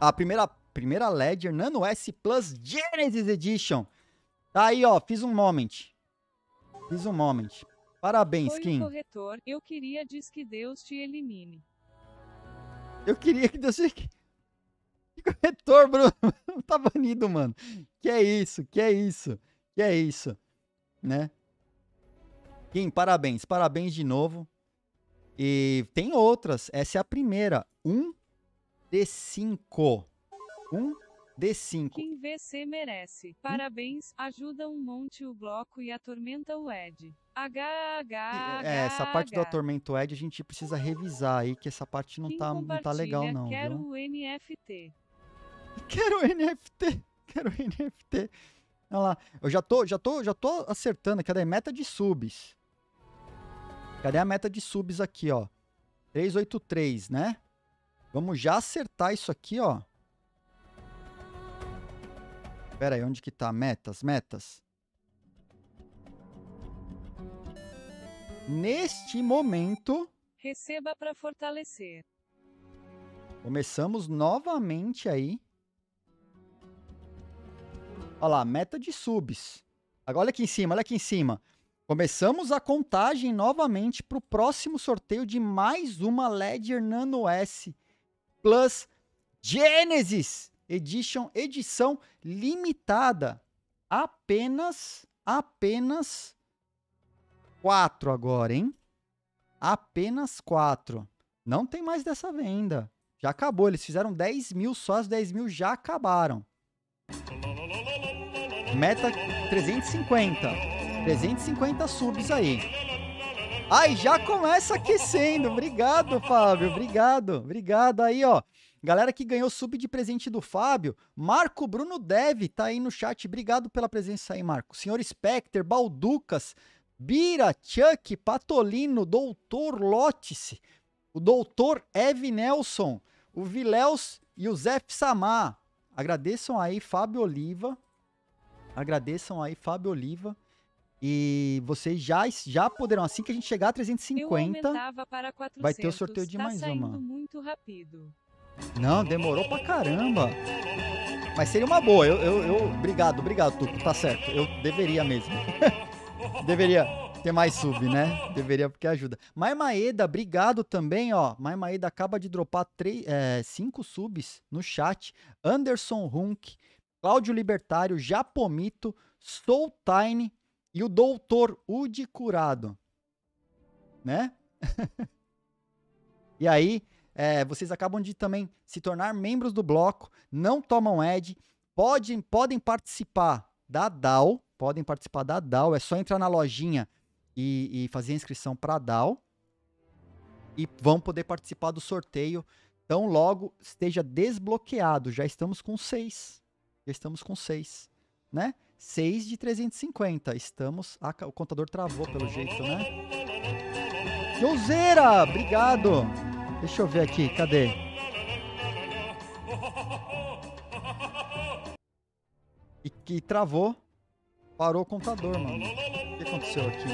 A primeira, primeira Ledger Nano S Plus Genesis Edition. Tá aí, ó. Fiz um moment. Fiz um moment. Parabéns, Foi Kim. corretor. Eu queria diz que Deus te elimine. Eu queria que Deus. Que corretor, Bruno. tá banido, mano. Que é isso, que é isso, que é isso. Né? Kim, parabéns, parabéns de novo. E tem outras. Essa é a primeira. Um D5. Um D5. Quem VC merece. Parabéns. Ajuda um monte o bloco e atormenta o Ed. HH. É, essa parte do atormento Ed a gente precisa revisar aí, que essa parte não Quem tá, não tá legal, não. Quero viu? o NFT. Quero NFT, quero NFT. Olha lá, eu já tô, já tô, já tô acertando. Cadê meta de subs? Cadê a meta de subs aqui, ó? 383, né? Vamos já acertar isso aqui, ó. Pera aí, onde que tá? Metas, metas. Neste momento, Receba para fortalecer. Começamos novamente aí. Olha lá, meta de subs. Agora olha aqui em cima, olha aqui em cima. Começamos a contagem novamente para o próximo sorteio de mais uma Ledger Nano S Plus Genesis Edition, edição limitada. Apenas, apenas quatro agora, hein? Apenas quatro. Não tem mais dessa venda. Já acabou. Eles fizeram 10 mil só, as 10 mil já acabaram. Meta 350. 350 subs aí. Ai, já começa aquecendo. Obrigado, Fábio. Obrigado. Obrigado aí, ó. Galera que ganhou sub de presente do Fábio. Marco Bruno Dev tá aí no chat. Obrigado pela presença aí, Marco. Senhor Specter, Balducas, Bira, Chuck, Patolino, Doutor Lótice, o Doutor Ev Nelson, o Viléus e o Zé Samar. Agradeçam aí, Fábio Oliva. Agradeçam aí, Fábio Oliva. E vocês já, já poderão, assim que a gente chegar a Eu 350. aumentava para 400. vai ter o sorteio de tá mais uma. muito rápido. Não, demorou pra caramba. Mas seria uma boa. Eu, eu, eu- obrigado, obrigado, Tuco. Tá certo. Eu deveria mesmo. deveria ter mais sub, né? Deveria porque ajuda. Mai Maeda, obrigado também, ó. Mai Maeda acaba de dropar três, é, cinco subs no chat. Anderson Hunk, Cláudio Libertário, Japomito, Soul Tiny e o Doutor Udi Curado. Né? e aí, é, vocês acabam de também se tornar membros do bloco, não tomam ad, podem, podem participar da DAO, podem participar da DAO, é só entrar na lojinha e, e fazer a inscrição para a DAO e vão poder participar do sorteio. Então, logo esteja desbloqueado. Já estamos com seis. Já estamos com seis, né? 6 de 350. Estamos. Ah, o contador travou pelo jeito, né? Joseira, obrigado. Deixa eu ver aqui, cadê? E que travou. Parou o contador, mano. O que aconteceu aqui?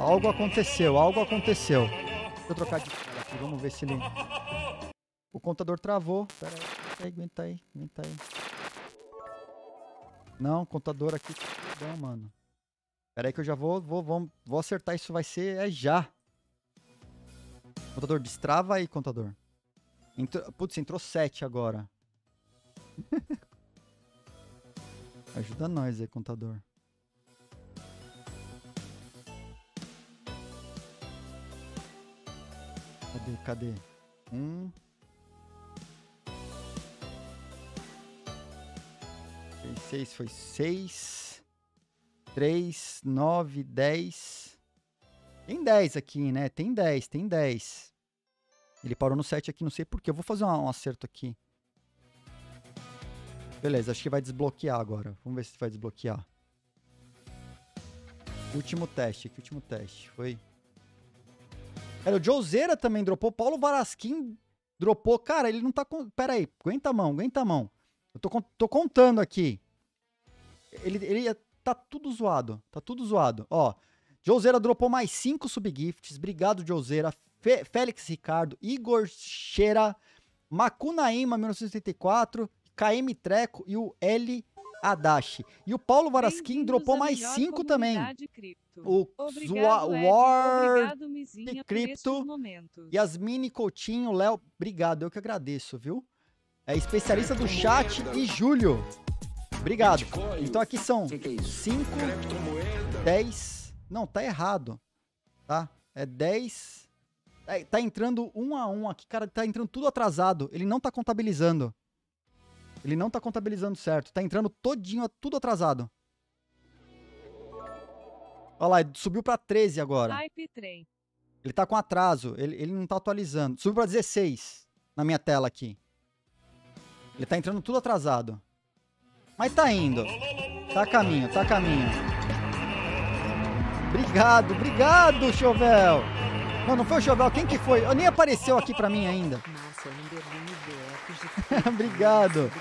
Algo aconteceu, algo aconteceu. Deixa eu trocar de aqui, vamos ver se ele. O contador travou. Pera aí, aguenta aí, aguenta aí. Não, contador aqui. Não, mano. Pera aí que eu já vou, vou, vou, vou acertar isso, vai ser é já. Contador, destrava aí, contador. Entrou, putz, entrou 7 agora. Ajuda nós aí, contador. Cadê, cadê? Um. Foi Seis, foi seis. Três, nove, dez. Tem 10 aqui, né? Tem 10, tem 10. Ele parou no 7 aqui, não sei porquê. Eu vou fazer um, acerto aqui. Beleza, acho que vai desbloquear agora. Vamos ver se vai desbloquear. Último teste aqui, último teste. Foi. Cara, o Joseira também dropou. Paulo Varasquim dropou. Cara, ele não tá com. Pera aí, aguenta a mão, aguenta a mão. Eu tô, tô contando aqui. Ele, ele tá tudo zoado. Tá tudo zoado. Ó, Joseira dropou mais 5 subgifts. Obrigado, Joseira. Fe- Félix Ricardo, Igor Cheira, Macunaíma 1984, KM Treco e o L Adachi. E o Paulo Varasquim dropou mais 5 também. cripto. O Obrigado. War Obrigado, Mizinha, Cripto. Yasmine Coutinho, Léo, obrigado, eu que agradeço, viu? É especialista do chat e Júlio. Obrigado. Bitcoin. Então aqui são que, que é isso? 5, Criptomoeda. 10. Não, tá errado. Tá? É 10. É, tá entrando um a um aqui, cara, tá entrando tudo atrasado. Ele não tá contabilizando. Ele não tá contabilizando certo. Tá entrando todinho, tudo atrasado. Olha lá, ele subiu pra 13 agora. Ele tá com atraso, ele, ele não tá atualizando. Subiu pra 16 na minha tela aqui. Ele tá entrando tudo atrasado. Mas tá indo. Tá a caminho, tá a caminho. Obrigado, obrigado, Chovel. Não, não foi o Chovel, quem que foi? Nem apareceu aqui pra mim ainda. Obrigado.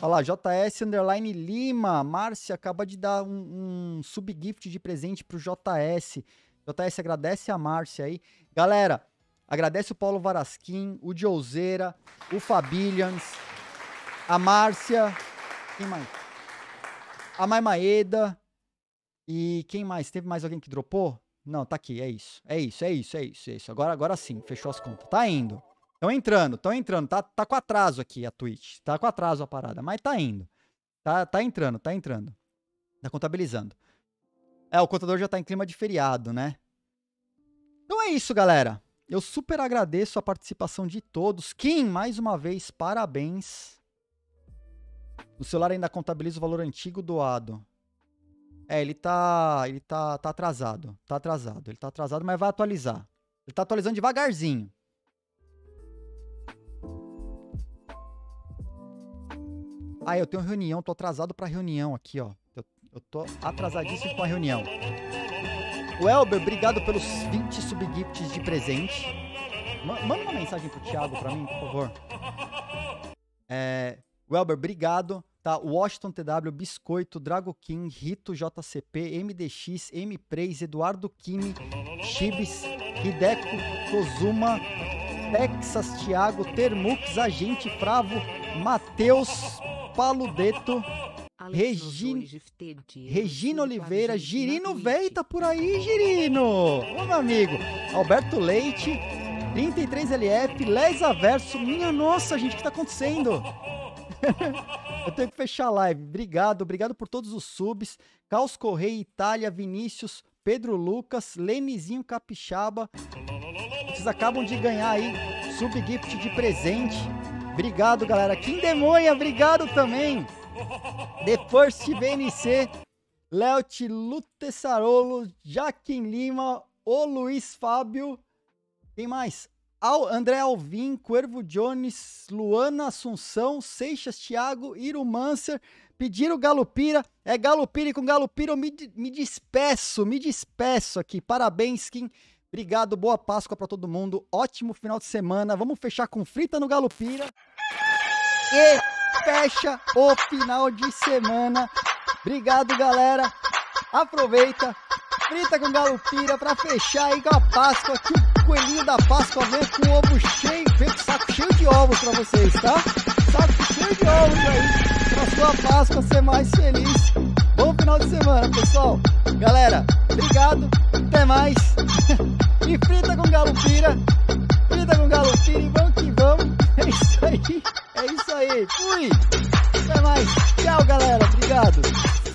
Olha lá, JS Underline Lima. Márcia acaba de dar um, um subgift de presente pro JS. JS agradece a Márcia aí. Galera, agradece o Paulo Varasquim, o Diozeira, o Fabillians, a Márcia. Quem mais? A Mai Maeda. E quem mais? Teve mais alguém que dropou? Não, tá aqui, é isso. É isso, é isso, é isso, é isso. Agora, agora sim, fechou as contas. Tá indo. Estão entrando, estão entrando. Tá, tá com atraso aqui a Twitch. Tá com atraso a parada, mas tá indo. Tá, tá entrando, tá entrando. Tá contabilizando. É, o contador já tá em clima de feriado, né? Então é isso, galera. Eu super agradeço a participação de todos. Kim, mais uma vez, parabéns. O celular ainda contabiliza o valor antigo doado. É, ele tá. Ele tá, tá atrasado. Tá atrasado. Ele tá atrasado, mas vai atualizar. Ele tá atualizando devagarzinho. Ah, eu tenho reunião, tô atrasado pra reunião aqui, ó. Eu, eu tô atrasadíssimo com a reunião. O Elber, obrigado pelos 20 subgifts de presente. Ma- manda uma mensagem pro Thiago pra mim, por favor. É, obrigado. Tá, Washington TW, Biscoito, Drago King, Rito JCP, MDX, M-Praise, Eduardo Kimi, Chibis, Hideko Kozuma, Texas Thiago, Termux, Agente Fravo, Matheus, Paludeto, Regina Edu Oliveira, Girino. Véi, tá por aí, Girino! Ô, meu amigo. Alberto Leite, 33LF, Les Averso. Minha nossa, gente, o que tá acontecendo? Eu tenho que fechar a live. Obrigado, obrigado por todos os subs. Caos Correia, Itália, Vinícius, Pedro Lucas, Lenizinho Capixaba. Vocês acabam de ganhar aí sub gift de presente. Obrigado, galera. Quindemonha, obrigado também. The First VNC, Leote Lutessarolo, Jaquim Lima, o Luiz Fábio. Quem mais? Al, André Alvim, Cuervo Jones, Luana Assunção, Seixas Thiago, Iro Manser, pediram Galupira. É Galupira e com Galupira eu me, me despeço, me despeço aqui. Parabéns, Kim. Obrigado, boa Páscoa pra todo mundo. Ótimo final de semana. Vamos fechar com frita no Galupira. E fecha o final de semana. Obrigado, galera. Aproveita. Frita com galupira pra fechar aí com a Páscoa. Que o coelhinho da Páscoa vem com ovo cheio, vem com saco cheio de ovos pra vocês, tá? Saco cheio de ovos aí. Pra sua Páscoa ser mais feliz. Bom final de semana, pessoal. Galera, obrigado. Até mais. e frita com galupira. Frita com galupira e vamos que vamos. É isso aí. É isso aí. Fui. Até mais. Tchau, galera. Obrigado.